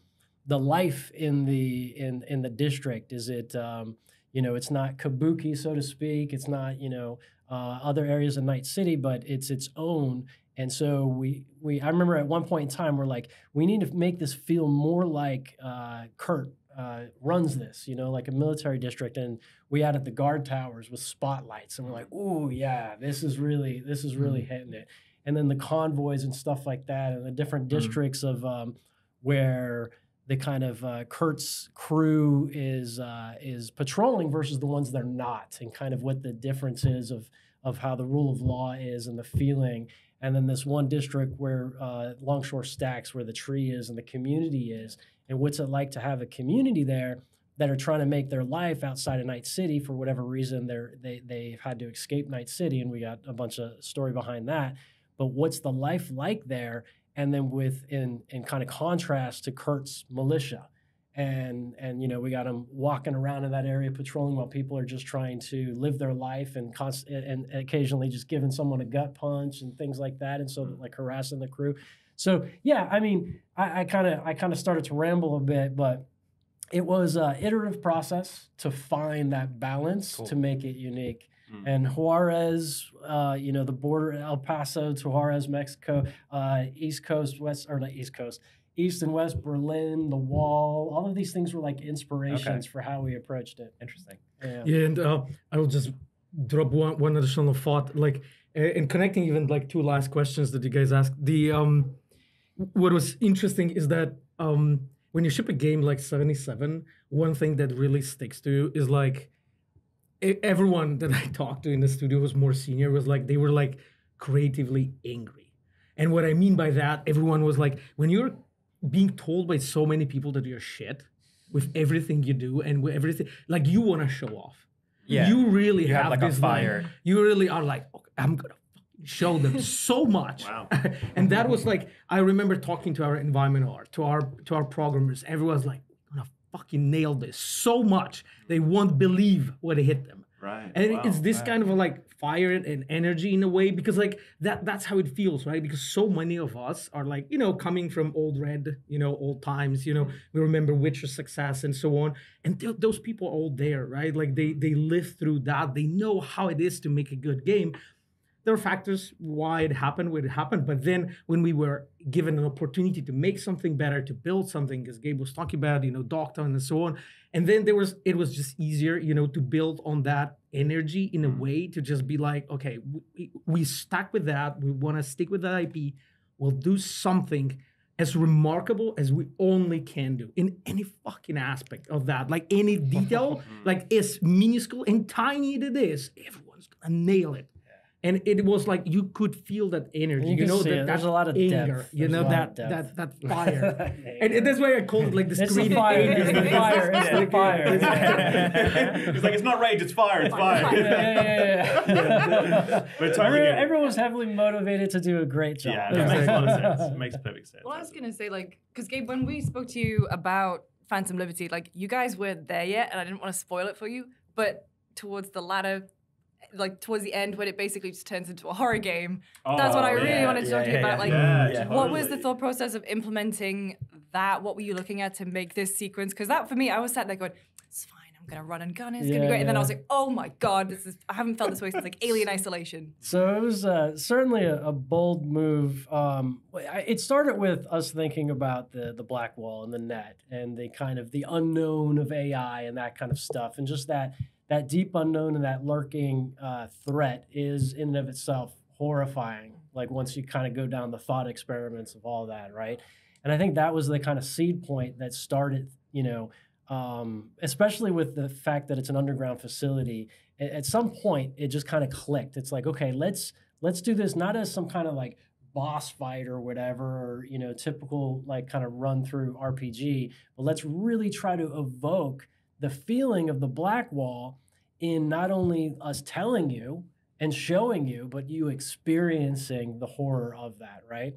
the life in the in in the district. Is it um, you know, it's not kabuki, so to speak. It's not you know uh, other areas of Night City, but it's its own. And so we we I remember at one point in time we're like we need to make this feel more like uh, Kurt uh, runs this, you know, like a military district, and we added the guard towers with spotlights, and we're like, oh yeah, this is really this is really hitting it. And then the convoys and stuff like that, and the different districts of um, where the kind of uh, Kurt's crew is uh, is patrolling versus the ones they're not, and kind of what the difference is of of how the rule of law is and the feeling. And then this one district where uh, Longshore Stacks, where the tree is and the community is, and what's it like to have a community there that are trying to make their life outside of Night City for whatever reason they're they they've had to escape Night City, and we got a bunch of story behind that. But what's the life like there? And then with in in kind of contrast to Kurt's militia, and and you know we got him walking around in that area patrolling while people are just trying to live their life and const- and occasionally just giving someone a gut punch and things like that and so hmm. like harassing the crew. So yeah i mean i kind of i kind of started to ramble a bit but it was an iterative process to find that balance Cool. to make it unique Mm. and Juarez, uh, you know, the border, El Paso to Juarez, Mexico, uh, East Coast, West, or not East Coast, East and West Berlin, the Wall, all of these things were like inspirations for how we approached it. Interesting. Yeah. Yeah, and uh, I will just drop one, one additional thought, like uh, in connecting even like two last questions that you guys asked. The um, what was interesting is that um, when you ship a game like 77, one thing that really sticks to you is like everyone that I talked to in the studio was more senior was like they were like creatively angry. And what I mean by that, everyone was like, when you're being told by so many people that you're shit with everything you do and with everything, like you want to show off. Yeah. You really You have, have, like, a this like- fire. you really are like, okay, I'm gonna fucking show them so much. Wow. and that was like, I remember talking to our environmental art, to our to our programmers. Everyone's like, fucking nailed this so much they won't believe what hit them. Right. And wow. it's this kind of a, like fire and energy in a way because like that that's how it feels, right? Because so many of us are like, you know, coming from old red, you know, old times, you know, we remember Witcher success and so on. And th- those people are all there, right? Like they they live through that. They know how it is to make a good game. There are factors why it happened, when it happened, but then when we were given an opportunity to make something better, to build something, as Gabe was talking about, you know, Dogtown and so on, and then there was it was just easier you know to build on that energy in a mm. way to just be like okay we, we stuck with that we want to stick with that ip we'll do something as remarkable as we only can do in any fucking aspect of that like any detail mm. like as minuscule and tiny it is everyone's gonna nail it and it was like you could feel that energy You you, know see that. There's a lot of anger depth. you know that of that that fire and, and that's why i called it like the It's the screen fire. anger. It's the fire. It's the fire. it's like it's not rage, it's fire, it's fire. Yeah, yeah, yeah, yeah. But totally Every- everyone was heavily motivated to do a great job. Yeah, it makes a lot of sense. It makes perfect sense. Well, I was gonna say like, because Gabe, when we spoke to you about Phantom Liberty, like you guys weren't there yet, and I didn't want to spoil it for you. But towards the latter, like towards the end, when it basically just turns into a horror game, that's what I Oh, really yeah, wanted to talk to you about. Like, Yeah, yeah, what was the thought process of implementing that? What were you looking at to make this sequence? Because that for me, I was sat there going, "It's fine. I'm gonna run and gun. It's gonna be great." And then I was like, "Oh my god, this is. I haven't felt this way since like Alien Isolation." So it was uh, certainly a, a bold move. Um, it started with us thinking about the the black wall and the net and the kind of the unknown of AI and that kind of stuff, and just that that deep unknown and that lurking uh, threat is in and of itself horrifying. Like once you kind of go down the thought experiments of all that, right? And I think that was the kind of seed point that started, you know, um, especially with the fact that it's an underground facility. At some point, it just kind of clicked. It's like, okay, let's let's do this not as some kind of like boss fight or whatever, or you know, typical like kind of run through RPG, but let's really try to evoke the feeling of the black wall in not only us telling you and showing you, but you experiencing the horror of that, right?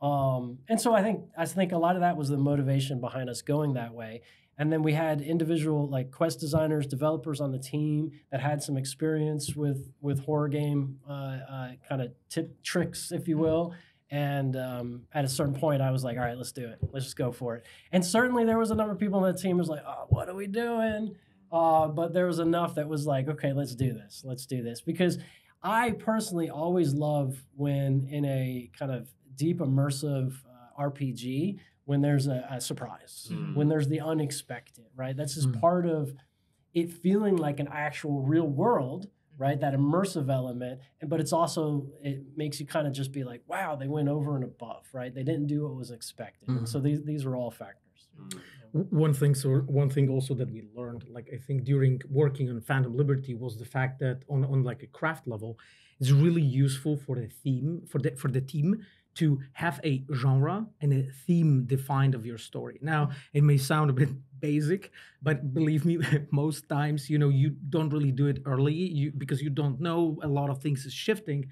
Um, and so I think I think a lot of that was the motivation behind us going that way. And then we had individual like quest designers, developers on the team that had some experience with with horror game uh, uh, kind of tip tricks, if you will. And um, at a certain point, I was like, "All right, let's do it. Let's just go for it." And certainly, there was a number of people on the team who was like, "Oh, what are we doing?" Uh, but there was enough that was like, "Okay, let's do this. Let's do this." Because I personally always love when in a kind of deep immersive uh, RPG when there's a, a surprise, Mm. when there's the unexpected, right? That's just Mm. part of it feeling like an actual real world, right? That immersive element, and but it's also it makes you kind of just be like, wow, they went over and above, right? They didn't do what was expected. And Mhm. so these these are all factors. One thing so one thing also that we learned like i think during working on phantom liberty was the fact that on, on like a craft level it's really useful for the theme for the for the team to have a genre and a theme defined of your story. Now it may sound a bit basic but believe me most times you know you don't really do it early you because you don't know a lot of things is shifting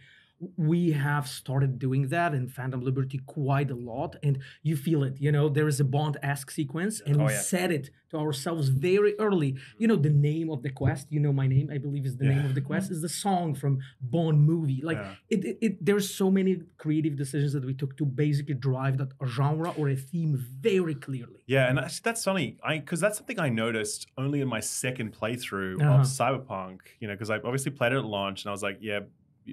we have started doing that in Phantom Liberty quite a lot, and you feel it. You know, there is a Bond-esque sequence, and Oh, we yeah. said it to ourselves very early. You know, the name of the quest. You know, my name, I believe, is the name of the quest. Is the song from Bond movie. Like Yeah. it, it, it. There's so many creative decisions that we took to basically drive that genre or a theme very clearly. Yeah, and that's, that's funny. I because that's something I noticed only in my second playthrough Uh-huh. of Cyberpunk. You know, because I obviously played it at launch, and I was like, yeah,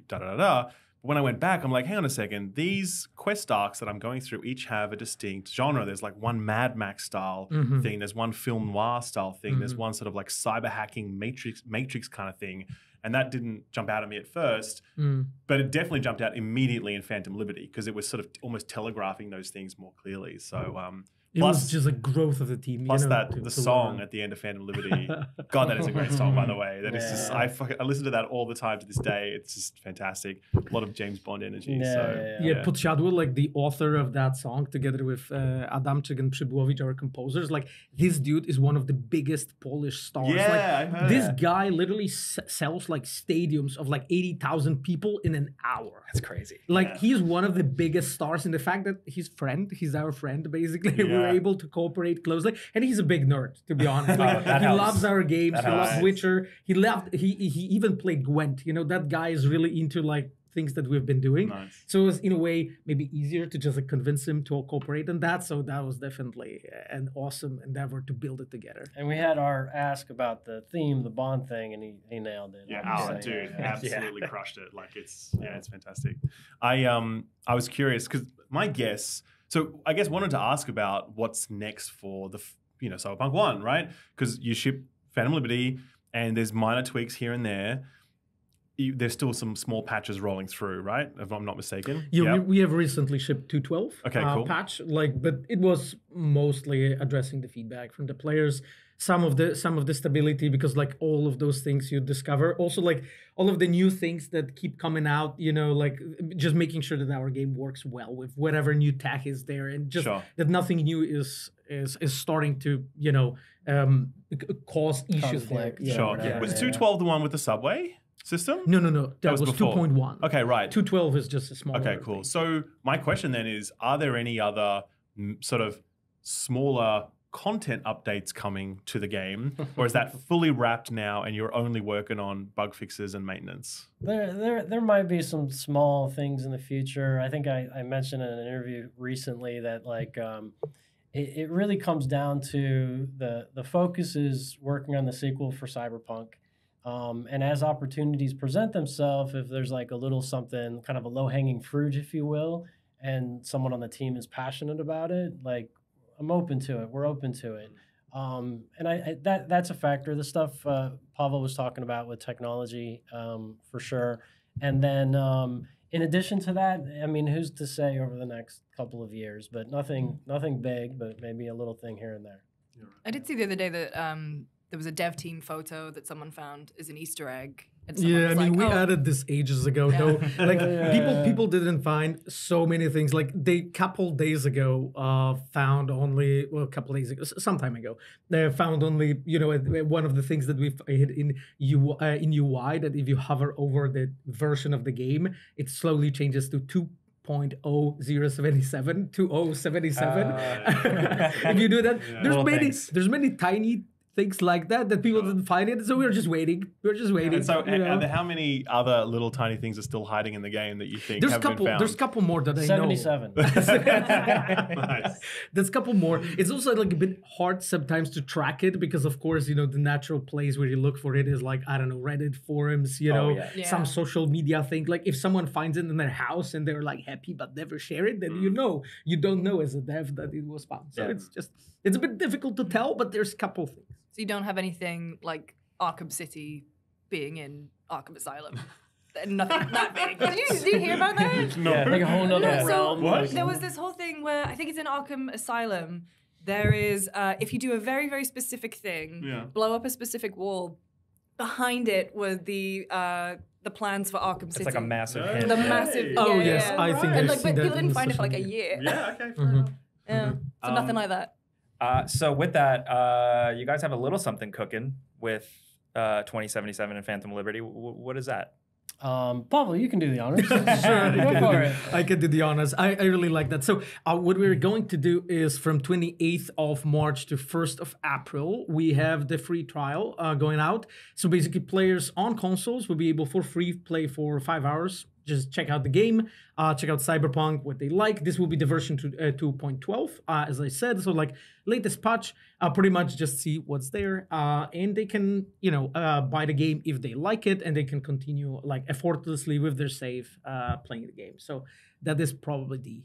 da da da da. But when I went back, I'm like, hang on a second. These quest arcs that I'm going through each have a distinct genre. There's like one Mad Max style Mhm. thing. There's one film noir style thing. There's Mhm. one sort of like cyber hacking Matrix Matrix kind of thing. And that didn't jump out at me at first, Mm. but it definitely jumped out immediately in Phantom Liberty because it was sort of almost telegraphing those things more clearly. So um, It Plus- was just a growth of the team. plus you know, that to- the to song learn. at the end of Phantom Liberty. God, that is a great song, by the way. That is just Yeah. I fucking, I listen to that all the time to this day. It's just fantastic. A lot of James Bond energy. Yeah, so yeah, Yeah, Podsiadło, like the author of that song, together with uh, Adamczyk and Przybyłowicz, our composers, like this dude is one of the biggest Polish stars. Yeah, like, I heard this that. guy literally s- sells like stadiums of like eighty thousand people in an hour. That's crazy. Like Yeah. he's one of the biggest stars, and the fact that his friend, he's our friend, basically, we're able to cooperate closely, and he's a big nerd, to be honest. Like, Oh, he helps. loves our games. That he loves. Witcher. He loved. He he even played Gwent. You know that guy is really into like things that we've been doing. Nice. So it was in a way maybe easier to just like, convince him to cooperate on that. So that was definitely an awesome endeavor to build it together. And we had our ask about the theme, the Bond thing, and he, he nailed it. Yeah, Alan, saying. dude, Yeah. absolutely crushed it. Like it's yeah, it's fantastic. I um I was curious because my guess. So I guess wanted to ask about what's next for the you know Cyberpunk One, right? Because you ship Phantom Liberty, and there's minor tweaks here and there. You, there's still some small patches rolling through, right? If I'm not mistaken. Yeah, Yep. we, we have recently shipped 212 Okay, uh, cool. patch, like, but it was mostly addressing the feedback from the players. Some of the some of the stability because like all of those things you discover, also like all of the new things that keep coming out. You know, like just making sure that our game works well with whatever new tech is there, and just Sure. that nothing new is is is starting to you know um cause issues there. Conflict, Yeah, Sure. whatever, Was yeah. 212 the one with the subway system? No, no, no. That, was was, 2.1. Okay, right. 212 is just a small. Okay, cool. So my question then is: Are there any other mm, sort of smaller content updates coming to the game, or is that fully wrapped now and you're only working on bug fixes and maintenance? There, there, there might be some small things in the future. I think I, I mentioned in an interview recently that like um, it, it really comes down to the the focus is working on the sequel for Cyberpunk, um, and as opportunities present themselves, if there's like a little something, kind of a low hanging fruit, if you will, and someone on the team is passionate about it, like I'm open to it. We're open to it. Um, and I, I that that's a factor. The stuff uh, Pavel was talking about with technology, um, for sure. And then um, in addition to that, I mean, who's to say over the next couple of years? But nothing, nothing big, but maybe a little thing here and there. I did see the other day that um, there was a dev team photo that someone found as an Easter egg. And Yeah, I was mean, like, we "Oh, added this ages ago. Yeah. No, like Yeah. people, people didn't find so many things. Like they couple days ago, uh, found only well, a couple days ago, some time ago, they found only you know one of the things that we've hit in U uh, in UI that if you hover over the version of the game, it slowly changes to two. 0.0077 2077 Uh, if you do that Yeah. there's Little many things. there's many tiny things like that that people didn't find it so we were just waiting we were just waiting And so, you and, know? and how many other little tiny things are still hiding in the game that you think There's a haven't couple. been found? There's a couple more that I Seventy-seven. know. Nice. There's a couple more. It's also like a bit hard sometimes to track it because, of course, you know the natural place where you look for it is like I don't know Reddit forums, you Oh, know, yeah. Yeah. some social media thing. Like if someone finds it in their house and they're like happy but never share it, then you mm. know you don't know as a dev that it was found. So Yeah. it's just it's a bit difficult to tell, but there's a couple things. So you don't have anything like Arkham City being in Arkham Asylum. Nothing that big. Did you, did you hear about that? No. Yeah, like a whole nother No, so. What? there was this whole thing where I think it's in Arkham Asylum. There is, uh, if you do a very, very specific thing, Yeah. blow up a specific wall, behind it were the uh, the plans for Arkham City. It's like a massive Yeah. hint. the Hey. massive. Oh yeah, yes, yeah. I think And I've like, seen but that people in didn't find it for like a year. Yeah. Okay. fair Mhm. enough. Yeah. So nothing Um, like that. Uh, so with that, uh, you guys have a little something cooking with uh, 2077 and Phantom Liberty. W- what is that? Um, Pavel, you can do the honors. sure, I Go can, for do, it. I can do the honors. I, I really like that. So, uh, what we're going to do is from 28th of March to 1st of April, we have the free trial uh, going out. So, basically, players on consoles will be able for free play for five hours. Just check out the game, uh, check out Cyberpunk, what they like. This will be the version to, uh, 2.12, uh, as I said. So, like, latest patch, uh, pretty much just see what's there. Uh, and they can, you know, uh, buy the game if they like it, and they can continue, like, effortlessly with their save uh, playing the game. So, that is probably the,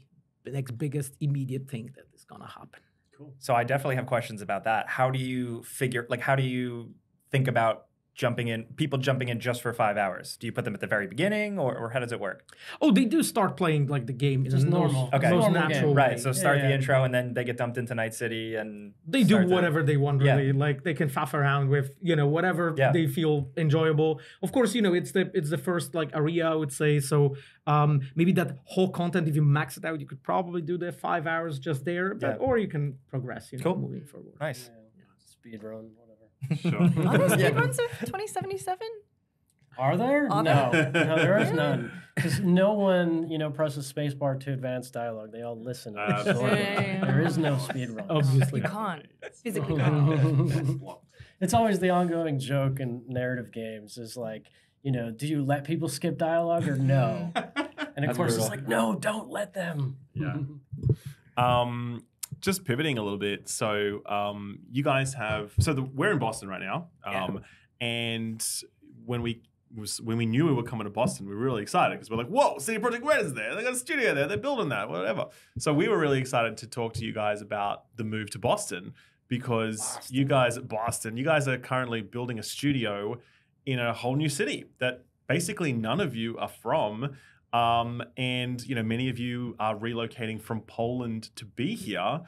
next biggest immediate thing that is going to happen. Cool. So I definitely have questions about that. How do you figure like how do you think about jumping in people jumping in just for five hours? Do you put them at the very beginning or, or how does it work? Oh, they do start playing like the game in Just the normal. Okay. most Normal game. natural Right. So start Yeah, the yeah. intro and then they get dumped into Night City and they do start to- whatever they want Yeah. really like they can faff around with you know whatever Yeah. they feel enjoyable of course you know it's the it's the first like area i would say so um maybe that whole content if you max it out you could probably do the five hours just there but, Yeah. or you can progress you know Cool. moving forward Nice. Speed run, whatever. Sure. Are there Yeah. speedruns of 2077? Are there? Are no, there? no, there is none. Because no one, you know, presses spacebar to advance dialogue. They all listen. and Uh, absorb. Yeah, yeah, yeah. There is no speed run. obviously You can't. Physically can't. it's always the ongoing joke in narrative games is like, you know, do you let people skip dialogue or no? And of That's course, it's like, no, don't let them. Yeah. Um, just pivoting a little bit. So, um, you guys have so the, we're in Boston right now, um, and when we was when we knew we were coming to Boston, we were really excited because we're like, "Whoa, CD Projekt Red is there! They got a studio there. They're building that, whatever." So we were really excited to talk to you guys about the move to Boston because you guys at Boston, you guys are currently building a studio in a whole new city that basically none of you are from. Um, and you know, many of you are relocating from Poland to be here.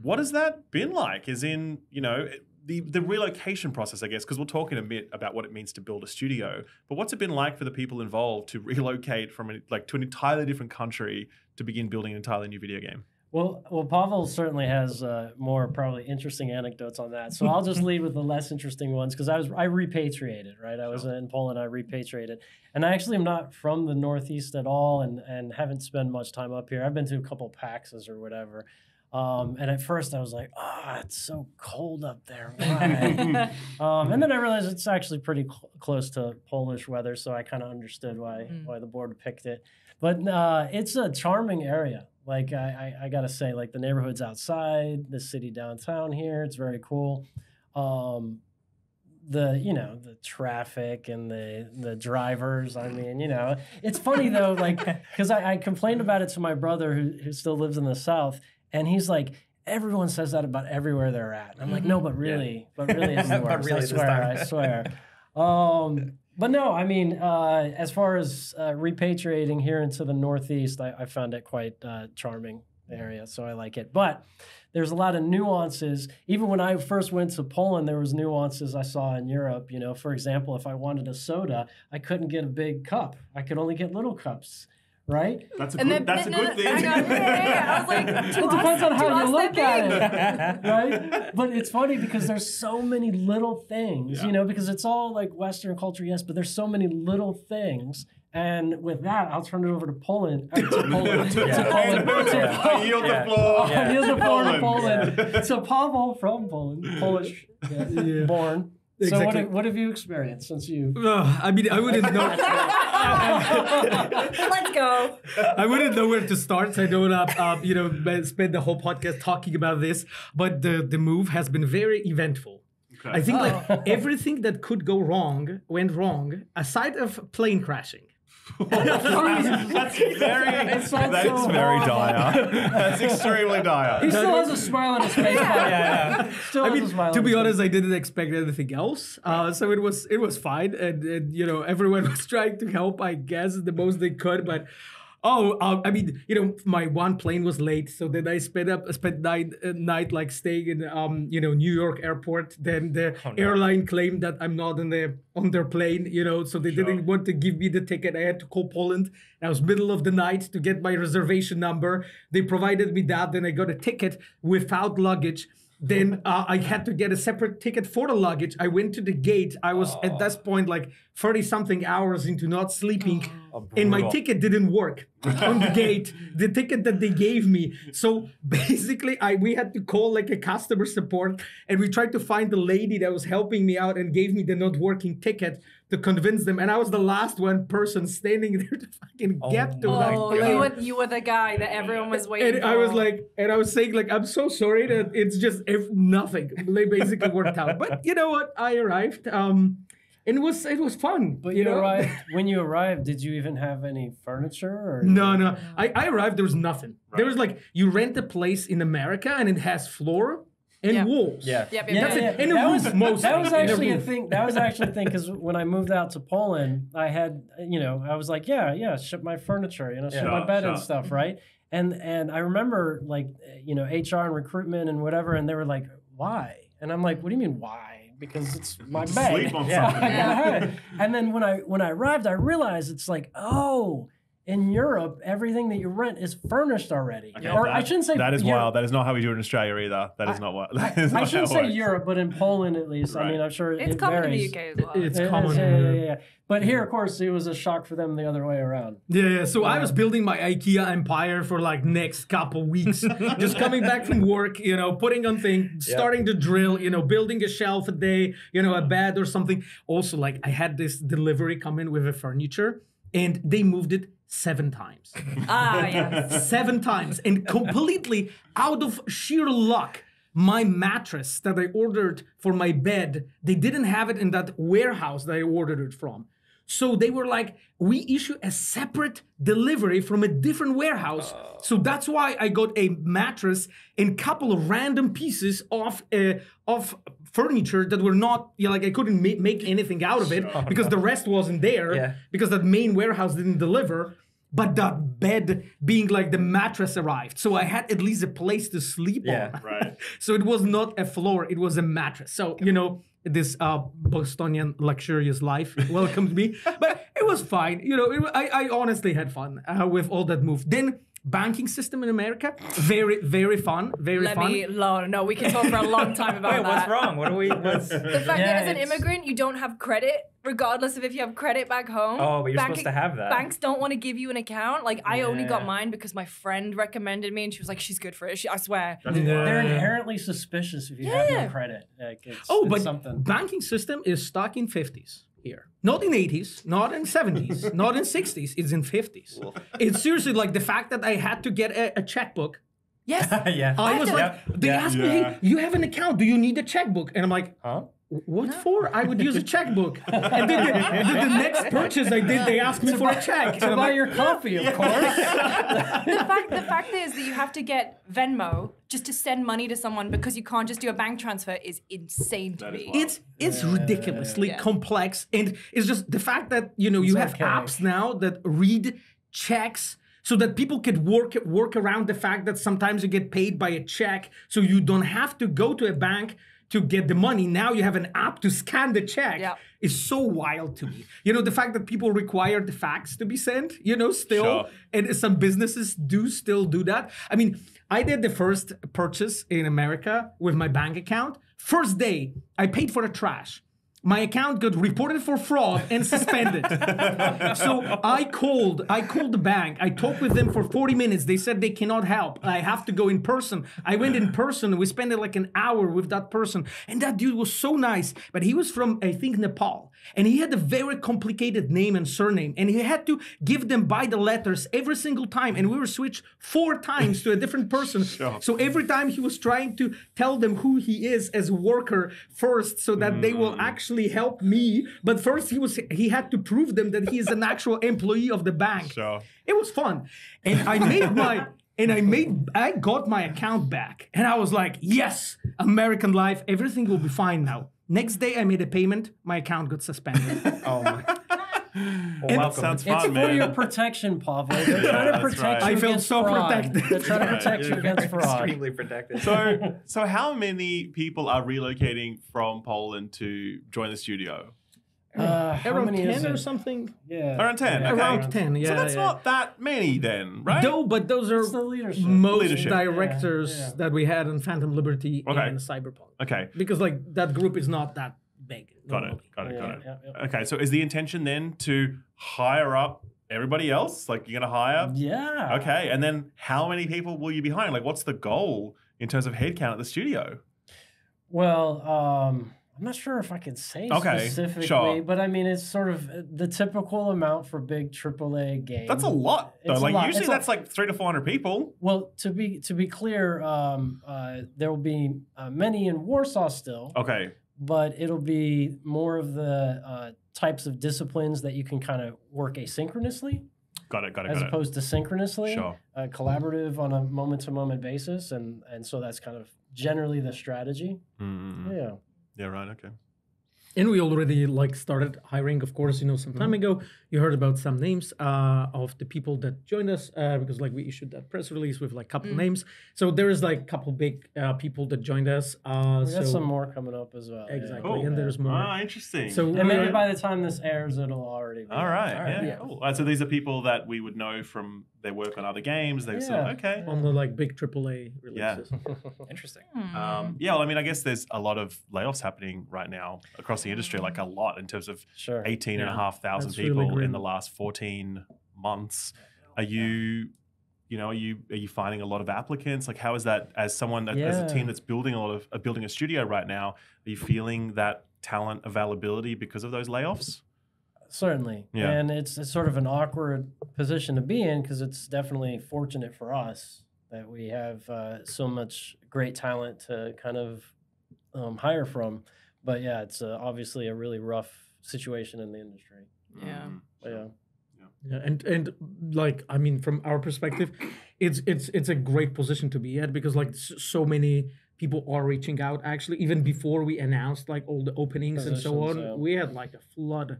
What has that been like? Is in you know the the relocation process, I guess, because we'll talk in a bit about what it means to build a studio. But what's it been like for the people involved to relocate from a, like to an entirely different country to begin building an entirely new video game? Well, well, Pavel certainly has uh, more probably interesting anecdotes on that. So I'll just lead with the less interesting ones because I was I repatriated, right? I was in Poland, I repatriated, and I actually am not from the Northeast at all, and and haven't spent much time up here. I've been to a couple PAXs or whatever. Um, and at first I was like, oh, it's so cold up there. Um, and then I realized it's actually pretty cl- close to Polish weather, so I kind of understood why Mm. why the board picked it. But uh, it's a charming area. Like I, I, I gotta say, like the neighborhoods outside, the city downtown here, it's very cool. Um, the you know the traffic and the the drivers. I mean, you know, it's funny though, like because I, I complained about it to my brother who who still lives in the south, and he's like. Everyone says that about everywhere they're at. And I'm like, no, but really, but really is the But really I swear. I swear. Um, but no, I mean, uh, as far as uh, repatriating here into the Northeast, I, I found it quite uh, charming area, so I like it. But there's a lot of nuances. Even when I first went to Poland, there was nuances I saw in Europe. You know, for example, if I wanted a soda, I couldn't get a big cup. I could only get little cups, right? That's a And good. that's a no, no, good thing. hang on, yeah, yeah, yeah. I was like, It depends us- on how you look at it, right? But it's funny because there's so many little things, Yeah. you know, because it's all like Western culture, yes, but there's so many little things. And with that, I'll turn it over to Poland. uh, to Poland. to Yeah. Poland. to Yeah. I yield Yeah. the floor. I yield the floor to Poland. Poland. So Pavel from Poland, Polish yeah, Yeah. born. So what, have, what have you experienced since you? Ugh, i mean i wouldn't know Let's go. I wouldn't know where to start. So I don't, uh, uh, you know, spend the whole podcast talking about this. But the the move has been very eventful. I think like everything that could go wrong went wrong, aside of plane crashing. That's very. It sounds That is so very dire. That's extremely dire. He still has a smile on his face. yeah, yeah. Still I has a mean, smile to on be his honest, I didn't expect anything else. Uh, so it was it was fine, and, and you know everyone was trying to help, I guess, the most they could. But oh, um, I mean, you know, my one plane was late, so then I spent up spent night uh, night like staying in um you know New York airport. Then the no. airline claimed that I'm not on the on their plane, you know, so they Sure. didn't want to give me the ticket. I had to call Poland. That was middle of the night to get my reservation number. They provided me that. Then I got a ticket without luggage. then uh, I had to get a separate ticket for the luggage. I went to the gate. I was at this point like 30 something hours into not sleeping, and my ticket didn't work on the gate. The ticket that they gave me. So basically, I we had to call like a customer support, and we tried to find the lady that was helping me out and gave me the not working ticket to convince them. And I was the last one person standing there to fucking get to that Oh, you were you were the guy that everyone was waiting And for. I was like, and I was saying, like, I'm so sorry that it's just if nothing. They basically worked out. But you know what? I arrived. Um, and it was it was fun. But you know? arrived when you arrived. Did you even have any furniture? Or No, no. I, I arrived. There was nothing. There was like you rent a place in America and it has floor and Yeah. walls. Yeah. Yep, yep, Yeah. That's yeah, it. And a that was, mostly. That was actually a thing. That was actually a thing because when I moved out to Poland, I had you know I was like, yeah, yeah, ship my furniture, you know, ship Yeah. my Sure, bed and stuff, right? And and I remember like you know HR and recruitment and whatever, and they were like, why? And I'm like, what do you mean why? Because it's my bed. Sleep on Yeah, something. I gotta have it. And then when I when I arrived, I realized it's like, oh. In Europe, everything that you rent is furnished already. Okay, or I shouldn't say that is Europe. wild. That is not how we do it in Australia either. That is not what. That is I not shouldn't say works. Europe, but in Poland at least. I mean, I'm sure It's it common varies. in the UK as well. It's It is, common. yeah, yeah, yeah, yeah. But here, of course, it was a shock for them the other way around. Yeah, yeah. So I was building my IKEA empire for like next couple weeks. Just coming back from work, you know, putting on things, starting to drill, you know, building a shelf a day, you know, a bed or something. Also, like I had this delivery come in with a furniture and they moved it seven times. ah, yeah. seven times and completely out of sheer luck my mattress that i ordered for my bed they didn't have it in that warehouse that i ordered it from so they were like we issue a separate delivery from a different warehouse so that's why i got a mattress and couple of random pieces of uh, of furniture that were not yeah, like i couldn't ma- make anything out of it because the rest wasn't there Yeah. because that main warehouse didn't deliver but that bed being like the mattress arrived. So i had at least a place to sleep Yeah, on. Right. so it was not a floor it was a mattress. So you know this uh bostonian luxurious life welcomed me but it was fine. You know it, I, I honestly had fun uh, with all that move. Then banking system in america very very fun very Let fun me, no, no, we can talk for a long time about Wait, that. what's wrong? What are we? What's? The fact Yeah, that as an it's- immigrant you don't have credit, regardless of if you have credit back home. Oh, but you're banking- supposed to have that. Banks don't want to give you an account. Like I only got mine because my friend recommended me, and she was like, "She's good for it." She, I swear. They're Yeah. inherently suspicious if you have no credit. Like it's, Oh, it's but something. banking system is stuck in 50s here. Not in 80s, not in 70s, not in 60s. It's in 50s. It's seriously like the fact that I had to get a, a checkbook. Yes. yeah. I was to- like, they Yeah. asked me, hey, you have an account. Do you need a checkbook? And I'm like, Huh? What for? I would use a checkbook. And then the, the, the next purchase I did, they asked me for a check. To buy your coffee, of course. the fact the fact is that you have to get Venmo just to send money to someone because you can't just do a bank transfer is insane to me. it's it's ridiculously Yeah. complex and it's just the fact that you know you have okay. apps now that read checks so that people could work work around the fact that sometimes you get paid by a check so you don't have to go to a bank to get the money now you have an app to scan the check Yeah. is so wild to me you know the fact that people require the fax to be sent you know still Sure. and some businesses do still do that. I mean, I did the first purchase in America with my bank account. First day, I paid for the trash. My account got reported for fraud and suspended. so I called, I called the bank. I talked with them for 40 minutes. They said they cannot help. I have to go in person. I went in person. We spent like an hour with that person. And that dude was so nice. But he was from, I think, Nepal. And he had a very complicated name and surname. And he had to give them by the letters every single time. And we were switched four times to a different person. So every time he was trying to tell them who he is as a worker first so that they will hmm. actually help me. But first he was he had to prove them that he is an actual employee of the bank. Sure. It was fun. And I made my and I made I got my account back. And I was like, yes, American life, everything will be fine now. Next day I made a payment, my account got suspended. Oh my. Well, welcome. Sounds It's fun, for your protection, Pavel. They're trying to protect right. you I felt against so fraud. protected. They're trying to protect you against fraud. Extremely protected. So, so how many people are relocating from Poland to join the studio? Uh, how around many ten or something. Yeah, Around 10, yeah, okay. Around ten, yeah. so that's yeah. not that many then, right? No, but those are the leadership. most Leadership. directors Yeah, yeah. that we had in Phantom Liberty Okay. and Cyberpunk. Okay, Because like that group is not that big. got it, got it, Yeah, got it. yeah, yeah. Okay, so is the intention then to hire up everybody else? Like you're going to hire? Yeah. Okay, and then how many people will you be hiring? Like, what's the goal in terms of headcount at the studio? Well, um, I'm not sure if I can say Okay, specifically, sure. but I mean, it's sort of the typical amount for big AAA games. That's a lot, though. It's like lot. usually It's that's like three to four hundred people. Well, to be to be clear, um, uh, there will be uh, many in Warsaw still, Okay, but it'll be more of the uh, types of disciplines that you can kind of work asynchronously got it, got it, as got opposed to synchronously. Sure. uh, collaborative on a moment to moment basis, and and so that's kind of generally the strategy. Mm-mm. Yeah. Yeah, right. Okay. And we already like started hiring, of course, you know, some Mm-hmm. time ago. You heard about some names uh, of the people that joined us uh, because like we issued that press release with like a couple Mm. names. So there is like a couple big uh, people that joined us. Uh, We got some more coming up as well. exactly, Cool. and there's more. Ah, interesting. So And maybe by the time this airs, it'll already be. All right. All yeah. yeah. Cool. All right, so these are people that we would know from their work on other games. They've sort of, okay. on the like big AAA releases. Yeah. releases. Interesting. Um, yeah, well, I mean, I guess there's a lot of layoffs happening right now across the industry, like a lot in terms of Sure. 18 and a half thousand that's really people in the last 14 months. Are you, you know, are you are you finding a lot of applicants? Like, how is that as someone that, as a team that's building a lot of uh, building a studio right now? Are you feeling that talent availability because of those layoffs? Certainly. Yeah. And it's, it's sort of an awkward position to be in because it's definitely fortunate for us that we have uh, so much great talent to kind of um, hire from. But yeah, it's uh, obviously a really rough situation in the industry. Yeah. Mm, But yeah. Yeah, and and like I mean, from our perspective, it's it's it's a great position to be at because like so many people are reaching out. Actually, even before we announced like all the openings and so on, yeah. we had like a flood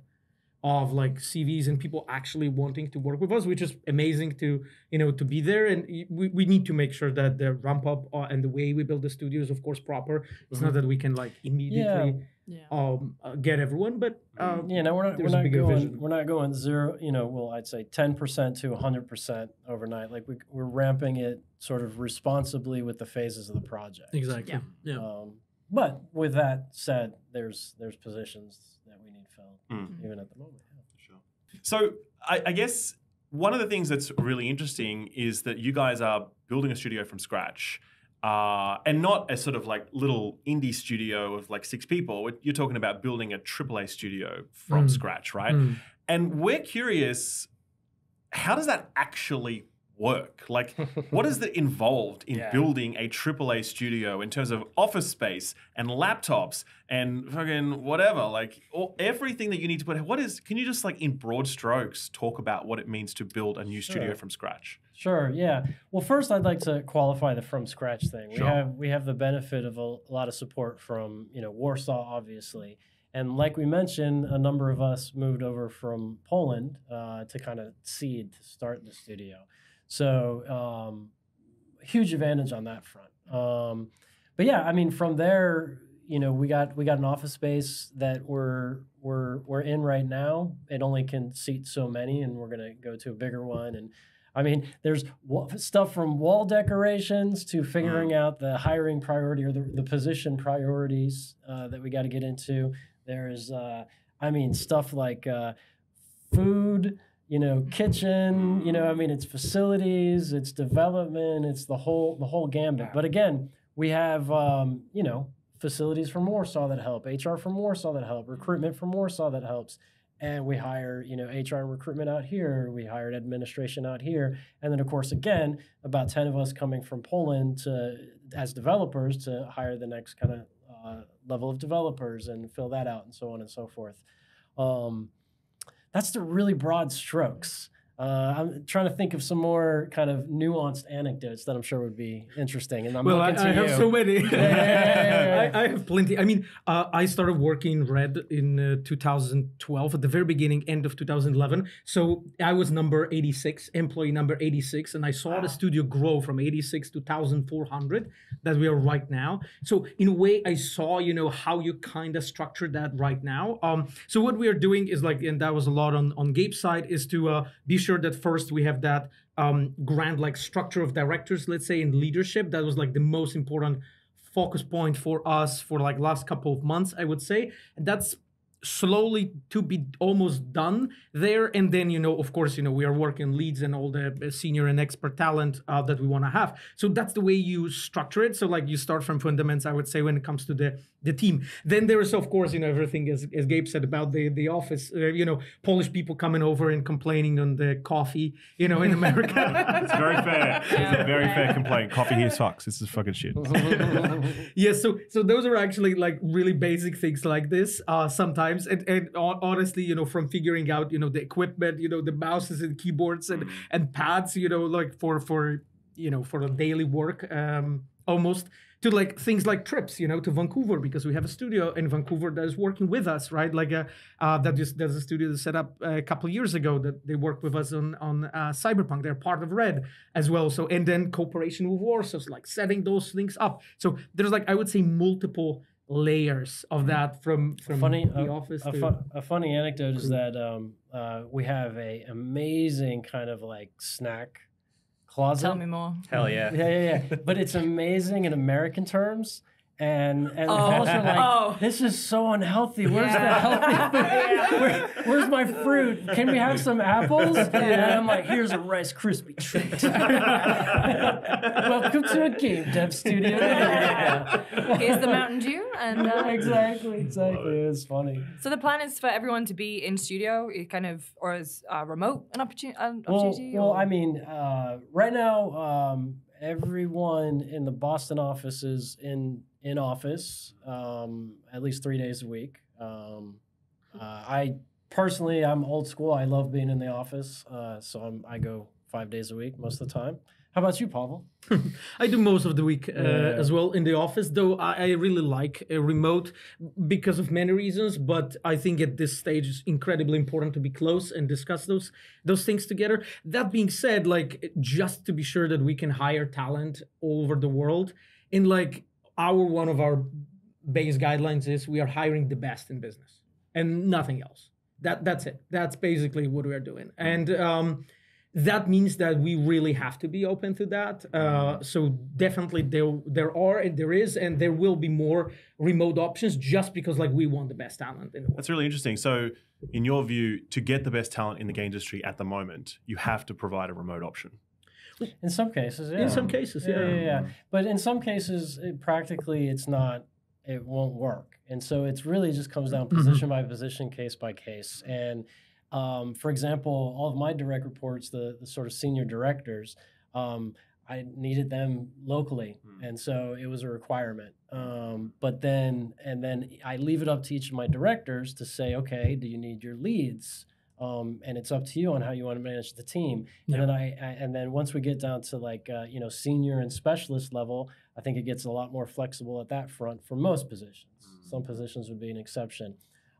of like CVs and people actually wanting to work with us, which is amazing to you know to be there. And we, we need to make sure that the ramp up uh, and the way we build the studio is of course proper. It's not that we can like immediately Yeah. um uh, get everyone, but um, Yeah, no, we're not, we're there's a not bigger going. vision. We're not going zero. You know, well, I'd say ten percent to hundred percent overnight. Like we, we're ramping it sort of responsibly with the phases of the project. exactly. Yeah. yeah. Um, but with that said, there's there's positions that we need filled Mm. even at the moment. yeah. Sure. So I, I guess one of the things that's really interesting is that you guys are building a studio from scratch. Uh, and not a sort of like little indie studio of like six people. You're talking about building a AAA studio from Mm. scratch, right? Mm. And we're curious, how does that actually work? Like, what is the involved in Yeah. building a AAA studio in terms of office space and laptops and fucking whatever? Like, all, everything that you need to put. What is? Can you just like in broad strokes talk about what it means to build a new studio from scratch? Sure. Yeah. Well, first, I'd like to qualify the from scratch thing. We Sure. have we have the benefit of a, a lot of support from you know Warsaw, obviously, and like we mentioned, a number of us moved over from Poland uh, to kind of seed to start the studio. So um, huge advantage on that front. Um, but yeah, I mean, from there, you know, we got we got an office space that we're we're we're in right now. It only can seat so many, and we're gonna go to a bigger one. And I mean, there's stuff from wall decorations to figuring out the hiring priority or the, the position priorities uh, that we got to get into. There's, uh, I mean, stuff like uh, food, you know, kitchen. You know, I mean, it's facilities, it's development, it's the whole the whole gambit. But again, we have, um, you know, facilities from Warsaw that help, HR from Warsaw that help, recruitment from Warsaw that helps and we hire you know hr and recruitment out here we hired administration out here and then of course again about 10 of us coming from poland to as developers to hire the next kind of uh, level of developers and fill that out and so on and so forth um, that's the really broad strokes Uh, I'm trying to think of some more kind of nuanced anecdotes that I'm sure would be interesting. And I'm well, I, I have so many. yeah, yeah, yeah. I, I have plenty. I mean, uh, I started working Red in uh, 2012 at the very beginning, end of 2011. So I was number 86, employee number 86, and I saw the studio grow from 86 to 1,400 that we are right now. So in a way, I saw you know how you kind of structure that right now. Um, so what we are doing is like, and that was a lot on on Gabe's side, is to uh, be sure that first we have that um, grand like structure of directors, let's say, in leadership. That was like the most important focus point for us for like last couple of months, I would say, and that's slowly to be almost done there and then you know of course you know we are working leads and all the uh, senior and expert talent uh, that we want to have so that's the way you structure it so like you start from fundamentals i would say when it comes to the the team then there is of course you know everything as, as gabe said about the the office uh, you know polish people coming over and complaining on the coffee you know in america It's very fair. It's a very fair complaint. Coffee here sucks. This is fucking shit. yeah so so those are actually like really basic things like this uh sometimes and, and honestly you know from figuring out you know the equipment you know the mouses and keyboards and and pads you know like for for you know for the daily work um almost to like things like trips you know to vancouver because we have a studio in vancouver that is working with us right? Like a uh that is there's a studio that set up a couple years ago that they work with us on on uh, cyberpunk. They're part of red as well. So and then cooperation with warsaw so like setting those things up. So there's like i would say multiple layers of that from from funny the a, office a, to fu- a funny anecdote is that um, uh, we have a amazing kind of like snack closet. Tell me more. Hell yeah. Yeah, yeah, yeah. but it's amazing in American terms. And and Oh. Polish are like, Oh. this is so unhealthy. Where's Yeah. the healthy food? Where- where's my fruit? Can we have some apples? And I'm like, here's a Rice Krispie treat. Welcome to a game dev studio. Here's the Mountain Dew, and uh, exactly, exactly. It was funny. so the plan is for everyone to be in studio, it kind of, or is uh, remote an opportunity? An Well, opportunity well, or- I mean, uh, right now, um, everyone in the Boston office is in in office um, at least three days a week. Um, uh, I personally, I'm old school. I love being in the office, uh, so I'm, I go five days a week most of the time. How about you, Pavel? I do most of the week uh, Yeah. as well in the office, though I, I really like a remote because of many reasons. But I think at this stage it's incredibly important to be close and discuss those those things together. That being said, like just to be sure that we can hire talent all over the world, in like our one of our base guidelines is we are hiring the best in business and nothing else. That that's it. That's basically what we are doing, and. um that means that we really have to be open to that. Uh, so definitely there there are and there is and there will be more remote options just because like we want the best talent in the world. That's really interesting. So, in your view, to get the best talent in the game industry at the moment, you have to provide a remote option. In some cases, yeah. In some cases, yeah. yeah, yeah, yeah. But in some cases, it, practically, it's not. It won't work, and so it's really just comes down Mm-hmm. position by position, case by case. And um, for example, all of my direct reports, the the sort of senior directors, um, I needed them locally, and so it was a requirement. Um, but then, and then I leave it up to each of my directors to say, okay, do you need your leads? Um, and it's up to you on how you want to manage the team. And then I, I and then once we get down to like uh, you know senior and specialist level, I think it gets a lot more flexible at that front for most positions. Some positions would be an exception.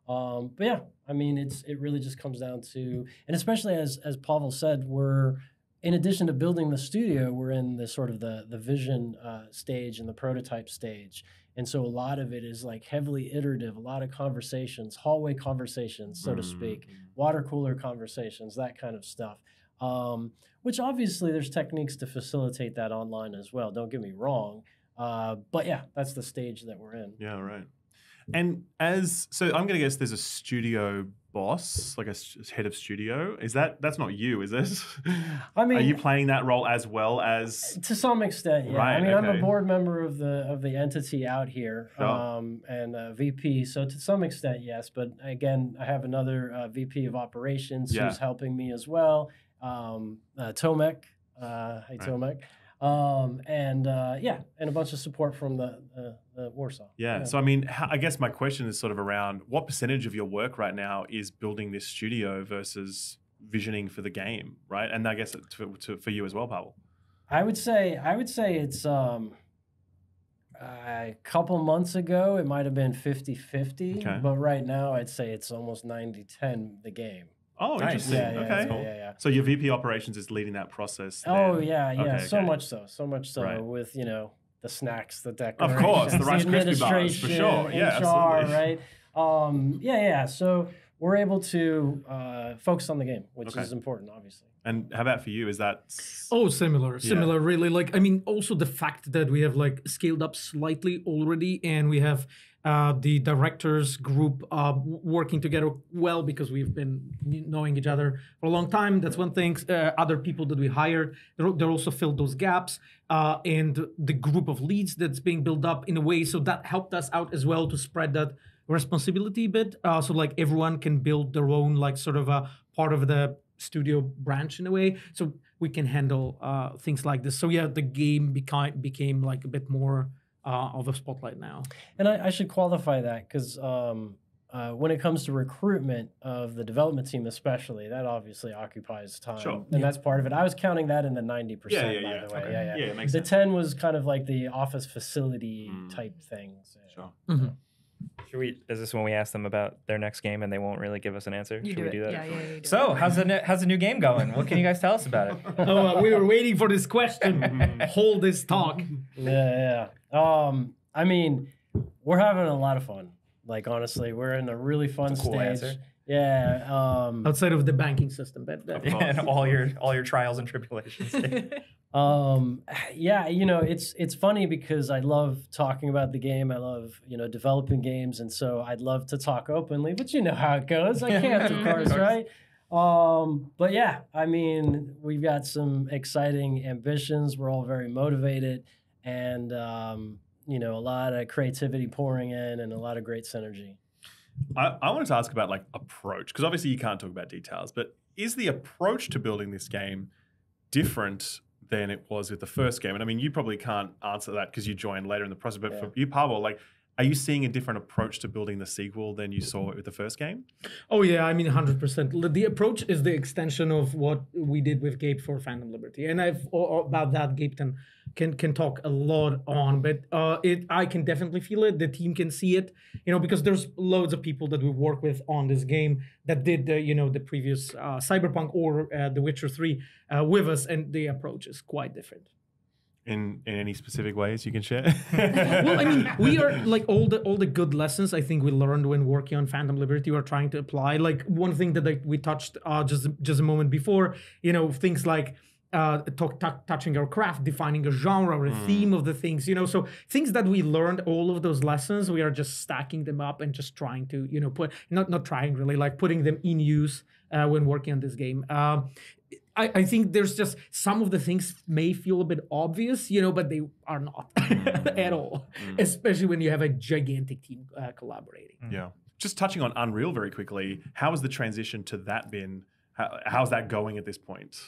Um, but yeah, I mean, it's it really just comes down to, and especially as as Pavel said, we're in addition to building the studio, we're in the sort of the the vision uh, stage and the prototype stage, and so a lot of it is like heavily iterative, a lot of conversations, hallway conversations, so to speak, water cooler conversations, that kind of stuff. Um, which obviously there's techniques to facilitate that online as well. Don't get me wrong, uh, but yeah, that's the stage that we're in. Yeah, right. And as so, I'm going to guess there's a studio boss, like a head of studio. Is that that's not you, is it? I mean, are you playing that role as well as? to some extent, yeah. I Right, mean, I'm a board member of the of the entity out here, Sure. um, and VP. So to some extent, yes. But again, I have another uh, VP of operations Yeah. who's helping me as well. Um, uh, Tomek, uh, hey Right. Tomek, um, and uh, yeah, and a bunch of support from the uh, the Warsaw. Yeah. So I mean, how, I guess my question is sort of around what percentage of your work right now is building this studio versus visioning for the game, right? And I guess for, to, for you as well, Pavel. I would say I would say it's um a couple months ago it might have been 50-50, Okay. but right now I'd say it's almost 90-10 the game. Oh, Nice. interesting. Yeah, yeah, okay. yeah, yeah, yeah. So your VP operations is leading that process. Oh then. yeah, yeah. Okay, so okay. much so, so much so Right. with you know the snacks, the Of decorations, course, the Rice Krispie bars, for administration, sure. Yeah, HR, absolutely. right? Um, yeah, yeah. So we're able to uh, focus on the game, which Okay. is important, obviously. And how about for you? Is that Oh, similar, Yeah. similar. Really, like I mean, also the fact that we have like scaled up slightly already, and we have uh, the directors group uh, working together well because we've been knowing each other for a long time. That's one thing. Uh, other people that we hired, they're, they're also filled those gaps, uh, and the group of leads that's being built up in a way. So that helped us out as well to spread that responsibility a bit. Uh, so like everyone can build their own like sort of a part of the studio branch in a way. So we can handle things like this. So yeah, the game became became like a bit more uh, of the spotlight now. And I, I should qualify that because um, uh, when it comes to recruitment of the development team, especially, that obviously occupies time, Sure. and that's part of it. I was counting that in the ninety percent. Yeah, yeah, by yeah. the way, Okay. yeah, yeah. Yeah, it makes the sense. ten was kind of like the office facility Mm. type things. Sure. Should we? Is this when we ask them about their next game and they won't really give us an answer? You Should do we it. do that? Yeah, yeah, yeah, you do So, it. how's the ne- how's the new game going? What can you guys tell us about it? oh, uh, we were waiting for this question. Hold this talk. Yeah, yeah. Um, I mean, we're having a lot of fun. Like honestly, we're in a really fun That's a cool stage. answer. Yeah. Um, Outside of the banking system, but that, Yeah, and all your all your trials and tribulations. Um, yeah, you know, it's it's funny because I love talking about the game. I love you know developing games, and so I'd love to talk openly. But you know how it goes. I can't, of course, right? Um, but yeah, I mean, we've got some exciting ambitions. We're all very motivated, and um, you know, a lot of creativity pouring in, and a lot of great synergy. I, I wanted to ask about like approach because obviously you can't talk about details, but is the approach to building this game different than it was with the first game? And I mean, you probably can't answer that because you joined later in the process. But Yeah. for you, Pavel, like, are you seeing a different approach to building the sequel than you saw with the first game? Oh yeah, I mean, hundred percent. The approach is the extension of what we did with Gabe for Phantom Liberty, and I've about that Gabe can can can talk a lot on, but uh, it I can definitely feel it. The team can see it, you know, because there's loads of people that we work with on this game that did the you know the previous uh, Cyberpunk or uh, The Witcher Three uh, with us, and the approach is quite different. In in any specific ways you can share? well, I mean, we are like all the all the good lessons I think we learned when working on Phantom Liberty. We are trying to apply. Like one thing that like, we touched uh, just just a moment before, you know, things like uh, talk, tou- touching our craft, defining a genre or a theme of the things, you know. So things that we learned, all of those lessons, we are just stacking them up and just trying to, you know, put not not trying really, like putting them in use uh, when working on this game. Um, I, I think there's just some of the things may feel a bit obvious, you know, but they are not at all, especially when you have a gigantic team uh, collaborating. yeah. Just touching on Unreal very quickly, how has the transition to that been? How, how's that going at this point?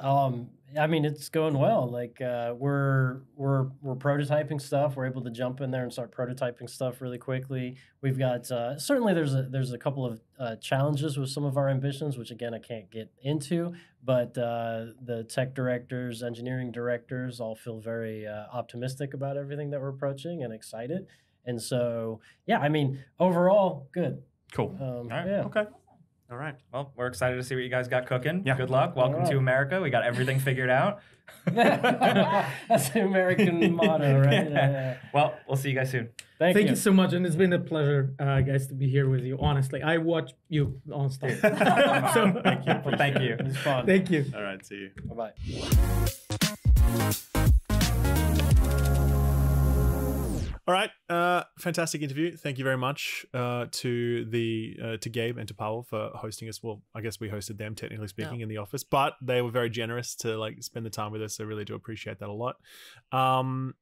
Um, I mean, it's going well. Like uh, we're we're we're prototyping stuff. We're able to jump in there and start prototyping stuff really quickly. We've got uh, certainly there's a there's a couple of uh, challenges with some of our ambitions, which again I can't get into. But uh, the tech directors, engineering directors, all feel very uh, optimistic about everything that we're approaching and excited. And so, yeah, I mean, overall, good. Cool. Um, right, yeah. Okay. All right. well, we're excited to see what you guys got cooking. Yeah. Good luck. Welcome Alright. to America. We got everything figured out. That's the American motto, right? Yeah, yeah. Well, we'll see you guys soon. Thank, you. Thank you. you so much, and it's been a pleasure, uh, guys, to be here with you. Honestly, I watch you on stuff. so Thank you. Well, thank you. It's fun. Thank you. All right. See you. Bye bye. All right, uh, fantastic interview. Thank you very much uh, to the uh, to Gabe and to Pavel for hosting us. Well, I guess we hosted them, technically speaking, in the office, but they were very generous to like spend the time with us. So really do appreciate that a lot. Um,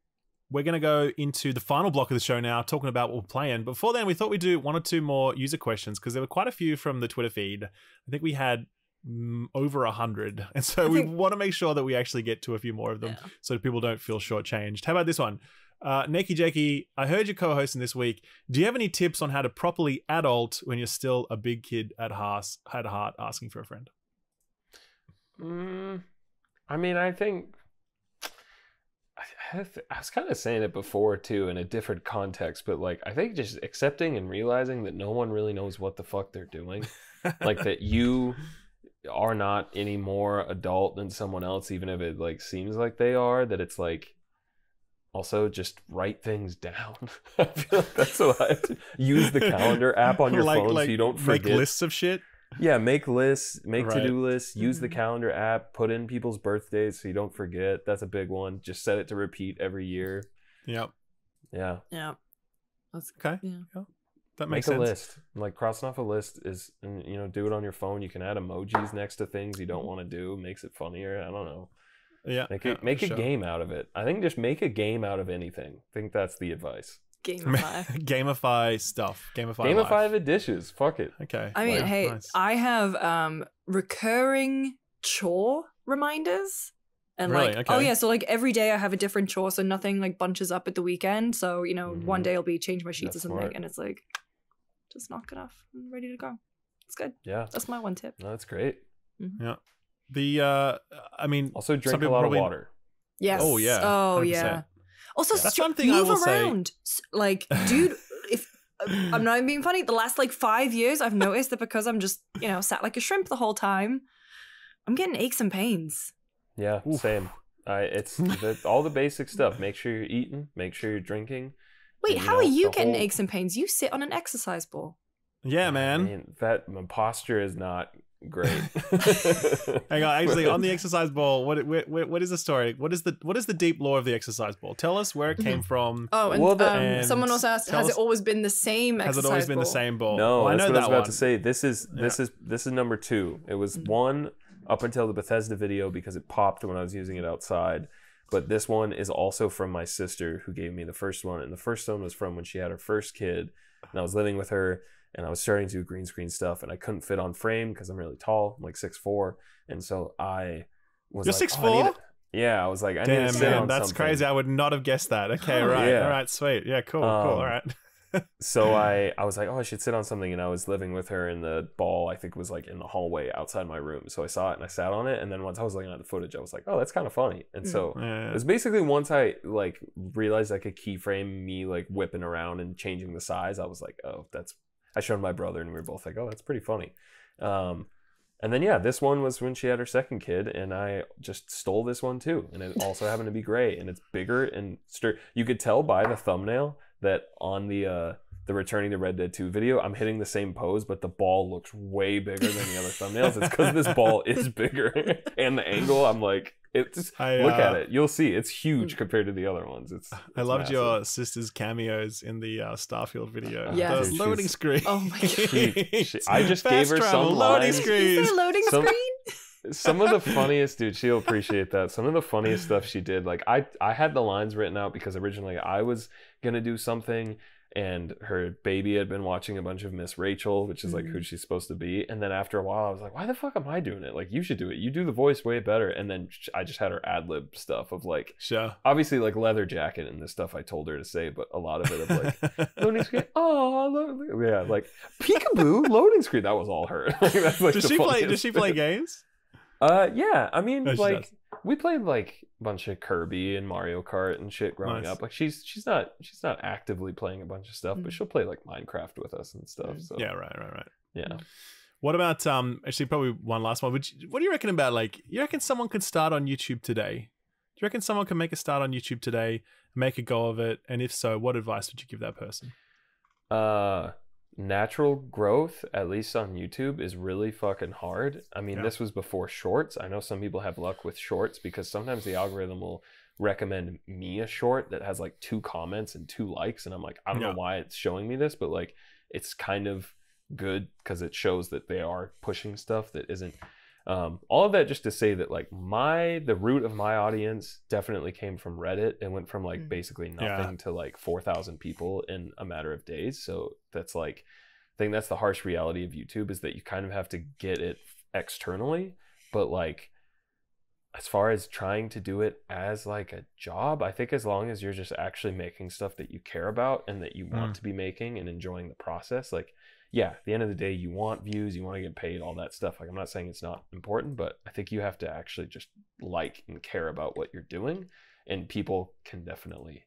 we're gonna go into the final block of the show now, talking about what we're playing. Before then, we thought we'd do one or two more user questions because there were quite a few from the Twitter feed. I think we had mm, over a hundred, and so we want to make sure that we actually get to a few more of them Yeah. so that people don't feel shortchanged. How about this one? Uh, NakeyJakey, I heard you co-hosting this week. Do you have any tips on how to properly adult when you're still a big kid at heart, at heart asking for a friend? Mm, I mean, I think I, I was kind of saying it before too in a different context, but like I think just accepting and realizing that no one really knows what the fuck they're doing, like that you are not any more adult than someone else, even if it like seems like they are. That it's like also just write things down. I feel like that's what I have to use the calendar app on your like, phone like so you don't forget. make lists of shit. Yeah, make lists, make Right. to-do lists, use the Mhm. calendar app, put in people's birthdays so you don't forget. That's a big one. Just set it to repeat every year. Yep. Yeah. Yeah. That's Okay. Yeah. That Make makes a list. Like crossing off a list is you know, do it on your phone. You can add emojis next to things you don't want to do. Makes it funnier. I don't know. Yeah. Make yeah, it make for a sure. game out of it. I think just make a game out of anything. I think that's the advice. Gamify. Gamify stuff. Gamify. Gamify life. the dishes. Fuck it. Okay. I mean, Wow, hey, nice. I have um recurring chore reminders. And Really? like, oh yeah, so like every day I have a different chore, so nothing like bunches up at the weekend. So you know, one Mhm. day I'll be change my sheets That's or something, smart. and it's like just knock it off, I'm ready to go. It's good. Yeah. That's my one tip. No, that's great. The uh, I mean, Also drink a people lot probably- of water. Yes. Oh, yeah, Oh 100%. yeah. Also, That's str- one thing I move will around. S- Like, dude, if uh, I'm not even being funny, the last like five years, I've noticed that because I'm just you know sat like a shrimp the whole time, I'm getting aches and pains. Yeah, Oof. same. I it's the, all the basic stuff. Make sure you're eating. Make sure you're drinking. Wait, And, you how know, are you getting whole- aches and pains? You sit on an exercise ball. yeah, man. I mean, that my posture is not great. Hang on, actually, on the exercise ball, what, what what what is the story? What is the what is the deep lore of the exercise ball? Tell us where it came from. Oh, and, Well, the- um, And someone also asked, has us- it always been the same Has exercise it always been the same ball? no, Well, I that's know what I was about one. to say. This is this is this is number two. It was Mm-hmm. one up until the Bethesda video because it popped when I was using it outside. But this one is also from my sister who gave me the first one, and the first one was from when she had her first kid, and I was living with her, and I was starting to do green screen stuff, and I couldn't fit on frame because I'm really tall, I'm like six four, and so I was You're like, 6'4"? "Oh, I need Yeah, I was like, I need Damn, to sit man, that's something. crazy. I would not have guessed that. Okay, right, yeah. all right, sweet, yeah, cool, cool, Um, all right. so I I was like, oh, I should sit on something, and I was living with her, and the ball I think was like in the hallway outside my room. So I saw it and I sat on it, and then once I was looking at the footage, I was like, oh, that's kind of funny. And Mm. so Yeah. it was basically once I like realized I could keyframe me like whipping around and changing the size, I was like, oh, that's. I showed my brother, and we were both like, oh, that's pretty funny. Um, and then yeah, this one was when she had her second kid, and I just stole this one too, and it also happened to be gray, and it's bigger and stir. You could tell by the thumbnail that on the uh the Returning to Red Dead 2 video, I'm hitting the same pose, but the ball looks way bigger than the other thumbnails. It's because this ball is bigger, and the angle. I'm like, it's I, look at uh, it. You'll see, it's huge compared to the other ones. It's. I loved massive. your sister's cameos in the uh, Starfield video. Yes. the loading she's- screen. Oh my God. She- she- I just Fast gave her travel, some loading lines. Is screens. there a loading Some- screen? some of the funniest dude she'll appreciate that some of the funniest stuff she did like i i had the lines written out because originally i was gonna do something and her baby had been watching a bunch of miss rachel which is like who mm-hmm. she's supposed to be. And then after a while i was like why the fuck am i doing it? Like you should do it. You do the voice way better. And then i just had her ad lib stuff of like Sure. obviously like leather jacket and the stuff i told her to say but a lot of it of like loading screen. Oh yeah like peekaboo loading screen. That was all her. Like, that's like does she play? Does she play games? Uh, yeah. I mean, she like does. we played like a bunch of Kirby and Mario Kart and shit growing Nice. up. Like she's she's not she's not actively playing a bunch of stuff, but Mm. she'll play like Minecraft with us and stuff. So Yeah, right, right, right. yeah. What about um? Actually, probably one last one. Would you, what do you reckon about like? You reckon someone could start on YouTube today? Do you reckon someone can make a start on YouTube today, make a go of it? And if so, what advice would you give that person? Uh, natural growth, at least on YouTube, is really fucking hard. I mean, Yeah. this was before shorts. I know some people have luck with shorts because sometimes the algorithm will recommend me a short that has like two comments and two likes, and I'm like, I don't Yeah. know why it's showing me this, but like, it's kind of good because it shows that they are pushing stuff that isn't. Um, all of that just to say that like my the root of my audience definitely came from Reddit and went from like Mm. basically Yeah. nothing to like four thousand people in a matter of days. So that's like I think that's the harsh reality of YouTube is that you kind of have to get it externally, but like as far as trying to do it as like a job, I think as long as you're just actually making stuff that you care about and that you want Mm. to be making and enjoying the process, like yeah, at the end of the day, you want views, you want to get paid, all that stuff. Like I'm not saying it's not important, but I think you have to actually just like and care about what you're doing, and people can definitely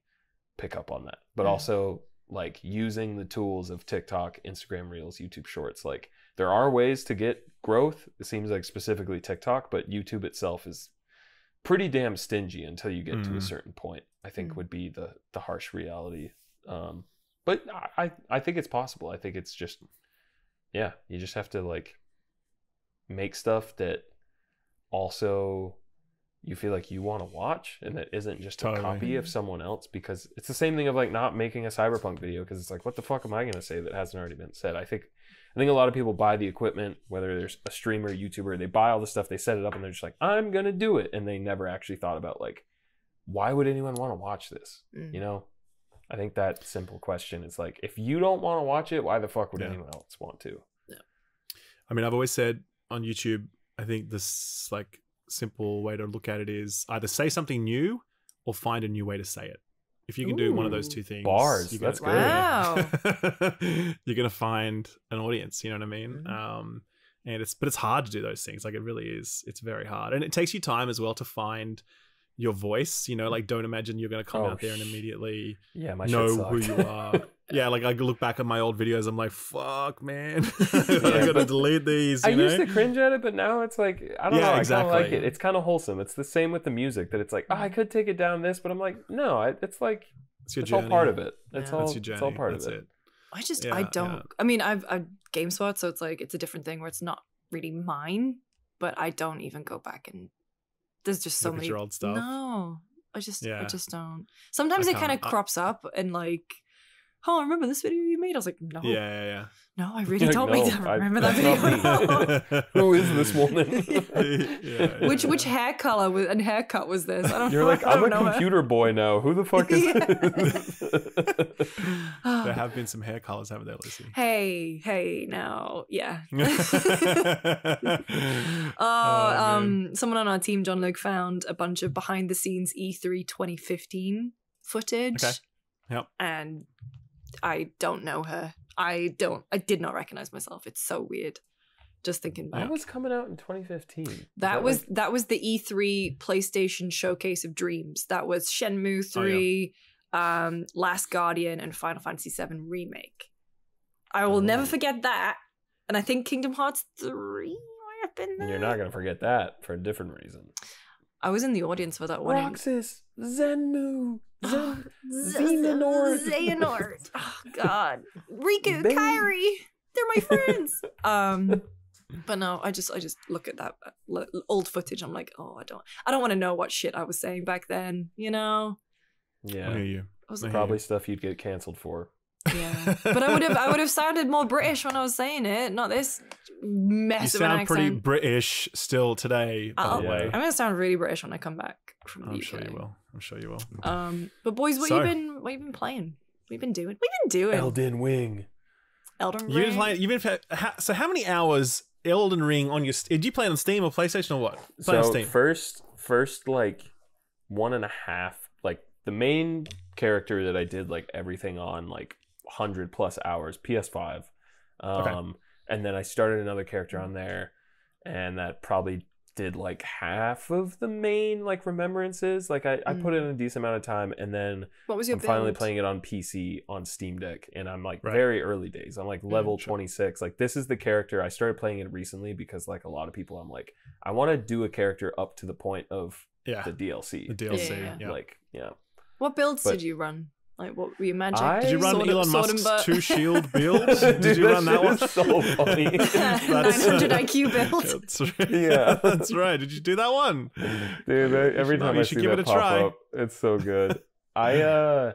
pick up on that. But Yeah. also like using the tools of TikTok, Instagram Reels, YouTube Shorts. Like there are ways to get growth. It seems like specifically TikTok, but YouTube itself is pretty damn stingy until you get to a Mhm. certain point. I think Mm. would be the the harsh reality. Um, but I I- I think it's possible. I think it's just yeah, you just have to like make stuff that also you feel like you want to watch and that isn't just a Totally. copy of someone else because it's the same thing of like not making a cyberpunk video because it's like what the fuck am I going to say that hasn't already been said? I think I think a lot of people buy the equipment whether there's a streamer, YouTuber, they buy all the stuff, they set it up and they're just like I'm going to do it and they never actually thought about like why would anyone want to watch this? Mm. You know? I think that simple question is like if you don't want to watch it, why the fuck would Yeah. anyone else want to? Yeah. I mean, I've always said on YouTube, I think this like simple way to look at it is either say something new or find a new way to say it. If you can do one of those two things, bars, you're that's good. you're gonna find an audience. You know what I mean? Mhm. Um, and it's but it's hard to do those things. Like it really is. It's very hard, and it takes you time as well to find your voice. You know, like don't imagine you're gonna come Oh, out there and immediately Yeah, my know who you are. yeah, like I look back at my old videos, I'm like, fuck, man, I gotta delete these. I know? used to cringe at it, but now it's like I don't Yeah, know. I kind of like it. It's kind of wholesome. It's the same with the music that it's like, oh, I could take it down this, but I'm like, no, I, it's like it's your it's all part of it. It's Yeah. all your it's all part That's of it. I just Yeah, I don't. yeah. I mean, I've I've GameSpot, so it's like it's a different thing where it's not really mine, but I don't even go back and there's just so Look many your old stuff. No, I just I just don't. Sometimes I it kind of. Crops up and like, oh, I remember this video you made? I was like, no, Yeah, Yeah, yeah, no, I really don't make no, that. I- Remember that video? Who is this woman? Yeah, which yeah. which hair color was, and haircut was this? I don't. You're like, I I'm a don't her. computer boy now. Who the fuck is this? there have been some hair colors, haven't there, Lucy? Hey, hey, now, yeah. oh, Uh, man. um, someone on our team, John Luke, found a bunch of behind the scenes E E3 2015 footage. Okay. Yep. And I don't know her. I don't. I did not recognize myself. It's so weird. Just thinking back. That was coming out in 2015. Is That was like- that was the E3 PlayStation Showcase of Dreams. That was Shenmue Oh, yeah. 3, um, Last Guardian, and Final Fantasy VII Remake. I will never Oh. forget that. And I think Kingdom Hearts 3 might have been there. You're not gonna forget that for a different reason. I was in the audience for that one. Roxas, Zenmu, Zen, Z- Xehanort. Xehanort. Oh God. Riku, They- Kairi. They're my friends. um but no, I just I just look at that uh, old footage. I'm like, oh, I don't I don't want to know what shit I was saying back then. You know, I hear Yeah, you. I was I hear probably you. stuff you'd get canceled for. Yeah. But I would have I would have sounded more British when I was saying it, not this You mess of an sound pretty. British still today, by I'll, the way, I'm gonna sound really British when I come back from the I'm UK. sure you will. I'm sure you will. Um, but boys, what So- you been what you been playing? What you been doing? What you been doing? Elden Wing. Elden Ring. You've been playing. You've been ha- so how many hours Elden Ring on your? Did you play on Steam or PlayStation or what? Play on so Steam. first first like one and a half like the main character that i did like everything on like 100 plus hours ps5 um Okay. and then i started another character mm-hmm. on there and that probably did like half of the main like remembrances like i, I put in mm. a decent amount of time and then What was your i'm finally playing it on pc on steam deck and i'm like Right. very early days i'm like level mm, sure. 26 like this is the character i started playing it recently because like a lot of people i'm like i want to do a character up to the point of yeah, the dlc the DLC. Yeah, Yeah. like yeah What builds But- did you run? Like what were you magic? I- Did you run Sword Elon sword Musk's butt? two shield build? Did Dude, you run that shit one? is so funny. That's- 900 IQ build. That's right. Yeah. that's right. Did you do that one? dude every should know, time you i should see give that it a pop try. up it's so good i uh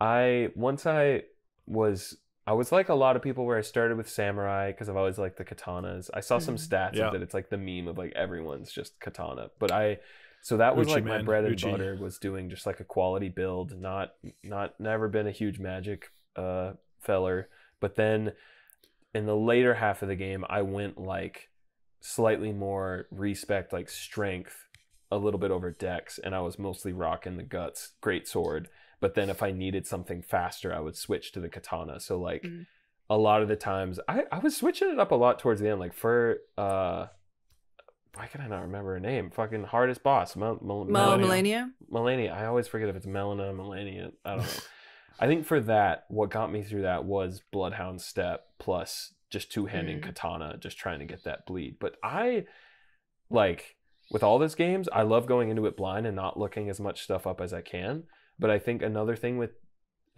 i once i was I was like a lot of people where I started with samurai because I've always liked the katanas. I saw some Mhm. stats. Yeah. that it's like the meme of like everyone's just katana. But I so that was Uchi, like my man. bread and Uchi. butter was doing just like a quality build, not not never been a huge magic uh feller. But then in the later half of the game I went like slightly more respect like strength a little bit over dex and I was mostly rocking the guts great sword but then if I needed something faster I would switch to the katana so like Mm. a lot of the times I, I was switching it up a lot towards the end. Like for uh why can I not remember her name? Fucking hardest boss. Mel, Mel, Mo. Malenia. Malenia. I always forget if it's Melina, Malenia. I don't know. I think for that, what got me through that was Bloodhound Step plus just two handing Mm. katana, just trying to get that bleed. But I like with all these games, I love going into it blind and not looking as much stuff up as I can. But I think another thing with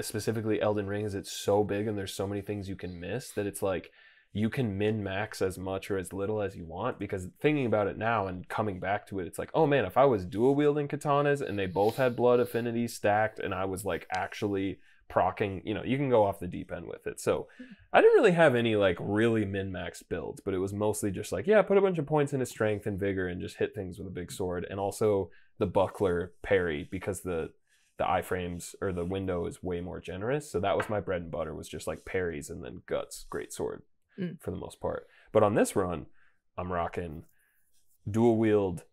specifically Elden Ring is it's so big and there's so many things you can miss that it's like you can min max as much or as little as you want because thinking about it now and coming back to it it's like oh man if i was dual wielding katanas and they both had blood affinity stacked and i was like actually procking you know you can go off the deep end with it. So i didn't really have any like really min max builds but it was mostly just like yeah put a bunch of points into strength and vigor and just hit things with a big sword. And also the buckler parry because the the iframes or the window is way more generous. So that was my bread and butter was just like parries and then guts great sword Mm. for the most part but on this run i'm rocking dual wield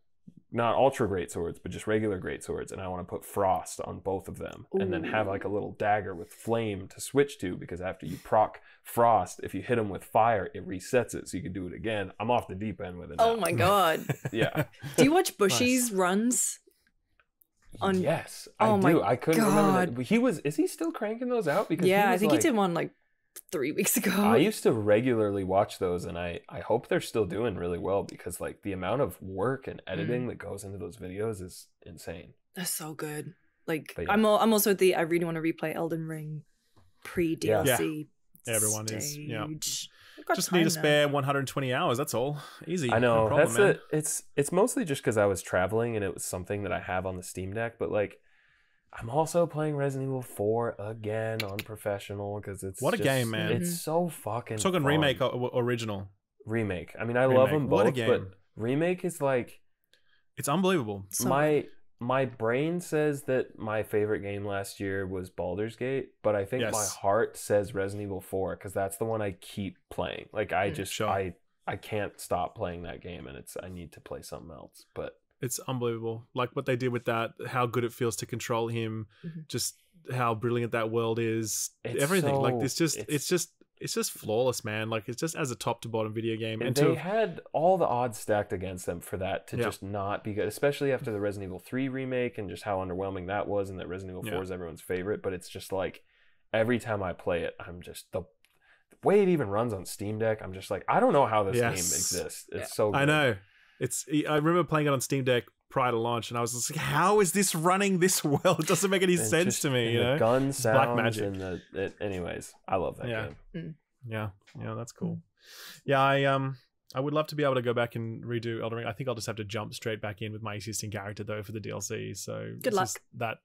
not ultra great swords but just regular great swords and i want to put frost on both of them and then have like a little dagger with flame to switch to because after you proc frost if you hit them with fire it resets it so you can do it again i'm off the deep end with it Oh now. my god. yeah Do you watch Bushy's runs? On- yes Oh i my do i couldn't remember that he was is he still cranking those out because he Yeah, I think like- he did one like three weeks ago. I used to regularly watch those, and I I hope they're still doing really well because like the amount of work and Mm. editing that goes into those videos is insane. That's so good. Like yeah. I'm, al- I'm also the I really want to replay Elden Ring pre DLC. Yeah, everyone is, yeah. stage. I've got Just need to time now. spare 120 hours. That's all. Easy. I know No problem, that's man. it. It's it's mostly just because I was traveling and it was something that I have on the Steam Deck, but like. I'm also playing Resident Evil 4 again on professional because it's What a just- game, man. It's so fucking. I'm Talking fun. remake or, or original. remake. I mean, I love Remake. them What a both, game. but remake is like It's unbelievable. So my my brain says that my favorite game last year was Baldur's Gate, but I think my heart says Resident Evil 4 because that's the one I keep playing. Like I Mm, just sure. I I can't stop playing that game, and it's I need to play something else. But It's unbelievable. Like what they did with that, how good it feels to control him, Mhm. just how brilliant that world is. It's Everything. like so- it's just it's- it's, just it's just flawless, man. Like it's just as a top to bottom video game. and And they to had all the odds stacked against them for that to Yeah. just not be good, especially after the Resident Evil 3 remake and just how underwhelming that was, and that Resident Evil 4 Yeah. is everyone's favorite. But it's just like every time I play it, I'm just the, the way it even runs on Steam Deck. I'm just like, I don't know how this game exists. It's Yeah. so good. I know. It's I remember playing it on Steam Deck prior to launch and I was just like, how is this running this well? It doesn't make any And sense just- to me, you the know? gun black sounds magic. and the it, anyways i love that Yeah. game Yeah, yeah, that's cool. Yeah, I um, I would love to be able to go back and redo Elden Ring. I think I'll just have to jump straight back in with my existing character though for the DLC. So Good it's luck. just That,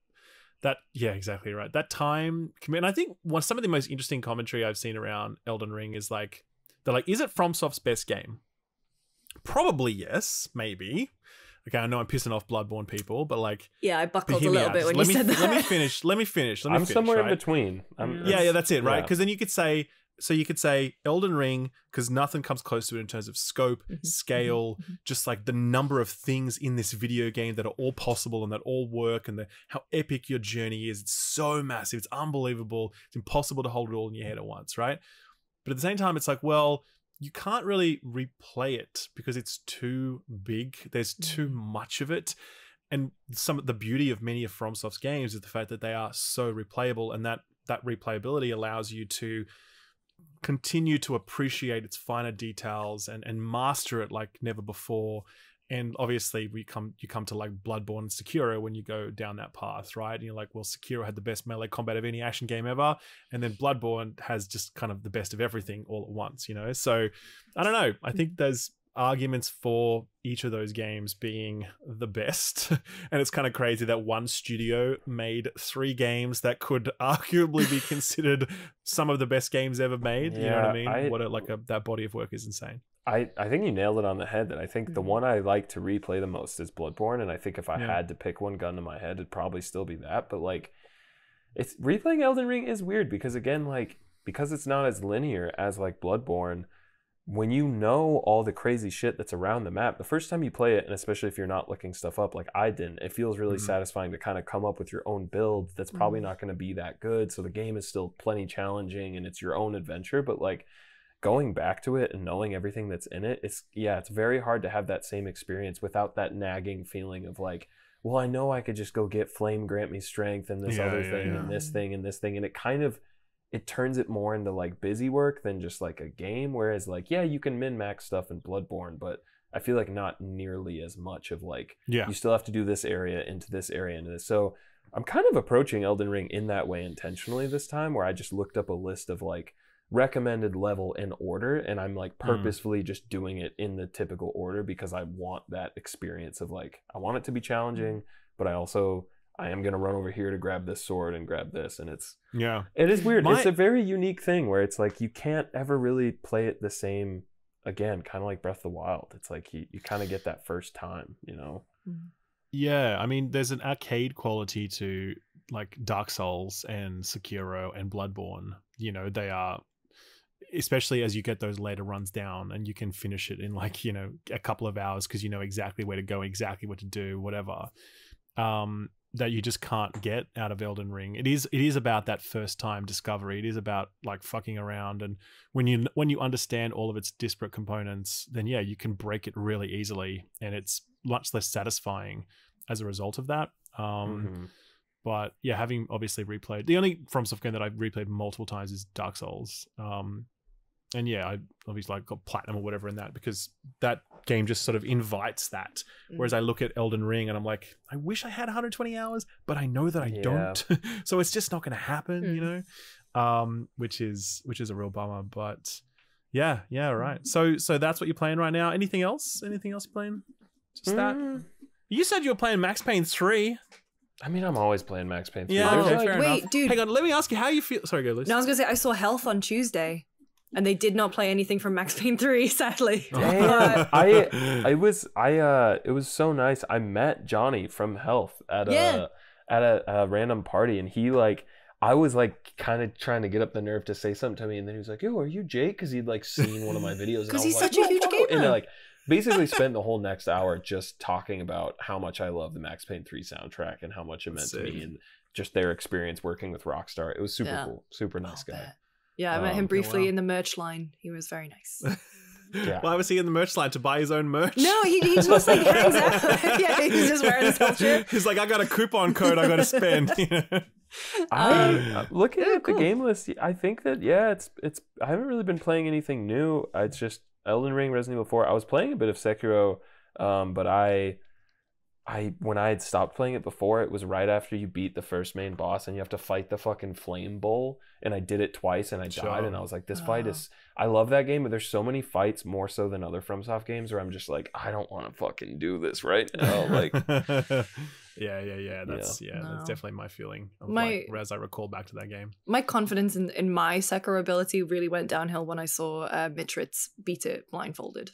that, yeah, exactly right. That time commit. And I think one some of the most interesting commentary I've seen around Elden Ring is like, they're like, is it FromSoft's best game? Probably yes, maybe. Okay, I know I'm pissing off Bloodborne people, but like, Yeah, I buckled a little out. bit Just when let you me, said that. Let me finish. Let me finish. Let me i'm finish, somewhere right? in between I'm, Yeah, yeah, that's it, right? yeah. Because then you could say, so you could say Elden Ring, because nothing comes close to it in terms of scope, Mhm, scale, mhm. just like the number of things in this video game that are all possible and that all work, and the, how epic your journey is. It's so massive, it's unbelievable. It's impossible to hold it all in your head at once, right? But at the same time, it's like, well, you can't really replay it because it's too big. There's too mm. much of it. And some of the beauty of many of FromSoft's games is the fact that they are so replayable and that that replayability allows you to continue to appreciate its finer details and, and master it like never before. And obviously we come you come to like Bloodborne and Sekiro when you go down that path, right? And you're like, well, Sekiro had the best melee combat of any action game ever, and then Bloodborne has just kind of the best of everything all at once, you know? So I don't know. I think there's arguments for each of those games being the best. and it's kind of crazy that one studio made three games that could arguably be considered some of the best games ever made. you know what I mean? I- what a, like a, that body of work is insane. I, I think you nailed it on the head that I think the Mhm. one I like to replay the most is Bloodborne and I think if I Yeah. had to pick one gun to my head it'd probably still be that but like it's replaying Elden Ring is weird because again like because it's not as linear as like Bloodborne when you know all the crazy shit that's around the map, the first time you play it, and especially if you're not looking stuff up like I didn't, it feels really Mhm. satisfying to kind of come up with your own build that's probably Mhm. not going to be that good. So the game is still plenty challenging and it's your own adventure, but like going back to it and knowing everything that's in it, it's yeah, it's very hard to have that same experience without that nagging feeling of like, well, I know I could just go get flame grant me strength and this Yeah, other yeah, thing yeah. and this thing and this thing and it kind of it turns it more into like busy work than just like a game. Whereas like, yeah, you can min max stuff in Bloodborne, but I feel like not nearly as much of like Yeah. you still have to do this area into this area into this. So I'm kind of approaching Elden Ring in that way intentionally this time, where I just looked up a list of like recommended level in order, and I'm like hmm. purposefully just doing it in the typical order because I want that experience of like I want it to be challenging, hmm. but I also I am gonna run over here to grab this sword and grab this, and it's Yeah. it is weird. My- It's a very unique thing where it's like you can't ever really play it the same again, kind of like Breath of the Wild. It's like you, you kind of get that first time, you know? Yeah, I mean, there's an arcade quality to like Dark Souls and Sekiro and Bloodborne. You know, they are, especially as you get those later runs down and you can finish it in like, you know, a couple of hours because you know exactly where to go, exactly what to do, whatever. Um, that you just can't get out of Elden Ring. It is it is about that first time discovery. It is about like fucking around and when you when you understand all of its disparate components, then yeah, you can break it really easily and it's much less satisfying as a result of that. Um Mhm. but yeah, having obviously replayed the only FromSoft game that I've replayed multiple times is Dark Souls. Um, and yeah, I obviously like got platinum or whatever in that because that game just sort of invites that. Whereas I look at Elden Ring and I'm like, I wish I had 120 hours, but I know that I Yeah. don't. so it's just not going to happen, you Mm. know. Um, which is which is a real bummer. But yeah, yeah, right. So so that's what you're playing right now. Anything else? Anything else you're playing? Just that. Mm. You said you were playing Max Payne three. I mean, I'm always playing Max Payne. 3. Yeah, okay, like- fair Wait, enough. dude. Hang on, let me ask you how you feel. Sorry, go, Liz. No, I was gonna say I saw Health on Tuesday, and they did not play anything from Max Payne Three. Sadly. Damn, I I was I uh it was so nice. I met Johnny from Health at Yeah. a at a, a random party, and he like I was like kind of trying to get up the nerve to say something to me, and then he was like, "Yo, are you Jake?" Because he'd like seen one of my videos, because I 'Cause was he's like, such a huge fuck no." And gamer. then, like basically spent the whole next hour just talking about how much I love the Max Payne 3 soundtrack and how much it meant to me and just their experience working with Rockstar. It was super Yeah. cool, super nice I'll guy. Bet. Yeah, I met him Um, briefly wow. in the merch line. He was very nice. Yeah. Why was he in the merch line to buy his own merch? No, he, he just like hangs out. yeah, he's just wearing his health shirt. He's like, I got a coupon code I got to spend. you know? I Um, uh, looking yeah, at the game list. I think that yeah, it's it's. I haven't really been playing anything new. It's just Elden Ring, Resident Evil Four. I was playing a bit of Sekiro, um, but I, I when I had stopped playing it before, it was right after you beat the first main boss, and you have to fight the fucking flame bull. And I did it twice, and I Sure. died. And I was like, this fight is. I love that game, but there's so many fights more so than other FromSoft games where I'm just like, I don't want to fucking do this right now. Like, yeah, yeah, yeah. That's yeah, No. that's definitely my feeling. Of My- like, as I recall back to that game. My confidence in, in my Sekiro ability really went downhill when I saw uh, Mitchriz beat it blindfolded.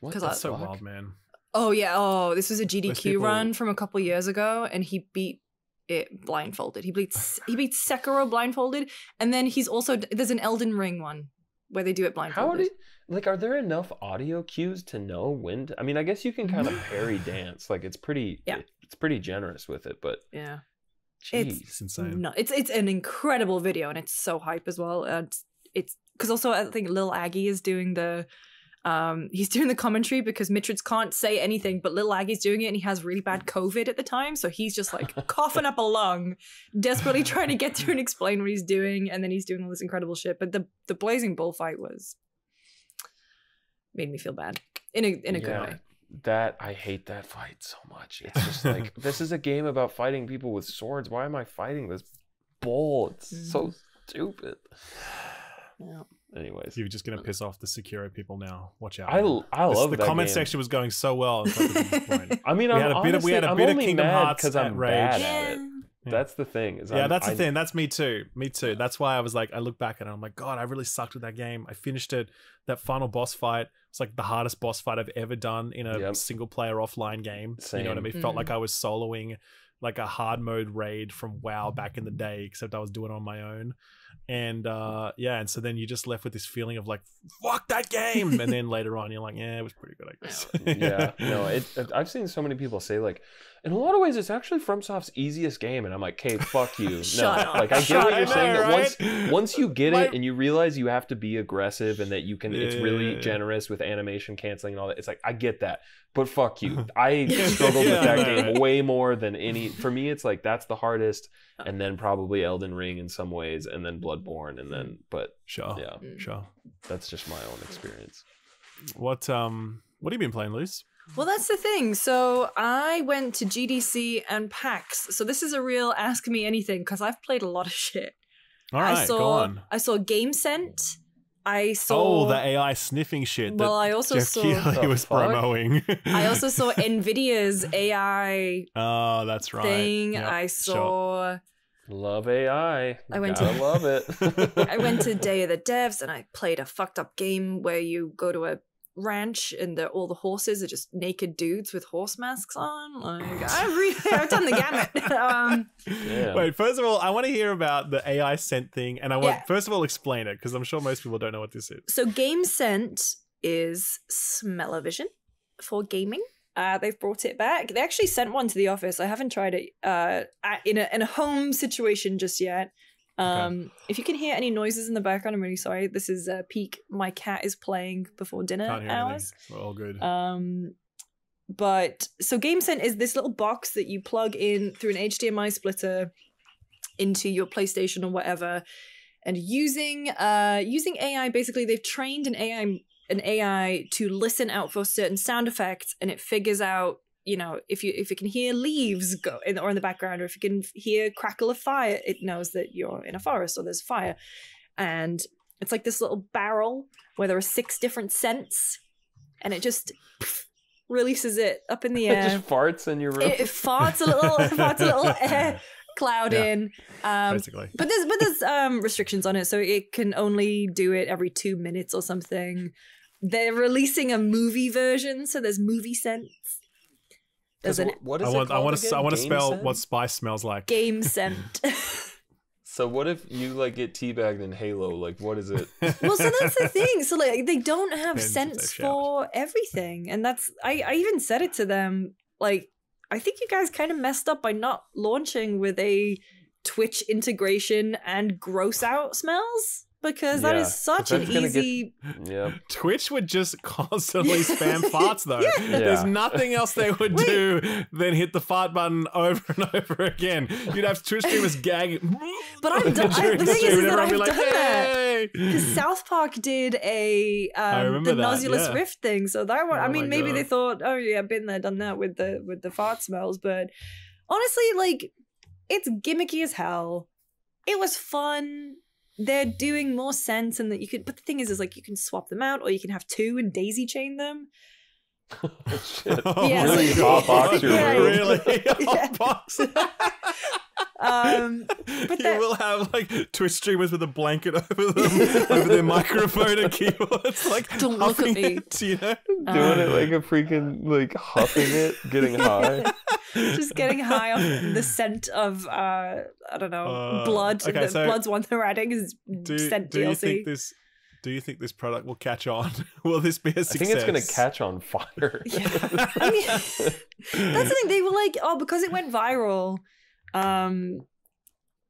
what 'Cause the I- That's so fuck? wild, man. Oh yeah. Oh, this was a GDQ people- run from a couple years ago, and he beat it blindfolded. He beats he beats Sekiro blindfolded, and then he's also there's an Elden Ring one where they do it How blindfolded. did like are there enough audio cues to know when to, I mean I guess you can kind of mm-hmm. parry dance like it's pretty Yeah. it's pretty generous with it but yeah, jeez It's- It's insane. no, it's it's an incredible video, and it's so hype as well. And it's because also I think Lil Aggie is doing the. Um, he's doing the commentary because Mitchriz can't say anything, but Little Aggie's doing it, and he has really bad COVID at the time, so he's just like coughing up a lung, desperately trying to get through and explain what he's doing, and then he's doing all this incredible shit. But the the blazing bullfight was made me feel bad in a in a good way. that I hate that fight so much it's just like this is a game about fighting people with swords why am I fighting this bull it's so Mhm. stupid Yeah. Anyways You're just gonna piss off the Sekiro people now. Watch out. I This- love the that comment game. section was going so well. It's like a disappointment. I mean We I'm had a bit of- we had a I'm bit of Kingdom Hearts because I'm Rage. bad Yeah. at it Yeah. that's the thing is yeah, I'm- that's the I- thing. That's me too. Me too. That's why I was like, I look back at it. I'm like, God, I really sucked with that game. I finished it. That final boss fight was like the hardest boss fight I've ever done in a Yep. single player offline game. You know what I mean? It Felt Mm. like I was soloing like a hard mode raid from WoW back in the day, except I was doing it on my own. And uh, yeah, and so then you're just left with this feeling of like, fuck that game, and then later on you're like, yeah, it was pretty good, I guess. yeah, no, it, it- I've seen so many people say like, in a lot of ways, it's actually FromSoft's easiest game, and I'm like, "Kate, fuck you." no, Shut like I get Shut what you're saying. That right? once once you get My- it and you realize you have to be aggressive and that you can, it's really Yeah. generous with animation canceling and all that. It's like I get that, but fuck you. I struggled Yeah, with that game way more than any. For me, it's like that's the hardest, and then probably Elden Ring in some ways, and then Bloodborne, and then. But sure, yeah, sure. that's just my own experience. What um, what have you been playing, Luce? Well, that's the thing. So I went to GDC and PAX. So this is a real ask me anything because I've played a lot of shit. All right, I saw go on. I saw Game Scent. I saw Oh, the AI sniffing shit. Well, that I also Jeff saw Keighley The was fuck? promoting. I also saw Nvidia's AI Oh, that's right. thing. Yep, I sure. Saw Love AI. I went to- Gotta love it. I went to Day of the Devs and I played a fucked up game where you go to a ranch and the, all the horses are just naked dudes with horse masks on. Like I've, re- I've done the gamut. um, Yeah. Wait, first of all, I want to hear about the AI scent thing, and I want Yeah. first of all explain it because I'm sure most people don't know what this is. so Game Scent is smell-o-vision for gaming. Uh, they've brought it back. They actually sent one to the office. I haven't tried it uh, in a in a home situation just yet. Um, If you can hear any noises in the background, I'm really sorry. This is uh, peak. My cat is playing before dinner hours. anything. We're all good. Um, but so GameScent is this little box that you plug in through an HDMI splitter into your PlayStation or whatever, and using uh using AI. Basically, they've trained an AI an AI to listen out for certain sound effects, and it figures out. You know, if you if it can hear leaves go in or in the background, or if you can hear crackle of fire, it knows that you're in a forest or there's fire. And it's like this little barrel where there are six different scents, and it just releases it up in the air. It just farts in your room. It, it farts a little, farts a little air cloud Yeah. in. Um, basically, but there's but there's um restrictions on it, so it can only do it every two minutes or something. They're releasing a movie version, so there's movie sense. There's an what I want it I called want to? I want to spell scent? what spice smells like. game scent. So what if you like get teabagged in Halo? Like what is it? well, so that's the thing. So like they don't have Depends sense for everything, and that's I I even said it to them. Like I think you guys kind of messed up by not launching with a Twitch integration and gross out smells because that Yeah, is 'cause such an that's gonna get- easy. yeah. Twitch would just constantly spam farts though. Yeah. There's nothing else they would Wait. do than hit the fart button over and over again. You'd have Twitch streamers gagging. But I've done- I- the thing stream, is that I've be done that. Because South Park did a um, the that, nauseous yeah. rift thing, so that one. I Oh mean, maybe God. they thought, oh yeah, I've been there, done that with the with the fart smells. But honestly, like, it's gimmicky as hell. It was fun. They're doing more sense, and that you could. But the thing is, is like you can swap them out, or you can have two and daisy chain them. oh, Shit. Yeah, really so- hotbox your Yeah. room. Really? Yeah. Hotbox. Um, you that- will have like Twitch streamers with a blanket over them, over their microphone and keyboards, like Don't look at huffing me. it, you know? Doing it um, like a freaking like huffing it, getting high. just getting high off the scent of uh I don't know Uh, blood. okay, the so blood's one they're adding is Do, scent do you DLC. think this? Do you think this product will catch on? will this be a success? I think it's gonna catch on fire. Yeah. I mean, That's the thing. They were like, oh, because it went viral, um,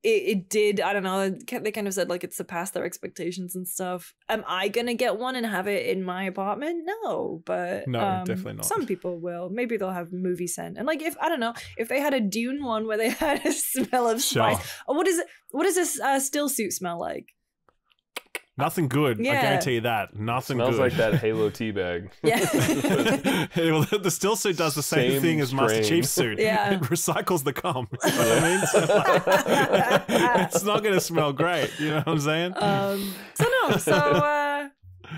it, it did. I don't know. They kind of said like it surpassed their expectations and stuff. Am I gonna get one and have it in my apartment? No, but No, um, definitely not. Some people will. Maybe they'll have movie scent. And like, if I don't know, if they had a Dune one where they had a smell of Sure. spice. What is it? What does this uh, still suit smell like? Nothing good. I guarantee you that. Nothing Smells good. like that Halo teabag. Yeah. well, the still suit does the same, Same thing as Master strain. Chief's suit. Yeah. It recycles the cum. You know what I mean? So, it's not going to smell great. You know what I'm saying? um so no so uh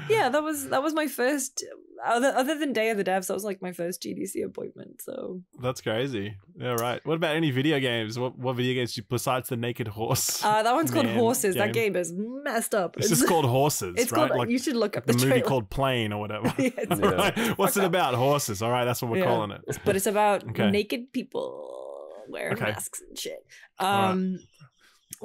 yeah that was that was my first other other than day of the devs that was like my first gdc appointment so That's crazy. Yeah, right. What about any video games? What what video games do you, besides the Naked Horse? uh that one's called Man horses that game. game is messed up it's just called Horses, it's right? called like you should look up the, the, movie called Plane or whatever. Yeah, it's- Yeah. Right? What's it about? Horses. All right, that's what we're Yeah. calling it. but it's about Okay. naked people wearing Okay. masks and shit Alright. um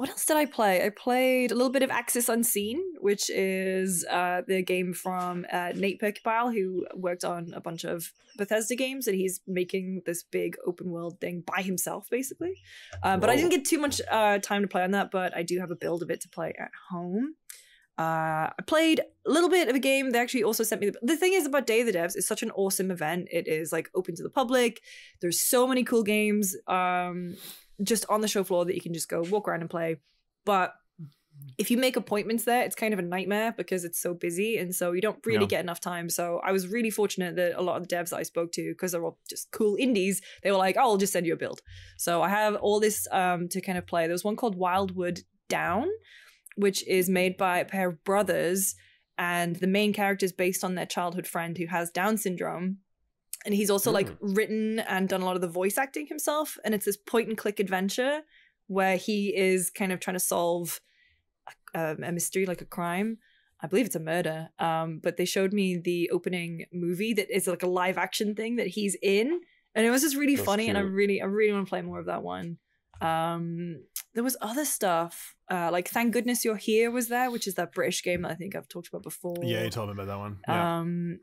what else did I play? I played a little bit of Axis Unseen, which is uh, the game from uh, Nate Purkeypile, who worked on a bunch of Bethesda games, and he's making this big open world thing by himself, basically. Uh, but I didn't get too much uh, time to play on that, but I do have a build of it to play at home. Uh, I played a little bit of a game. They actually also sent me the, the thing is about Day of the Devs. It's such an awesome event. It is like open to the public. There's so many cool games um, just on the show floor that you can just go walk around and play. But if you make appointments there, it's kind of a nightmare because it's so busy, and so you don't really Yeah. get enough time. So I was really fortunate that a lot of the devs that I spoke to, because they're all just cool indies, they were like, "Oh, I'll just send you a build." So I have all this um, to kind of play. There was one called Wildwood Down, which is made by a pair of brothers, and the main character is based on their childhood friend who has Down syndrome. And he's also like written and done a lot of the voice acting himself. And it's this point and click adventure where he is kind of trying to solve a, a mystery, like a crime. I believe it's a murder. Um, but they showed me the opening movie that is like a live action thing that he's in, and it was just really That's funny. And I really, I really want to play more of that one. Um, there was other stuff uh, like Thank Goodness You're Here was there, which is that British game that I think I've talked about before. Yeah, you told me about that one. Yeah. Um,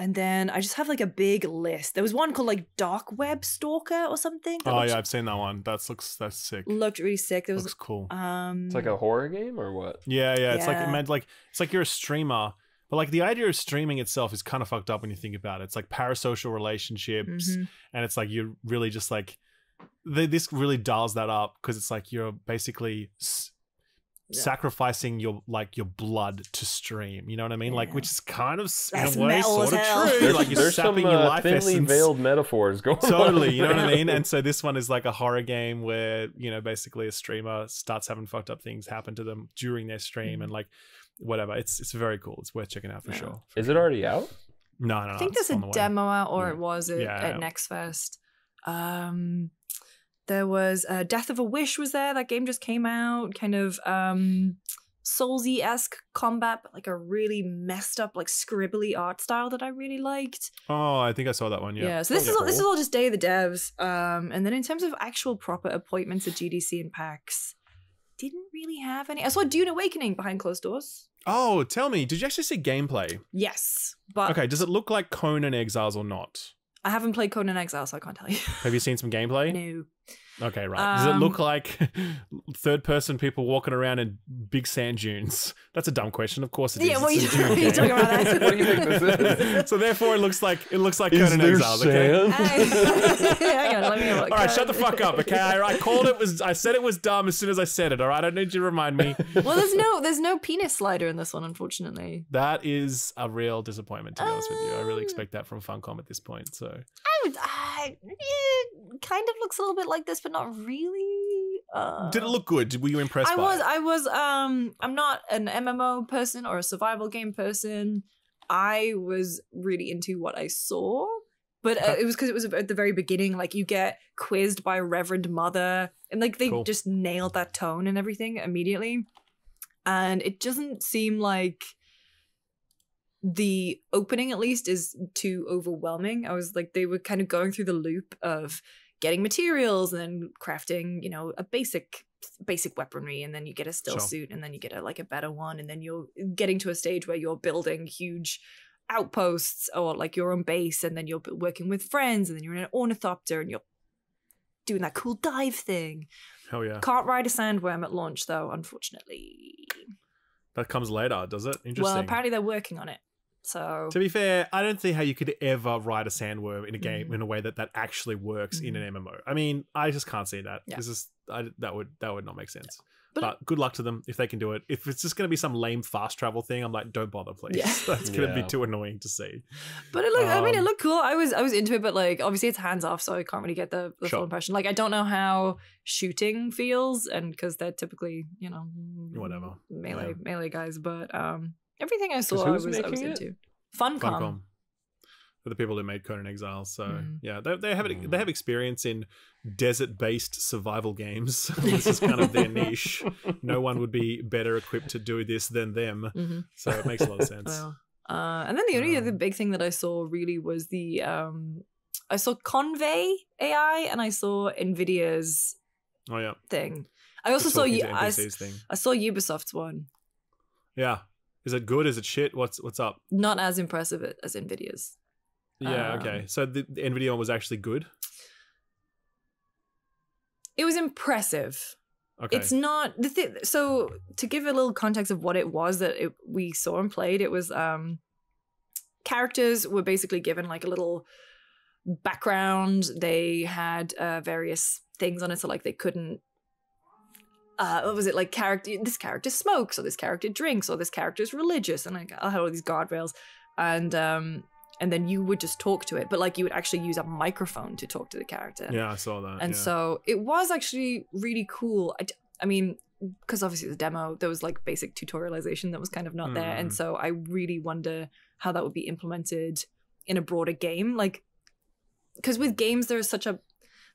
and then I just have like a big list. There was one called like Dark Web Stalker or something. oh looks- yeah, I've seen that one. That looks that's sick. looked really sick. There was looks cool. um, It's like a horror game or what? Yeah, yeah. It's like it meant like it's like you're a streamer, but like the idea of streaming itself is kind of fucked up when you think about it. It's like parasocial relationships, mhm. and it's like you're really just like th- this really dials that up because it's like you're basically s- Yeah. sacrificing your like your blood to stream. You know what I mean? Like which is kind of That's in a way sort of hell. true. There's, like you're there's some sapping your uh, life thinly essence. veiled metaphors going on. totally you know what i mean and so this one is like a horror game where you know basically a streamer starts having fucked up things happen to them during their stream and like whatever it's it's very cool it's worth checking out for Yeah. sure Is it already out? no no, no I think it's there's a the demo out, or Yeah. it was at, Yeah, at yeah. Next Fest. Um, there was uh, Death of a Wish was there. That game just came out. Kind of um, Soulsy esque combat, but like a really messed up, like scribbly art style that I really liked. oh i think i saw that one Yeah. yeah, so this Sounds is all, this is all just Day of the Devs. Um, and then in terms of actual proper appointments at GDC and PAX, didn't really have any. I saw Dune Awakening behind closed doors. oh tell me did you actually see gameplay Yes, but okay does it look like conan exiles or not I haven't played Conan Exile, so I can't tell you. have you seen some gameplay no. Okay right does it look Um, like third person people walking around in big sand dunes that's a dumb question of course it is Yeah, what are you, a what are you talking about? that? What do you think this is? so therefore, it looks like it looks like Is Conan there Exiles. Okay. sand? Hang on, let me look. All right, shut the fuck up. Okay, I, I called it was I said it was dumb as soon as I said it. All right, I don't need you to remind me. Well, there's no there's no penis slider in this one, unfortunately. That is a real disappointment, to be honest with you. I really Um, expect that from Funcom at this point. So I, it kind of looks a little bit like this, but not really. Uh, did it look good? Were you impressed I was, it? I was, um, I'm not an MMO person or a survival game person. I was really into what I saw, but uh, it was because it was at the very beginning. Like you get quizzed by Reverend Mother, and like they Cool. just nailed that tone and everything immediately. And it doesn't seem like the opening, at least, is too overwhelming. I was like, they were kind of going through the loop of getting materials and then crafting, you know, a basic basic weaponry and then you get a still Sure. suit and then you get a like a better one and then you're getting to a stage where you're building huge outposts or like your own base and then you're working with friends and then you're in an ornithopter and you're doing that cool dive thing. Hell yeah, Can't ride a sandworm at launch though, unfortunately. that comes later, does it? Interesting. Well, apparently they're working on it. So to be fair, I don't see how you could ever ride a sandworm in a game Mhm. in a way that that actually works in Mhm. an MMO. I mean, I just can't see that. Yeah. This is I, that would that would not make sense. But- But, good luck to them if they can do it. If it's just going to be some lame fast travel thing, I'm like, don't bother, please. Yeah. That's going to Yeah. be too annoying to see. But it looked, I mean, it Um, looked cool. I was, I was into it, but like, obviously, it's hands off, so I can't really get the, the full impression. Like, I don't know how shooting feels, and because they're typically, you know, Whatever. melee, Yeah. melee guys. But um, everything I saw, I was, I was making it? into. Funcom. Funcom. For the people who made Conan Exiles, so Mhm. yeah, they, they have Mm. they have experience in desert-based survival games. this is kind of their niche. No one would be better equipped to do this than them, Mhm. so it makes a lot of sense. Well, uh, and then the only other Um, big thing that I saw really was the um, I saw Convai AI, and I saw Nvidia's Oh yeah, thing. I also saw talking you. to I, s- NPCs thing. I saw Ubisoft's one. Yeah. Is it good? Is it shit? What's what's up? Not as impressive as Nvidia's. Yeah. Um, okay. So the, the Nvidia one was actually good. It was impressive. Okay. It's not the thing. So to give a little context of what it was that it, we saw and played, it was um characters were basically given like a little background. They had uh, various things on it, so like they couldn't. Uh, what was it like? Character. This character smokes, or this character drinks, or this character is religious, and like I had all these guardrails, and um, and then you would just talk to it, but like you would actually use a microphone to talk to the character. yeah, I saw that. And yeah. so it was actually really cool. I, I mean, because obviously the demo, there was like basic tutorialization that was kind of not there. And Mm. so I really wonder how that would be implemented in a broader game. Like, because with games, there's such a,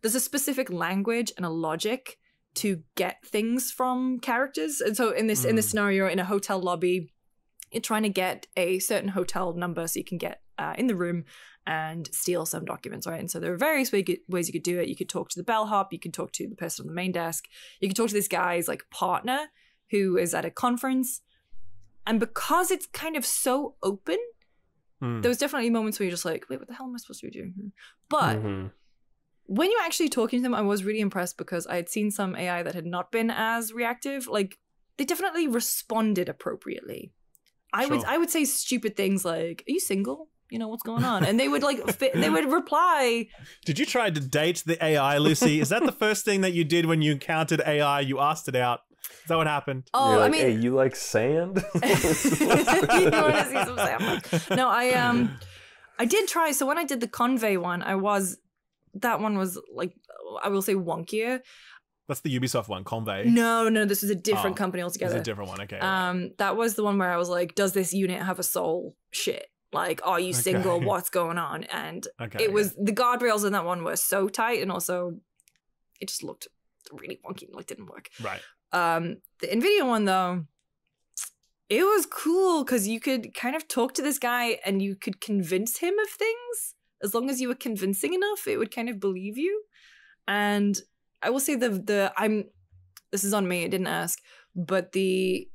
there's a specific language and a logic to get things from characters. And so in this, in this Mm. scenario, in a hotel lobby, you're trying to get a certain hotel number so you can get uh, in the room and steal some documents, right? And so there are various way, ways you could do it. You could talk to the bellhop, you could talk to the person on the main desk, you could talk to this guy's like partner who is at a conference. And because it's kind of so open, Hmm. there was definitely moments where you're just like, wait, what the hell am I supposed to be doing? But Mhm. When you're actually talking to them, I was really impressed because I had seen some AI that had not been as reactive. Like they definitely responded appropriately. I would I would say stupid things like, "Are you single? You know what's going on?" And they would like fit, they would reply, Did you try to date the AI, Lucy? Is that the first thing that you did when you encountered AI? You asked it out. Is that what happened? "Oh, You're I like, mean, hey, you like sand? you want to see some samples? No, I um, I did try. So when I did the Convai one, I was that one was like I will say wonkier. That's the Ubisoft one, Convai. No, no, this was a different Oh, company It's altogether. a different one. Okay. Um, that was the one where I was like, "Does this unit have a soul?" Shit. Like, are you single? Okay. What's going on? And okay. it was the guardrails in that one were so tight, and also it just looked really wonky. Like, didn't work. right. Um, the Nvidia one though, it was cool because you could kind of talk to this guy and you could convince him of things. As long as you were convincing enough, it would kind of believe you. And I will say the the I'm this is on me. I didn't ask, but the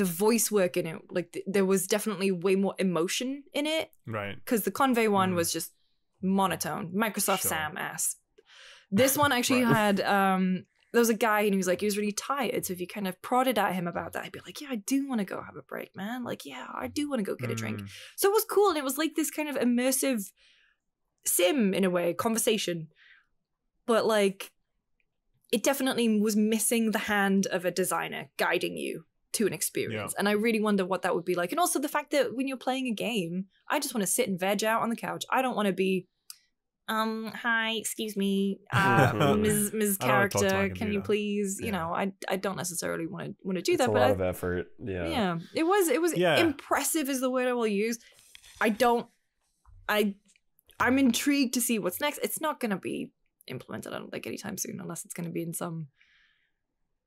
the voice work in it, like th- there was definitely way more emotion in it Right. because the Convai one Mm. was just monotone, Microsoft Sure. Sam ass. This one actually Right. had um there was a guy and he was like he was really tired. So if you kind of prodded at him about that, I'd be like, Yeah, I do want to go have a break, man. Like, yeah, I do want to go get a drink. Mm. So it was cool and it was like this kind of immersive sim in a way, conversation. But like it definitely was missing the hand of a designer guiding you to an experience. And I really wonder what that would be like. And also the fact that when you're playing a game, I just want to sit and veg out on the couch. I don't want to be um hi excuse me uh ms ms I wanna talk to my character can you computer. please you know i i don't necessarily want to want to do it's that a but lot I, of effort. Yeah. yeah it was it was Yeah. impressive is the word i will use i don't i i'm intrigued to see what's next. It's not going to be implemented i don't think anytime soon unless it's going to be in some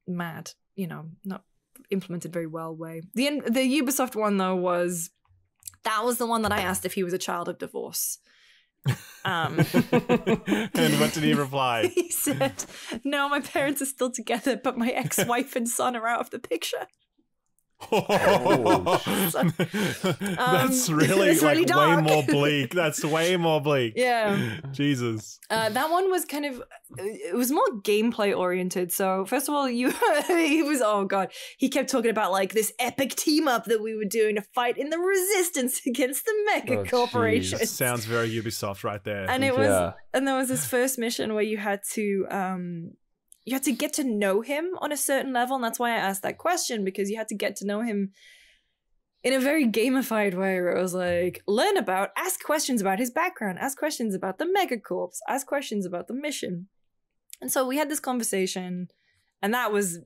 mad you know not implemented very well way. The the ubisoft one though was that was the one that i asked if he was a child of divorce. Um and what did he reply? he said no my parents are still together but my ex-wife and son are out of the picture That's Um, really it's like really way more bleak. That's way more bleak. yeah Jesus. Uh, that one was kind of it was more gameplay oriented. So first of all, you he was oh god, he kept talking about like this epic team up that we were doing to fight in the resistance against the mega Oh, corporation. Sounds very Ubisoft right there. And it was Yeah. and there was this first mission where you had to um you had to get to know him on a certain level, and that's why I asked that question because you had to get to know him in a very gamified way where it was like learn about ask questions about his background ask questions about the megacorps ask questions about the mission. And so we had this conversation and that was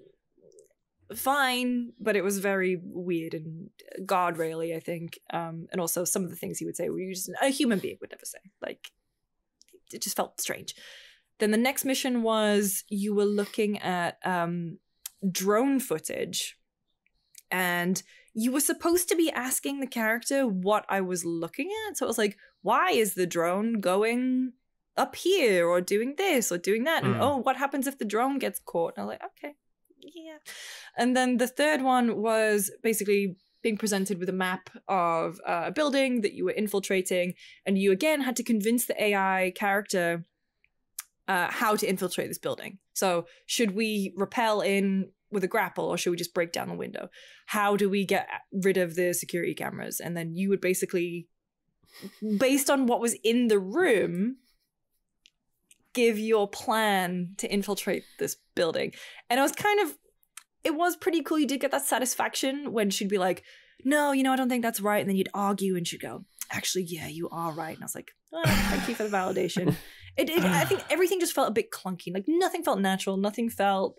fine but it was very weird and guardraily i think. Um and also some of the things he would say were just a human being would never say. Like it just felt strange then the next mission was you were looking at um drone footage and you were supposed to be asking the character what I was looking at. So it was like, why is the drone going up here or doing this or doing that? And Mm. oh, what happens if the drone gets caught? And I was like, okay, yeah. And then the third one was basically being presented with a map of uh, a building that you were infiltrating, and you again had to convince the AI character uh, how to infiltrate this building. So, should we repel in with a grapple, or should we just break down the window? How do we get rid of the security cameras? And then you would basically, based on what was in the room, give your plan to infiltrate this building. And it was kind of, it was pretty cool. You did get that satisfaction when she'd be like, no, you know, I don't think that's right. And then you'd argue and she'd go, actually, yeah, you are right. And I was like, oh, thank you for the validation. It, it, I think everything just felt a bit clunky. Like nothing felt natural. Nothing felt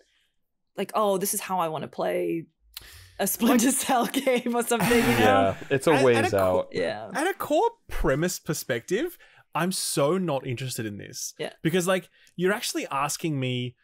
like, oh, this is how I want to play a Splinter Cell game or something, you know? Yeah, it's a At- at ways a co- out. Yeah. At a core premise perspective, I'm so not interested in this. Yeah. Because like you're actually asking me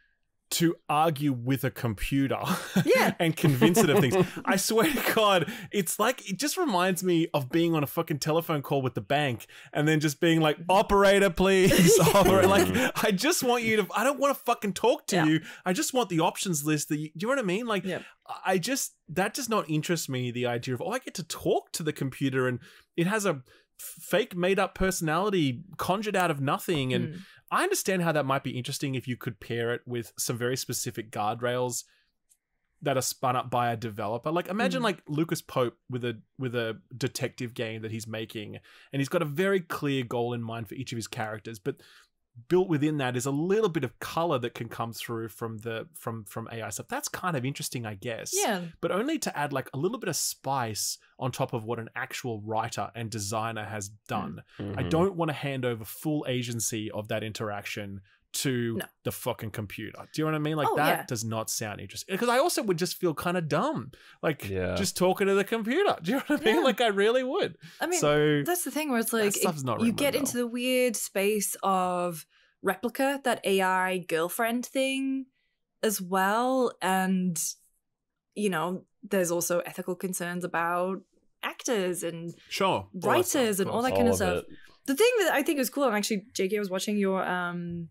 to argue with a computer Yeah. and convince it of things. I swear to God, it's like it just reminds me of being on a fucking telephone call with the bank and then just being like, operator, please. operator. Like, I just want you to I don't want to fucking talk to Yeah. you. I just want the options list that you do you know what I mean? Like Yeah. I just that does not interest me, the idea of oh, I get to talk to the computer and it has a fake made up personality conjured out of nothing and Mm. I understand how that might be interesting if you could pair it with some very specific guardrails that are spun up by a developer. Like imagine Mm. like Lucas Pope with a with a detective game that he's making and he's got a very clear goal in mind for each of his characters, but built within that is a little bit of color that can come through from the from from AI stuff. That's kind of interesting, I guess Yeah. but only to add like a little bit of spice on top of what an actual writer and designer has done. I Mhm. don't want to hand over full agency of that interaction to No. the fucking computer. Do you know what I mean? Like Oh, that yeah. does not sound interesting. Because I also would just feel kind of dumb, like Yeah. just talking to the computer. Do you know what I mean? Yeah. Like I really would. I mean, so that's the thing where it's like it- not you get into the weird space of Replika that ai girlfriend thing as well and you know there's also ethical concerns about actors and sure, all stuff, writers and all course. that kind of All stuff it. the thing that i think is cool and actually jk I was watching your um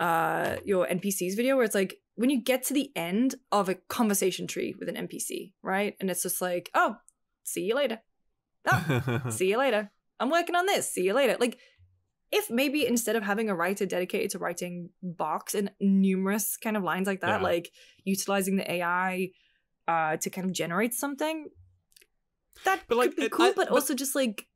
uh your npcs video where it's like when you get to the end of a conversation tree with an npc right and it's just like oh see you later oh see you later. I'm working on this. See you later. Like, if maybe instead of having a writer dedicated to writing box and numerous kind of lines like that, Yeah. like utilizing the AI uh, to kind of generate something, that But, like, could be it- cool. I- but, but- also just like,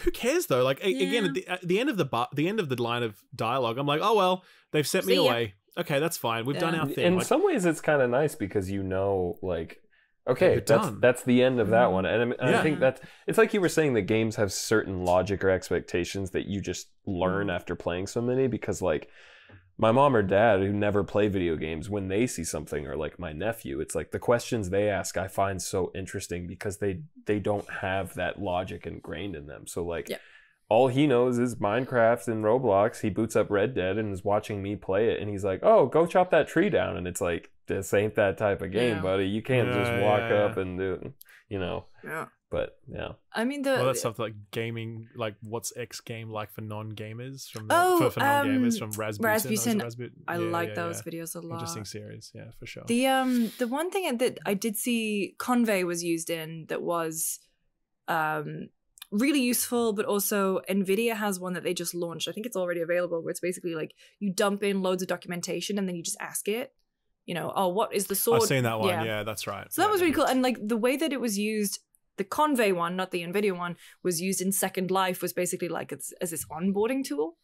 who cares though? Like a- again, at the, at the end of the bu- the end of the line of dialogue, I'm like, oh well, they've sent me See ya. away. Okay, that's fine. We've done our thing. In Like, some ways, it's kind of nice because you know, like, okay, that's done. that's the end of that Mhm. one, and, I- and Yeah. I think that it's like you were saying that games have certain logic or expectations that you just learn after playing so many. Because like my mom or dad who never play video games, when they see something, or like my nephew, it's like the questions they ask I find so interesting because they they don't have that logic ingrained in them. So like. Yeah. All he knows is Minecraft and Roblox. He boots up Red Dead and is watching me play it, and he's like, "Oh, go chop that tree down." And it's like, "This ain't that type of game, Yeah. buddy. You can't just walk yeah, up and do, you know." yeah. But yeah, I mean, the well, that's stuff like gaming, like what's X game like for non-gamers from the, Oh, for, for non-gamers um, from Razbuten. Razbuten. Razbuten. I Yeah, like yeah, those yeah. videos a lot. Interesting series, yeah, for sure. The um the one thing that I did see Convai was used in that was um really useful, but also Nvidia has one that they just launched. I think it's already available where it's basically like you dump in loads of documentation and then you just ask it, you know, oh what is the sword? I've seen that one. Yeah, that's right. So that Yeah, was really cool. And like the way that it was used, the Convai one, not the Nvidia one, was used in Second Life was basically like it's as this onboarding tool.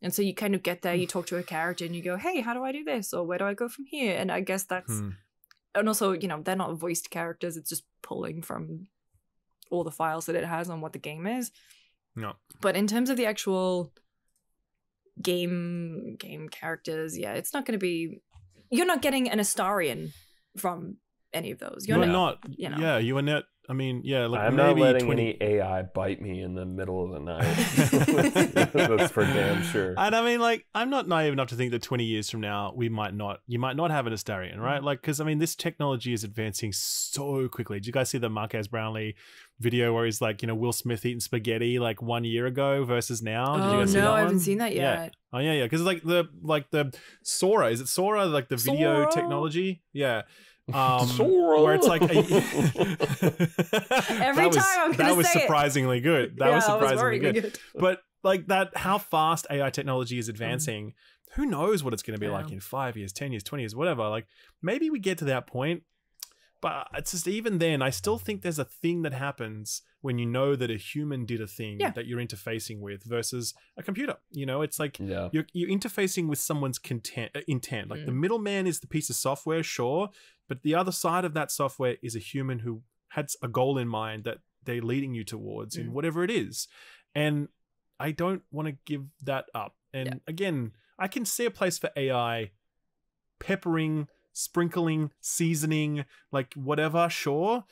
And so you kind of get there, you talk to a character and you go, Hey, how do I do this? Or where do I go from here? And I guess that's Hmm. and also, you know, they're not voiced characters, it's just pulling from all the files that it has on what the game is. No. But in terms of the actual game game characters, yeah, it's not gonna be you're not getting an Astarion from any of those. You You're are not, not. you know. Yeah, you are not. I mean, yeah, like I'm maybe not letting 20 any AI bite me in the middle of the night. That's for damn sure. And I mean, like, I'm not naive enough to think that 20 years from now, we might not, you might not have an Astarion, Mm. right? Like, because I mean, this technology is advancing so quickly. Did you guys see the Marques Brownlee video where he's like, you know, Will Smith eating spaghetti like one year ago versus now? Did you Oh guys see no, that I haven't one? seen that yet. Yeah. yet. Oh yeah, yeah, because like the like the Sora is it Sora like the video technology? Yeah. Um, Sora. where it's like uh, a, Every was, time I'm that was say it. surprisingly good. That yeah, was that was surprisingly good. good. But like that, how fast AI technology is mm-hmm. advancing? Who knows what it's going to be Yeah. like in five years, ten years, twenty years, whatever? Like maybe we get to that point, but uh, it's just even then, I still think there's a thing that happens when you know that a human did a thing Yeah. that you're interfacing with versus a computer. You know, it's like yeah. you're, you're interfacing with someone's content uh, intent like the Mm. middleman is the piece of software sure but the other side of that software is a human who had a goal in mind that they're leading you towards in Mm. whatever it is and i don't want to give that up and Yeah. again i can see a place for ai peppering sprinkling seasoning like whatever sure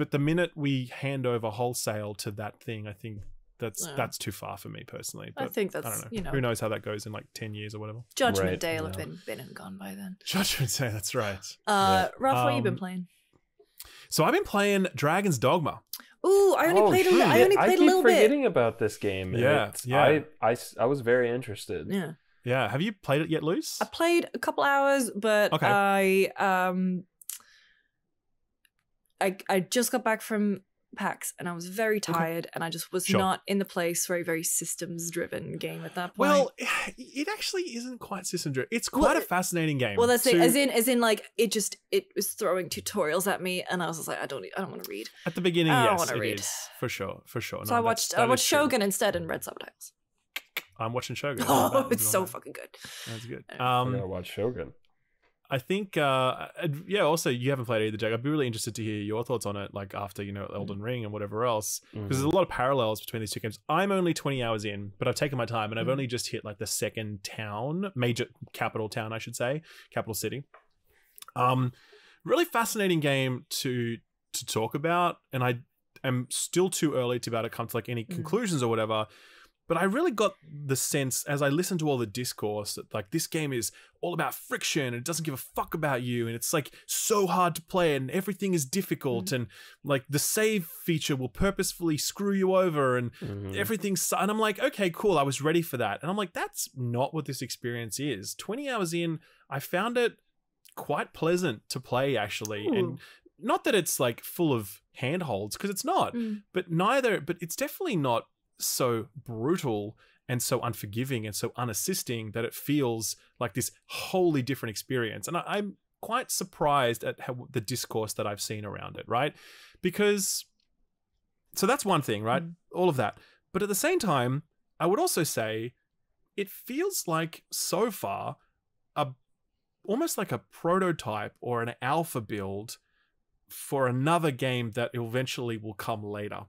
but the minute we hand over wholesale to that thing i think that's Yeah. that's too far for me personally I think that's I don't know. you know Who knows how that goes in like 10 years or whatever. Judgment Right, Day will have been been and gone by then. Judgment Day, that's right. Uh, Ralph, what you been Um, playing? So I've been playing Dragon's Dogma. Ooh, I only Oh, played a true. li- I Yeah, only played keep a little bit. forgetting about this game. and Yeah, it's- yeah. I, I, s- I was very interested. Yeah, Yeah. Have you played it yet, Luce? I played a couple hours, but Okay. I um, I I just got back from PAX and I was very tired, and I just was Sure. not in the place for a very systems driven game at that point. Well, it actually isn't quite system driven. It's quite Well, a fascinating game. Well, that's it. As in, as in, like it just it was throwing tutorials at me, and I was just like, I don't, I don't want to read. at the beginning, yes. I don't yes, wanna it read. is, for sure, for sure. so No, I watched, I is watched true. Shogun instead and read subtitles. I'm watching Shogun. Oh, it's so fucking good. That's good. I Um, gotta watch Shogun. I think, uh, yeah. Also, you haven't played either, Jack. I'd be really interested to hear your thoughts on it, like after you know Elden Ring and whatever else, because there's a lot of parallels between these two games. I'm only 20 hours in, but I've taken my time, and I've Mhm. only just hit like the second town, major capital town, I should say, capital city. Um, really fascinating game to to talk about, and I am still too early to be able to come to like any Mhm. conclusions or whatever. But I really got the sense as I listened to all the discourse that like this game is all about friction and it doesn't give a fuck about you and it's like so hard to play and everything is difficult and like the save feature will purposefully screw you over and Mhm. everything's su- and I'm like okay cool I was ready for that and I'm like that's not what this experience is 20 hours in I found it quite pleasant to play actually and not that it's like full of handholds because it's not Mm. but neither but it's definitely not so brutal and so unforgiving and so unassisting that it feels like this wholly different experience. And I, i'm quite surprised at how the discourse that i've seen around it right? Because so that's one thing right? Mm. All of that. But at the same time i would also say it feels like so far a almost like a prototype or an alpha build for another game that eventually will come later.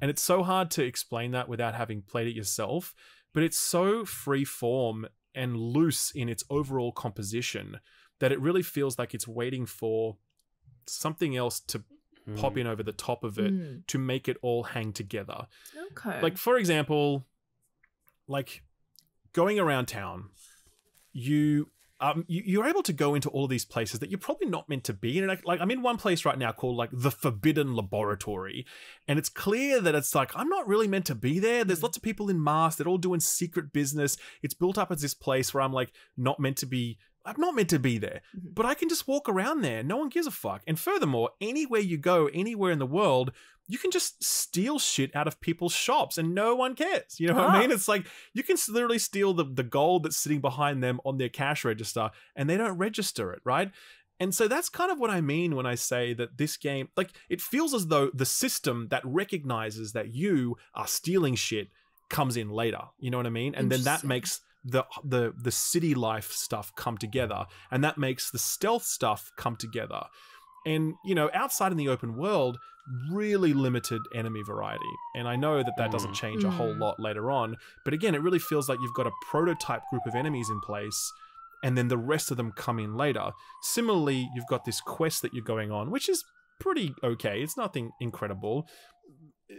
And it's so hard to explain that without having played it yourself, but it's so free form and loose in its overall composition that it really feels like it's waiting for something else to pop Mhm. in over the top of it Mm. to make it all hang together. Okay. Like for example, like going around town, you um you, you're able to go into all of these places that you're probably not meant to be in. Like, like I'm in one place right now called like the Forbidden Laboratory, and it's clear that it's like I'm not really meant to be there. There's lots of people in masks. They're all doing secret business. It's built up as this place where I'm like not meant to be. I'm not meant to be there, Mhm. but I can just walk around there. No one gives a fuck. And furthermore, anywhere you go, anywhere in the world, you can just steal shit out of people's shops and no one cares. You know what Ah. I mean? It's like you can literally steal the, the gold that's sitting behind them on their cash register and they don't register it, right? And so that's kind of what I mean when I say that this game, like, it feels as though the system that recognizes that you are stealing shit comes in later. You know what I mean? And then that makes the the the city life stuff come together, and that makes the stealth stuff come together. And you know, outside in the open world, really limited enemy variety. And I know that that doesn't Mm. change a whole Mm. lot later on, but again, it really feels like you've got a prototype group of enemies in place and then the rest of them come in later. Similarly, you've got this quest that you're going on, which is pretty okay. It's nothing incredible.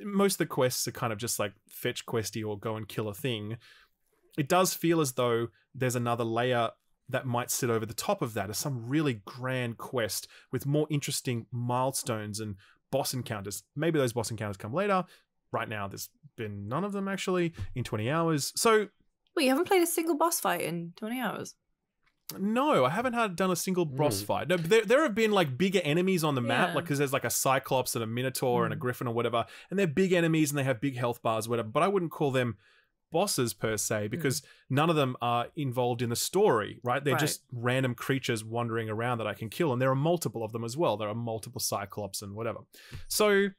Most of the quests are kind of just like fetch questy or go and kill a thing. It does feel as though there's another layer that might sit over the top of that as some really grand quest with more interesting milestones and boss encounters. Maybe those boss encounters come later. Right now, there's been none of them actually in 20 hours. So Wait, you haven't played a single boss fight in 20 hours? no, I haven't had done a single boss Mm. fight. No, there, there have been like bigger enemies on the map, Yeah. like because there's like a Cyclops and a Minotaur and a Mm. Griffin or whatever, and they're big enemies and they have big health bars, whatever. But I wouldn't call them bosses per se because none of them are involved in the story, right? They're Right. just random creatures wandering around that I can kill, and there are multiple of them as well. There are multiple Cyclops and whatever. So,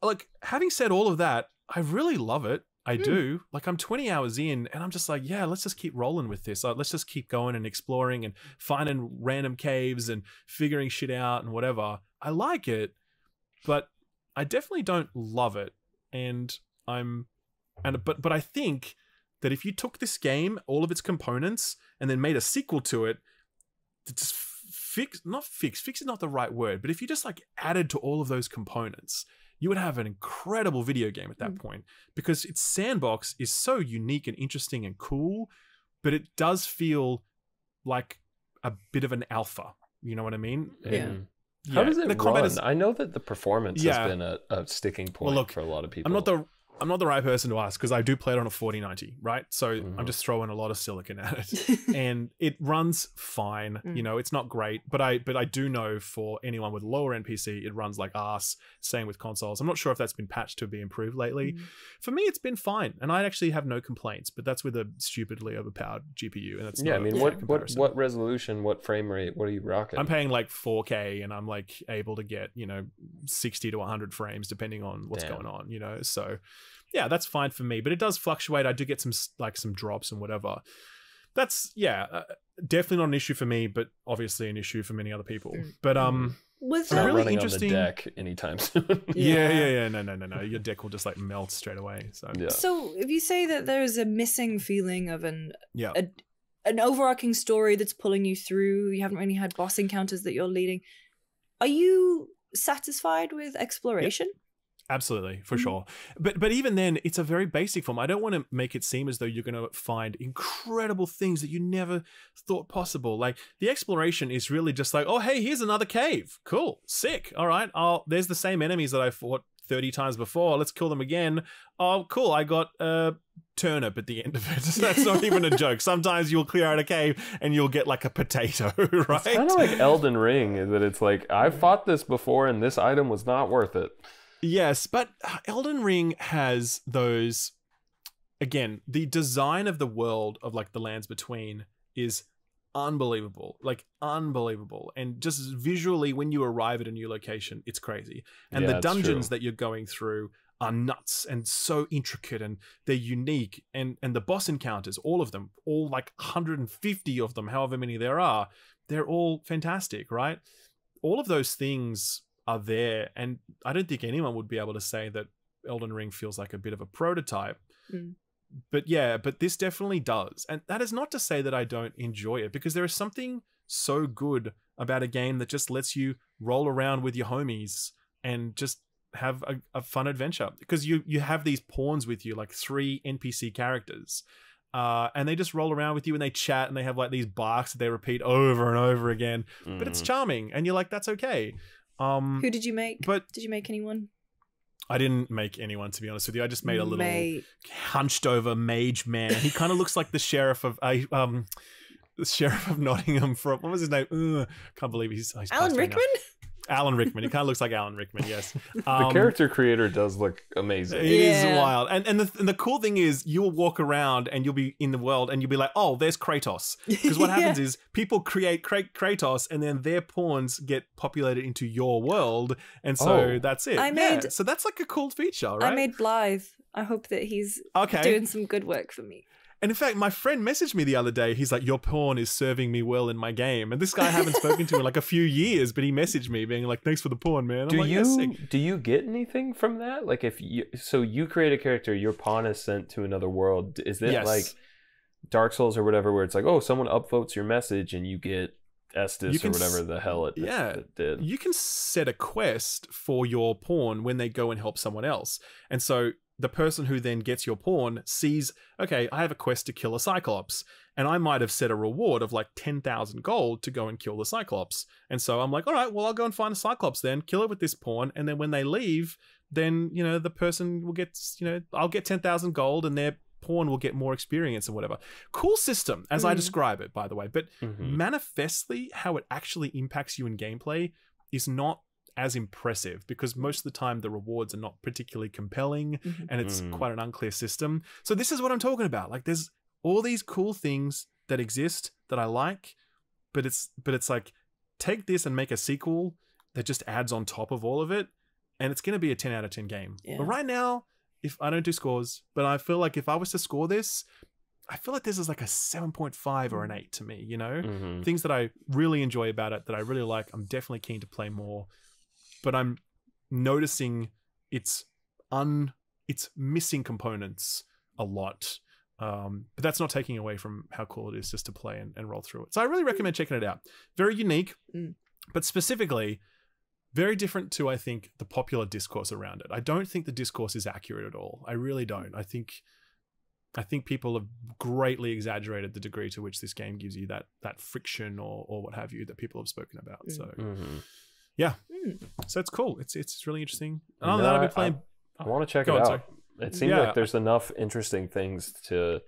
like having said all of that, I really love it. I Hmm. do. Like I'm 20 hours in, and I'm just like, yeah, let's just keep rolling with this. Uh, let's just keep going and exploring and finding random caves and figuring shit out and whatever. I like it, but I definitely don't love it. And I'm, and but but I think that if you took this game, all of its components, and then made a sequel to it, to just fix, not fix, fix is not the right word, but if you just like added to all of those components, you would have an incredible video game at that Mm. point because its sandbox is so unique and interesting and cool, but it does feel like a bit of an alpha. You know what I mean? Yeah. Mm. How does it the run? is- I know that the performance Yeah. has been a, a sticking point look, for a lot of people. I'm not the I'm not the right person to ask because I do play it on a 4090, right? So I'm Mhm. just throwing a lot of silicon at it. and it runs fine. Mm. You know, it's not great, but I but I do know for anyone with lower end PC, it runs like ass. Same with consoles. I'm not sure if that's been patched to be improved lately. Mm. For me, it's been fine, and I actually have no complaints. But that's with a stupidly overpowered GPU, and that's yeah, I mean, fair what, what what resolution, what frame rate, what are you rocking? I'm paying like 4K, and I'm like able to get you know 60 to 100 frames depending on what's Damn. going on. You know, so yeah, that's fine for me. But it does fluctuate. I do get some like some drops and whatever. That's yeah, uh, definitely not an issue for me, but obviously an issue for many other people. Mm. But um, Was I'm really running interesting- on the deck anytime soon. yeah, Yeah. yeah, yeah, no, no, no, no. Your deck will just like melt straight away. So yeah. So, if you say that there's a missing feeling of an yeah, a, an overarching story that's pulling you through, you haven't really had boss encounters that you're leading. Are you satisfied with exploration? Absolutely for Mhm. sure. But but even then it's a very basic form. I don't want to make it seem as though you're going to find incredible things that you never thought possible. Like the exploration is really just like oh hey here's another cave. Cool. Sick. All right oh there's the same enemies that i fought 30 times before. Let's kill them again. Oh cool i got a turnip at the end of it. That's not even a joke. Sometimes you'll clear out a cave and you'll get like a potato right It's kind of like Elden Ring, is that it's like I've fought this before and this item was not worth it. Yes, but uh, Elden Ring has those again, the design of the world of like the lands between is unbelievable. Like unbelievable. And just visually when you arrive at a new location, it's crazy. And Yeah, the dungeons that you're going through are nuts and so intricate and they're unique and and the boss encounters all of them all like 150 of them however many there are they're all fantastic right all of those things are there and i don't think anyone would be able to say that elden ring feels like a bit of a prototype. Mm. but yeah but this definitely does. And that is not to say that i don't enjoy it because there is something so good about a game that just lets you roll around with your homies and just have a, a fun adventure. Because you you have these pawns with you like three npc characters uh, and they just roll around with you and they chat and they have like these barks that they repeat over and over again. But it's Mm. charming and you're like that's okay um Who did you make? but did you make anyone? i didn't make anyone to be honest with you i just made a little Mate. hunched over mage man he kind of looks like the sheriff of I um the sheriff of nottingham from what was his name Ugh, can't believe he's, he's Alan passed away now. Rickman? Alan rickman he kind of looks like alan rickman yes the Um, character creator does look amazing. It is Yeah. wild, and and the and the cool thing is, you'll walk around and you'll be in the world, and you'll be like, "Oh, there's Kratos." Because what happens is people create Kra- Kratos, and then their pawns get populated into your world, and so Oh. that's it. I Yeah, made- so that's like a cool feature, right? I made Blythe. I hope that he's okay. doing some good work for me. And in fact, my friend messaged me the other day. He's like, "Your pawn is serving me well in my game." And this guy I haven't spoken to in like a few years, but he messaged me being like, "Thanks for the pawn, man." I'm do like, you "Yeah, do you get anything from that? Like if you so you create a character, your pawn is sent to another world. Is it Yes. like Dark Souls or whatever, where it's like, oh, someone upvotes your message and you get Estus You or can s- whatever the hell it, yeah, it did. you can set a quest for your pawn when they go and help someone else. And so the person who then gets your pawn sees, okay, I have a quest to kill a Cyclops. And I might have set a reward of like 10,000 gold to go and kill the Cyclops. And so I'm like, all right, well, I'll go and find a Cyclops then, kill it with this pawn. And then when they leave, then, you know, the person will get, you know, I'll get 10,000 gold and their pawn will get more experience and whatever. Cool system, as I Mm. describe it, by the way. But Mhm. manifestly how it actually impacts you in gameplay is not as impressive because most of the time the rewards are not particularly compelling Mhm. and it's Mm. quite an unclear system. So this is what I'm talking about. Like there's all these cool things that exist that I like, but it's but it's like take this and make a sequel that just adds on top of all of it and it's going to be a 10 out of 10 game. Yeah. But right now, if I don't do scores, but I feel like if I was to score this, I feel like this is like a 7.5 or an 8 to me, you know? Mhm. things that I really enjoy about it that I really like. I'm definitely keen to play more, but I'm noticing it's un it's missing components a lot. Um, but that's not taking away from how cool it is just to play and, and roll through it. So I really recommend checking it out. Very unique, Mm. but specifically very different to I think the popular discourse around it. I don't think the discourse is accurate at all. I really don't. I think I think people have greatly exaggerated the degree to which this game gives you that that friction or or what have you that people have spoken about. Mm. So Mhm. Mm. so it's cool. It's it's really interesting. And No, other than that, I've I- been playing. I want to check Go it on, out. sorry. It seems Yeah. like there's enough interesting things to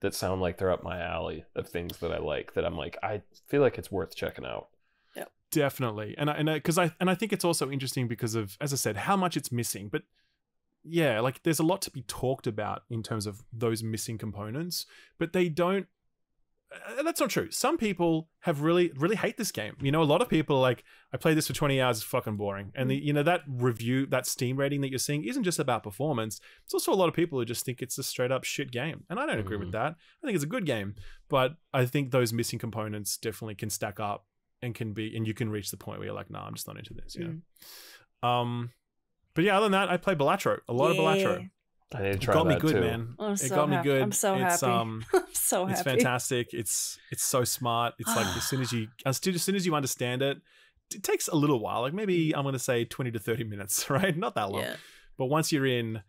that sound like they're up my alley of things that I like that I'm like I feel like it's worth checking out. Yeah, definitely, and I, and because I, and I think it's also interesting because of, as I said, how much it's missing. But yeah, like there's a lot to be talked about in terms of those missing components, but they don't. Uh, That's not true. Some people have really, really hate this game. You know, a lot of people are like, I played this for 20 hours, it's fucking boring. And the, you know, that review, that Steam rating that you're seeing isn't just about performance. It's also a lot of people who just think it's a straight up shit game. And I don't agree with Mhm. that. I think it's a good game, but I think those missing components definitely can stack up and can be and you can reach the point where you're like, nah, I'm just not into this, you know. Um but yeah, other than that, I play Balatro. A lot of Balatro. I need to It try got me good, too. man. I'm it so got me happy. good. I'm so it's, happy. Um, I'm so it's fantastic. It's it's so smart. It's like as soon as you as soon as soon as you understand it, it takes a little while. Like maybe I'm gonna say 20 to 30 minutes, right? Not that long. Yeah. But once you're in,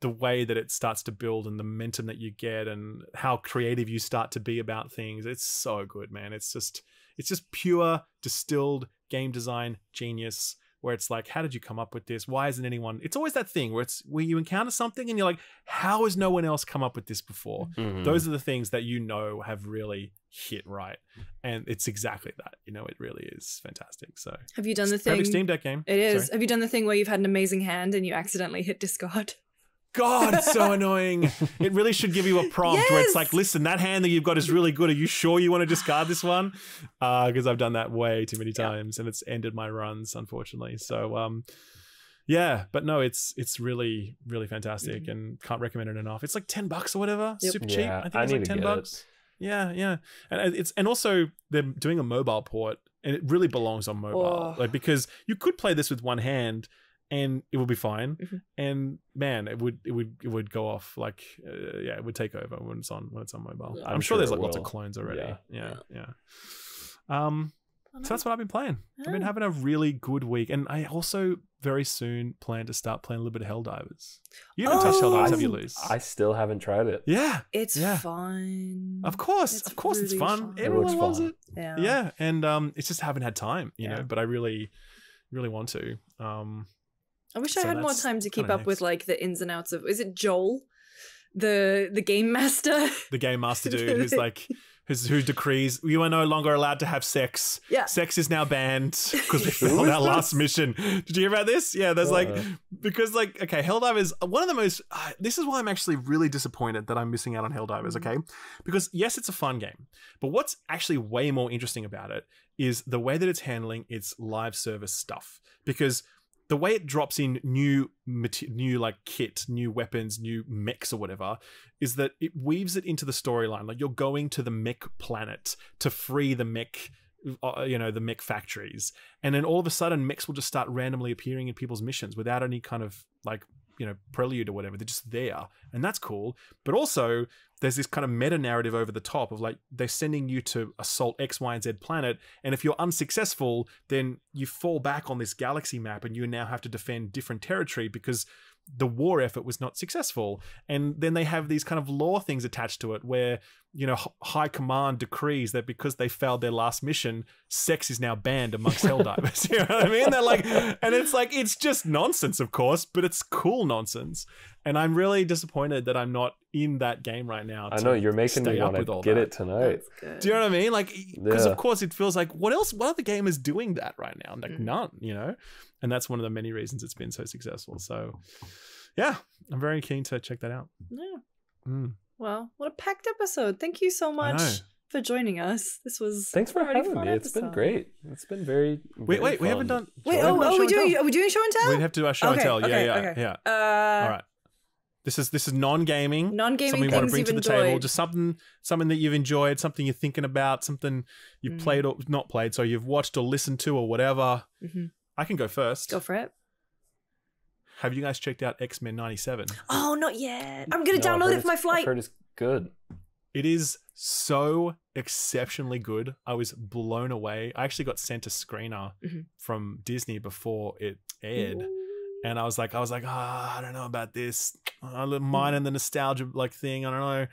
the way that it starts to build and the momentum that you get and how creative you start to be about things, it's so good, man. It's just it's just pure distilled game design genius where it's like, how did you come up with this? Why isn't anyone? It's always that thing where it's where you encounter something and you're like, how has no one else come up with this before? Mhm. Those are the things that you know have really hit right, and it's exactly that. You know, it really is fantastic. So Have you done the it's a perfect thing? Steam Deck game. It is. Sorry. Have you done the thing where you've had an amazing hand and you accidentally hit discard? God, it's so annoying. It really should give you a prompt where it's like, listen, that hand that you've got is really good. Are you sure you want to discard this one? Uh, because I've done that way too many Yeah. times and it's ended my runs, unfortunately. So, um, yeah, but no, it's it's really really fantastic mm-hmm. and can't recommend it enough. It's like ten bucks or whatever, Yep. super cheap. Yeah, I think I it's need like ten get bucks. Yeah, yeah, and uh, it's and also they're doing a mobile port, and it really belongs on mobile, Oh. like because you could play this with one hand, and it would be fine. Mhm. And man, it would it would it would go off like uh, yeah, it would take over when it's on when it's on mobile. Yeah. I'm, I'm sure, sure there's it like lots of clones already. Yeah. Yeah, yeah. Um, so that's what I've been playing. I've been Oh. having a really good week, and I also very soon plan to start playing a little bit of Helldivers. You haven't touched Oh. Helldivers, have you, Luce? I still haven't tried it. yeah, It's Yeah. fun. of course, It's of course, it's really fun. fun. It Everyone looks loves fun. it. Yeah. Yeah, and um, it's just haven't had time, you Yeah. know. But I really, really want to. Um, I wish So I had more time to keep kinda up with like the ins and outs of. Is it Joel, the the game master? the game master dude who's like, who's, who decrees you are no longer allowed to have sex. Yeah. Sex is now banned because we failed is our last mission. Did you hear about this? Yeah, there's like because like okay, Helldivers one of the most. Uh, this is why I'm actually really disappointed that I'm missing out on Helldivers. Okay, because yes, it's a fun game, but what's actually way more interesting about it is the way that it's handling its live service stuff. Because the way it drops in new new like kit, new weapons, new mechs or whatever, is that it weaves it into the storyline. Like you're going to the mech planet to free the mech, uh, you know, the mech factories, and then all of a sudden mechs will just start randomly appearing in people's missions without any kind of like you know prelude or whatever they're just there and that's cool. But also there's this kind of meta narrative over the top of like they're sending you to assault x y and z planet and if you're unsuccessful then you fall back on this galaxy map and you now have to defend different territory because the war effort was not successful. And then they have these kind of law things attached to it where you know high command decrees that because they failed their last mission sex is now banned amongst helldivers you know what i mean they're like and it's like it's just nonsense of course but it's cool nonsense and i'm really disappointed that i'm not in that game right now I know you're making stay me want to get that. it tonight. Do you know what I mean? Like, because Yeah. of course it feels like what else? What other game is doing that right now? Like Mm. none, you know. And that's one of the many reasons it's been so successful. So, yeah, I'm very keen to check that out. Yeah. Mm, Well, what a packed episode. Thank you so much for joining us. This was Thanks for having fun me. It's been great. It's been very. Wait, very wait, we haven't fun. done. Wait, Show oh, and oh, tell. we doing? Are we doing show and tell? We'd have to do our show and tell. Yeah, okay, yeah, okay. yeah. Uh, All right. This is this is non-gaming. Non-gaming something you want to things bring to the you've table. enjoyed. Just something something that you've enjoyed, something you're thinking about, something you've Mm. played or not played, so you've watched or listened to or whatever. Mhm. I can go first. Go for it. Have you guys checked out X Men '97? Oh, not yet. I'm gonna No, download it for my it's- I've flight. heard it's good. It is so exceptionally good. I was blown away. I actually got sent a screener Mhm. from Disney before it aired. And I was like, I was like, ah, I don't know about this. I live mine and the nostalgia like thing. I don't know.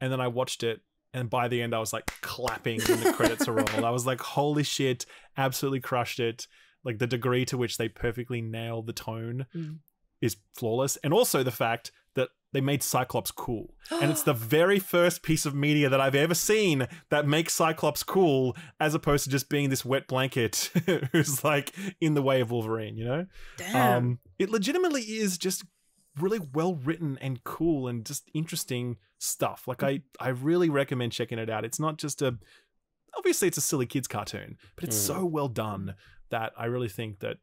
And then I watched it, and by the end, I was like clapping when the credits are rolled. I was like, holy shit, absolutely crushed it. Like the degree to which they perfectly nail the tone Mm. Is flawless, and also the fact that they made Cyclops cool. and it's the very first piece of media that I've ever seen that makes Cyclops cool, as opposed to just being this wet blanket who's like in the way of Wolverine. You know, Damn. um, it legitimately is just really well written and cool and just interesting stuff. Like I, I really recommend checking it out. It's not just a, obviously it's a silly kids cartoon, but it's Mm. so well done that I really think that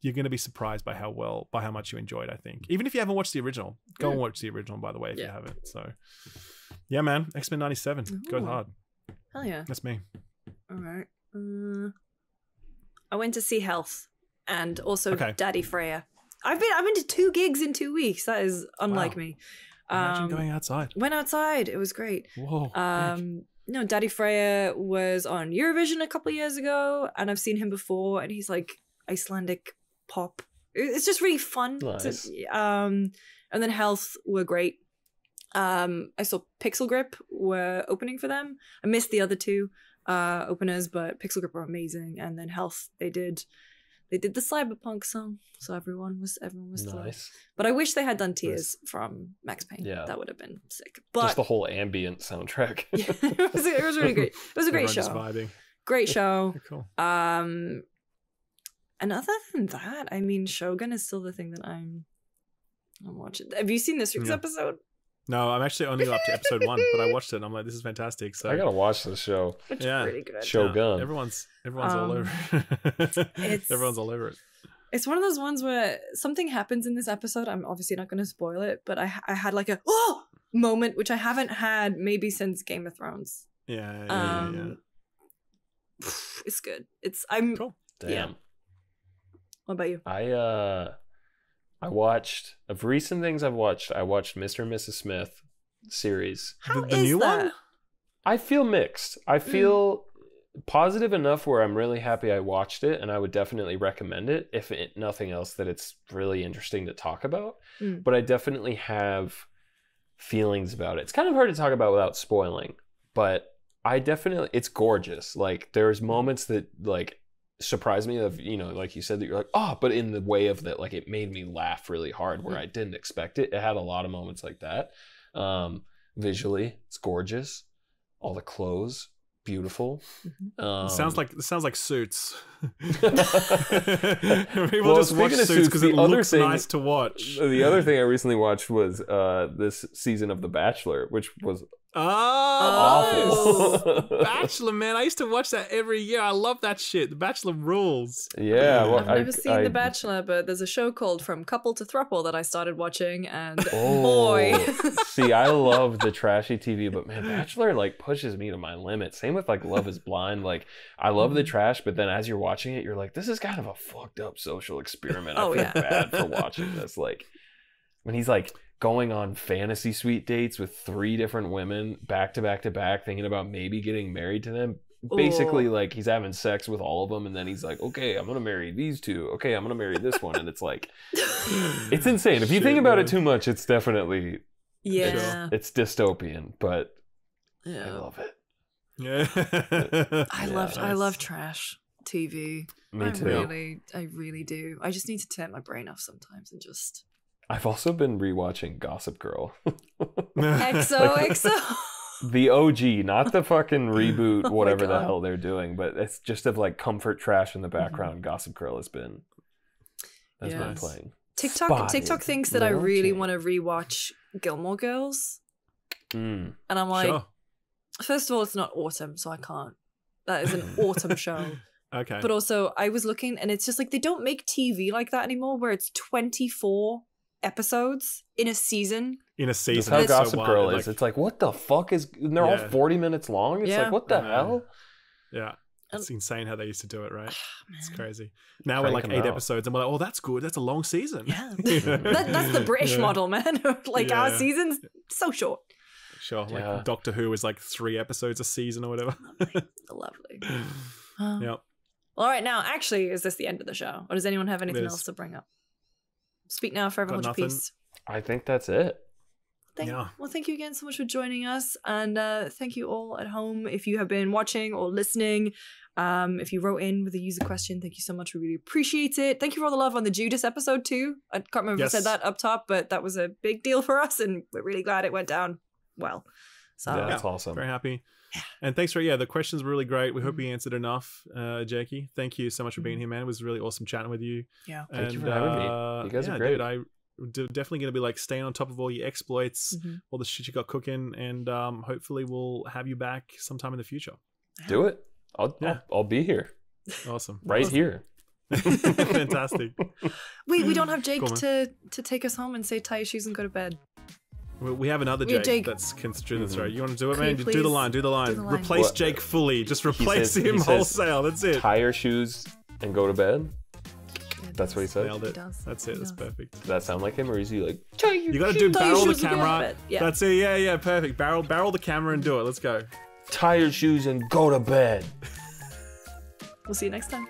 you're going to be surprised by how well, by how much you enjoyed. I think, even if you haven't watched the original, go and watch the original. By the way, if you haven't. So, yeah, man, X Men '97 goes Ooh. hard. Hell yeah. That's me. All right. Uh, I went to see Health and also Okay. Daði Freyr. I've been I've been to two gigs in two weeks. That is unlike Wow. me. Imagine Um, going outside. Went outside. It was great. Whoa. Um, no, Daði Freyr was on Eurovision a couple years ago, and I've seen him before, and he's like Icelandic pop. It's just really fun. to- um, and then Health were great. Um, I saw Pixel Grip were opening for them. I missed the other two uh openers, but Pixel Grip were amazing. And then Health, they did, they did the Cyberpunk song, so everyone was everyone was thrilled. Nice. But I wish they had done Tears from Max Payne. Yeah. that would have been sick. But Just the whole ambient soundtrack. yeah, it, was, it was really great. It was a great Everyone show. Great show. Cool. Um, and other than that, I mean, Shogun is still the thing that I'm. I'm watching. Have you seen this week's Yeah. episode? No, I'm actually only up to episode one, but I watched it. and I'm like, this is fantastic. So I gotta watch this show. It's Yeah. pretty good. Show- Yeah, Shogun. Everyone's everyone's all Um, over. it. everyone's all over it. It's one of those ones where something happens in this episode. I'm obviously not going to spoil it, but I I had like a oh moment which I haven't had maybe since Game of Thrones. Yeah, yeah, yeah, Um, yeah. it's good. It's I'm. Cool. Damn. Yeah. What about you? I uh I watched of recent things I've watched, I watched Mr. and Mrs. Smith series. How The- the is new that? one? I feel mixed. I Mm. feel positive enough where I'm really happy I watched it and I would definitely recommend it if it, nothing else that it's really interesting to talk about. Mm. But I definitely have feelings about it. It's kind of hard to talk about without spoiling, but I definitely it's gorgeous. Like there's moments that like surprised me of, you know, like you said that you're like, "Oh, but in the way of that like it made me laugh really hard where Mm. I didn't expect it." It had a lot of moments like that. Um visually, it's gorgeous. All the clothes, beautiful. Mhm. Um, It sounds like it sounds like suits. Well, People just watch suits Suits, because the it other looks thing- nice to watch. the other thing I recently watched was uh this season of The Bachelor, which was Oh, awful. Bachelor, man! I used to watch that every year. I love that shit. The Bachelor rules. yeah, well, I've I- never seen I- The Bachelor, but there's a show called From Couple to Thruple that I started watching, and Oh, boy, see, I love the trashy TV, but man, Bachelor like pushes me to my limit. Same with like Love Is Blind. Like, I love Mm. the trash, but then as you're watching it, you're like, this is kind of a fucked up social experiment. I Oh, feel yeah. bad for watching this. Like, when he's like going on fantasy suite dates with three different women back to back to back, thinking about maybe getting married to them. Basically, like he's having sex with all of them, and then he's like, "Okay, I'm gonna marry these two. Okay, I'm gonna marry this one," and it's like, it's insane. If you Shit, think about man. it too much, it's definitely Yeah. it's dystopian, but yeah. I love it. Yeah. I Yeah, love I love trash TV. Me I too. really I really do. I just need to turn my brain off sometimes and just I've also been rewatching Gossip Girl. XO XO. the OG, not the fucking reboot, Oh whatever the hell they're doing, but it's just of like comfort trash in the background. Gossip Girl has been has been playing. TikTok Spotted TikTok thinks that I really change. want to rewatch Gilmore Girls, Mm. and I'm like, sure. first of all, it's not autumn, so I can't. That is an autumn show. Okay. But also, I was looking, and it's just like they don't make TV like that anymore, where it's 24 episodes in a season. in a That's season, how it's so Gossip wild, Girl like- is. It's like, what the fuck is? And they're all forty minutes long. It's Yeah. like, what the I hell? yeah. It's Um, insane how they used to do it, right? It's crazy. Now Crank we're like eight out. episodes, and we're like, oh, that's good. That's a long season. Yeah. That, that's the British Yeah. model, man. like our seasons so short. Sure. Like Yeah. Doctor Who is like three episodes a season or whatever. Lovely. Um, yep. All right, now actually, is this the end of the show, or does anyone have anything It is. else to bring up? Speak now, forever Got hold your peace. I think that's it. Thank, Yeah. Well, thank you again so much for joining us, and uh, thank you all at home if you have been watching or listening. Um, if you wrote in with a user question, thank you so much. We really appreciate it. Thank you for all the love on the Judas episode too. I can't remember if I said that up top, but that was a big deal for us, and we're really glad it went down well. So yeah, that's awesome. Very happy. And thanks for yeah, the questions were really great. We hope we answered enough, uh, Jakey. Thank you so much for being here, man. It was really awesome chatting with you. yeah. Thank you And, for having me. uh, You guys are great. Dude, I d- definitely going to be like staying on top of all your exploits, Mhm. all the shit you got cooking, and um, hopefully we'll have you back sometime in the future. Do it. I'll, Yeah. I'll I'll be here Awesome. right Awesome. here. Fantastic. Wait, we don't have Jake Cool, to to take us home and say tie your shoes and go to bed. We, we have another Yeah, Jake, Jake. that's can do this Mhm. right. You want to do it, Could man? you Do the line. Do the line. do the line? Replace What? Jake fully. Just replace says- him he says- wholesale. That's it. Tie your shoes and go to bed. That's what he said. Nailed He it. does. That's it. He That's does. perfect. Does that sound like him, or is he like? You got to do Tie your barrel the shoes and go to camera. Yeah. That's it. Yeah, yeah, perfect. Barrel, barrel the camera and do it. Let's go. Tie your shoes and go to bed. We'll see you next time.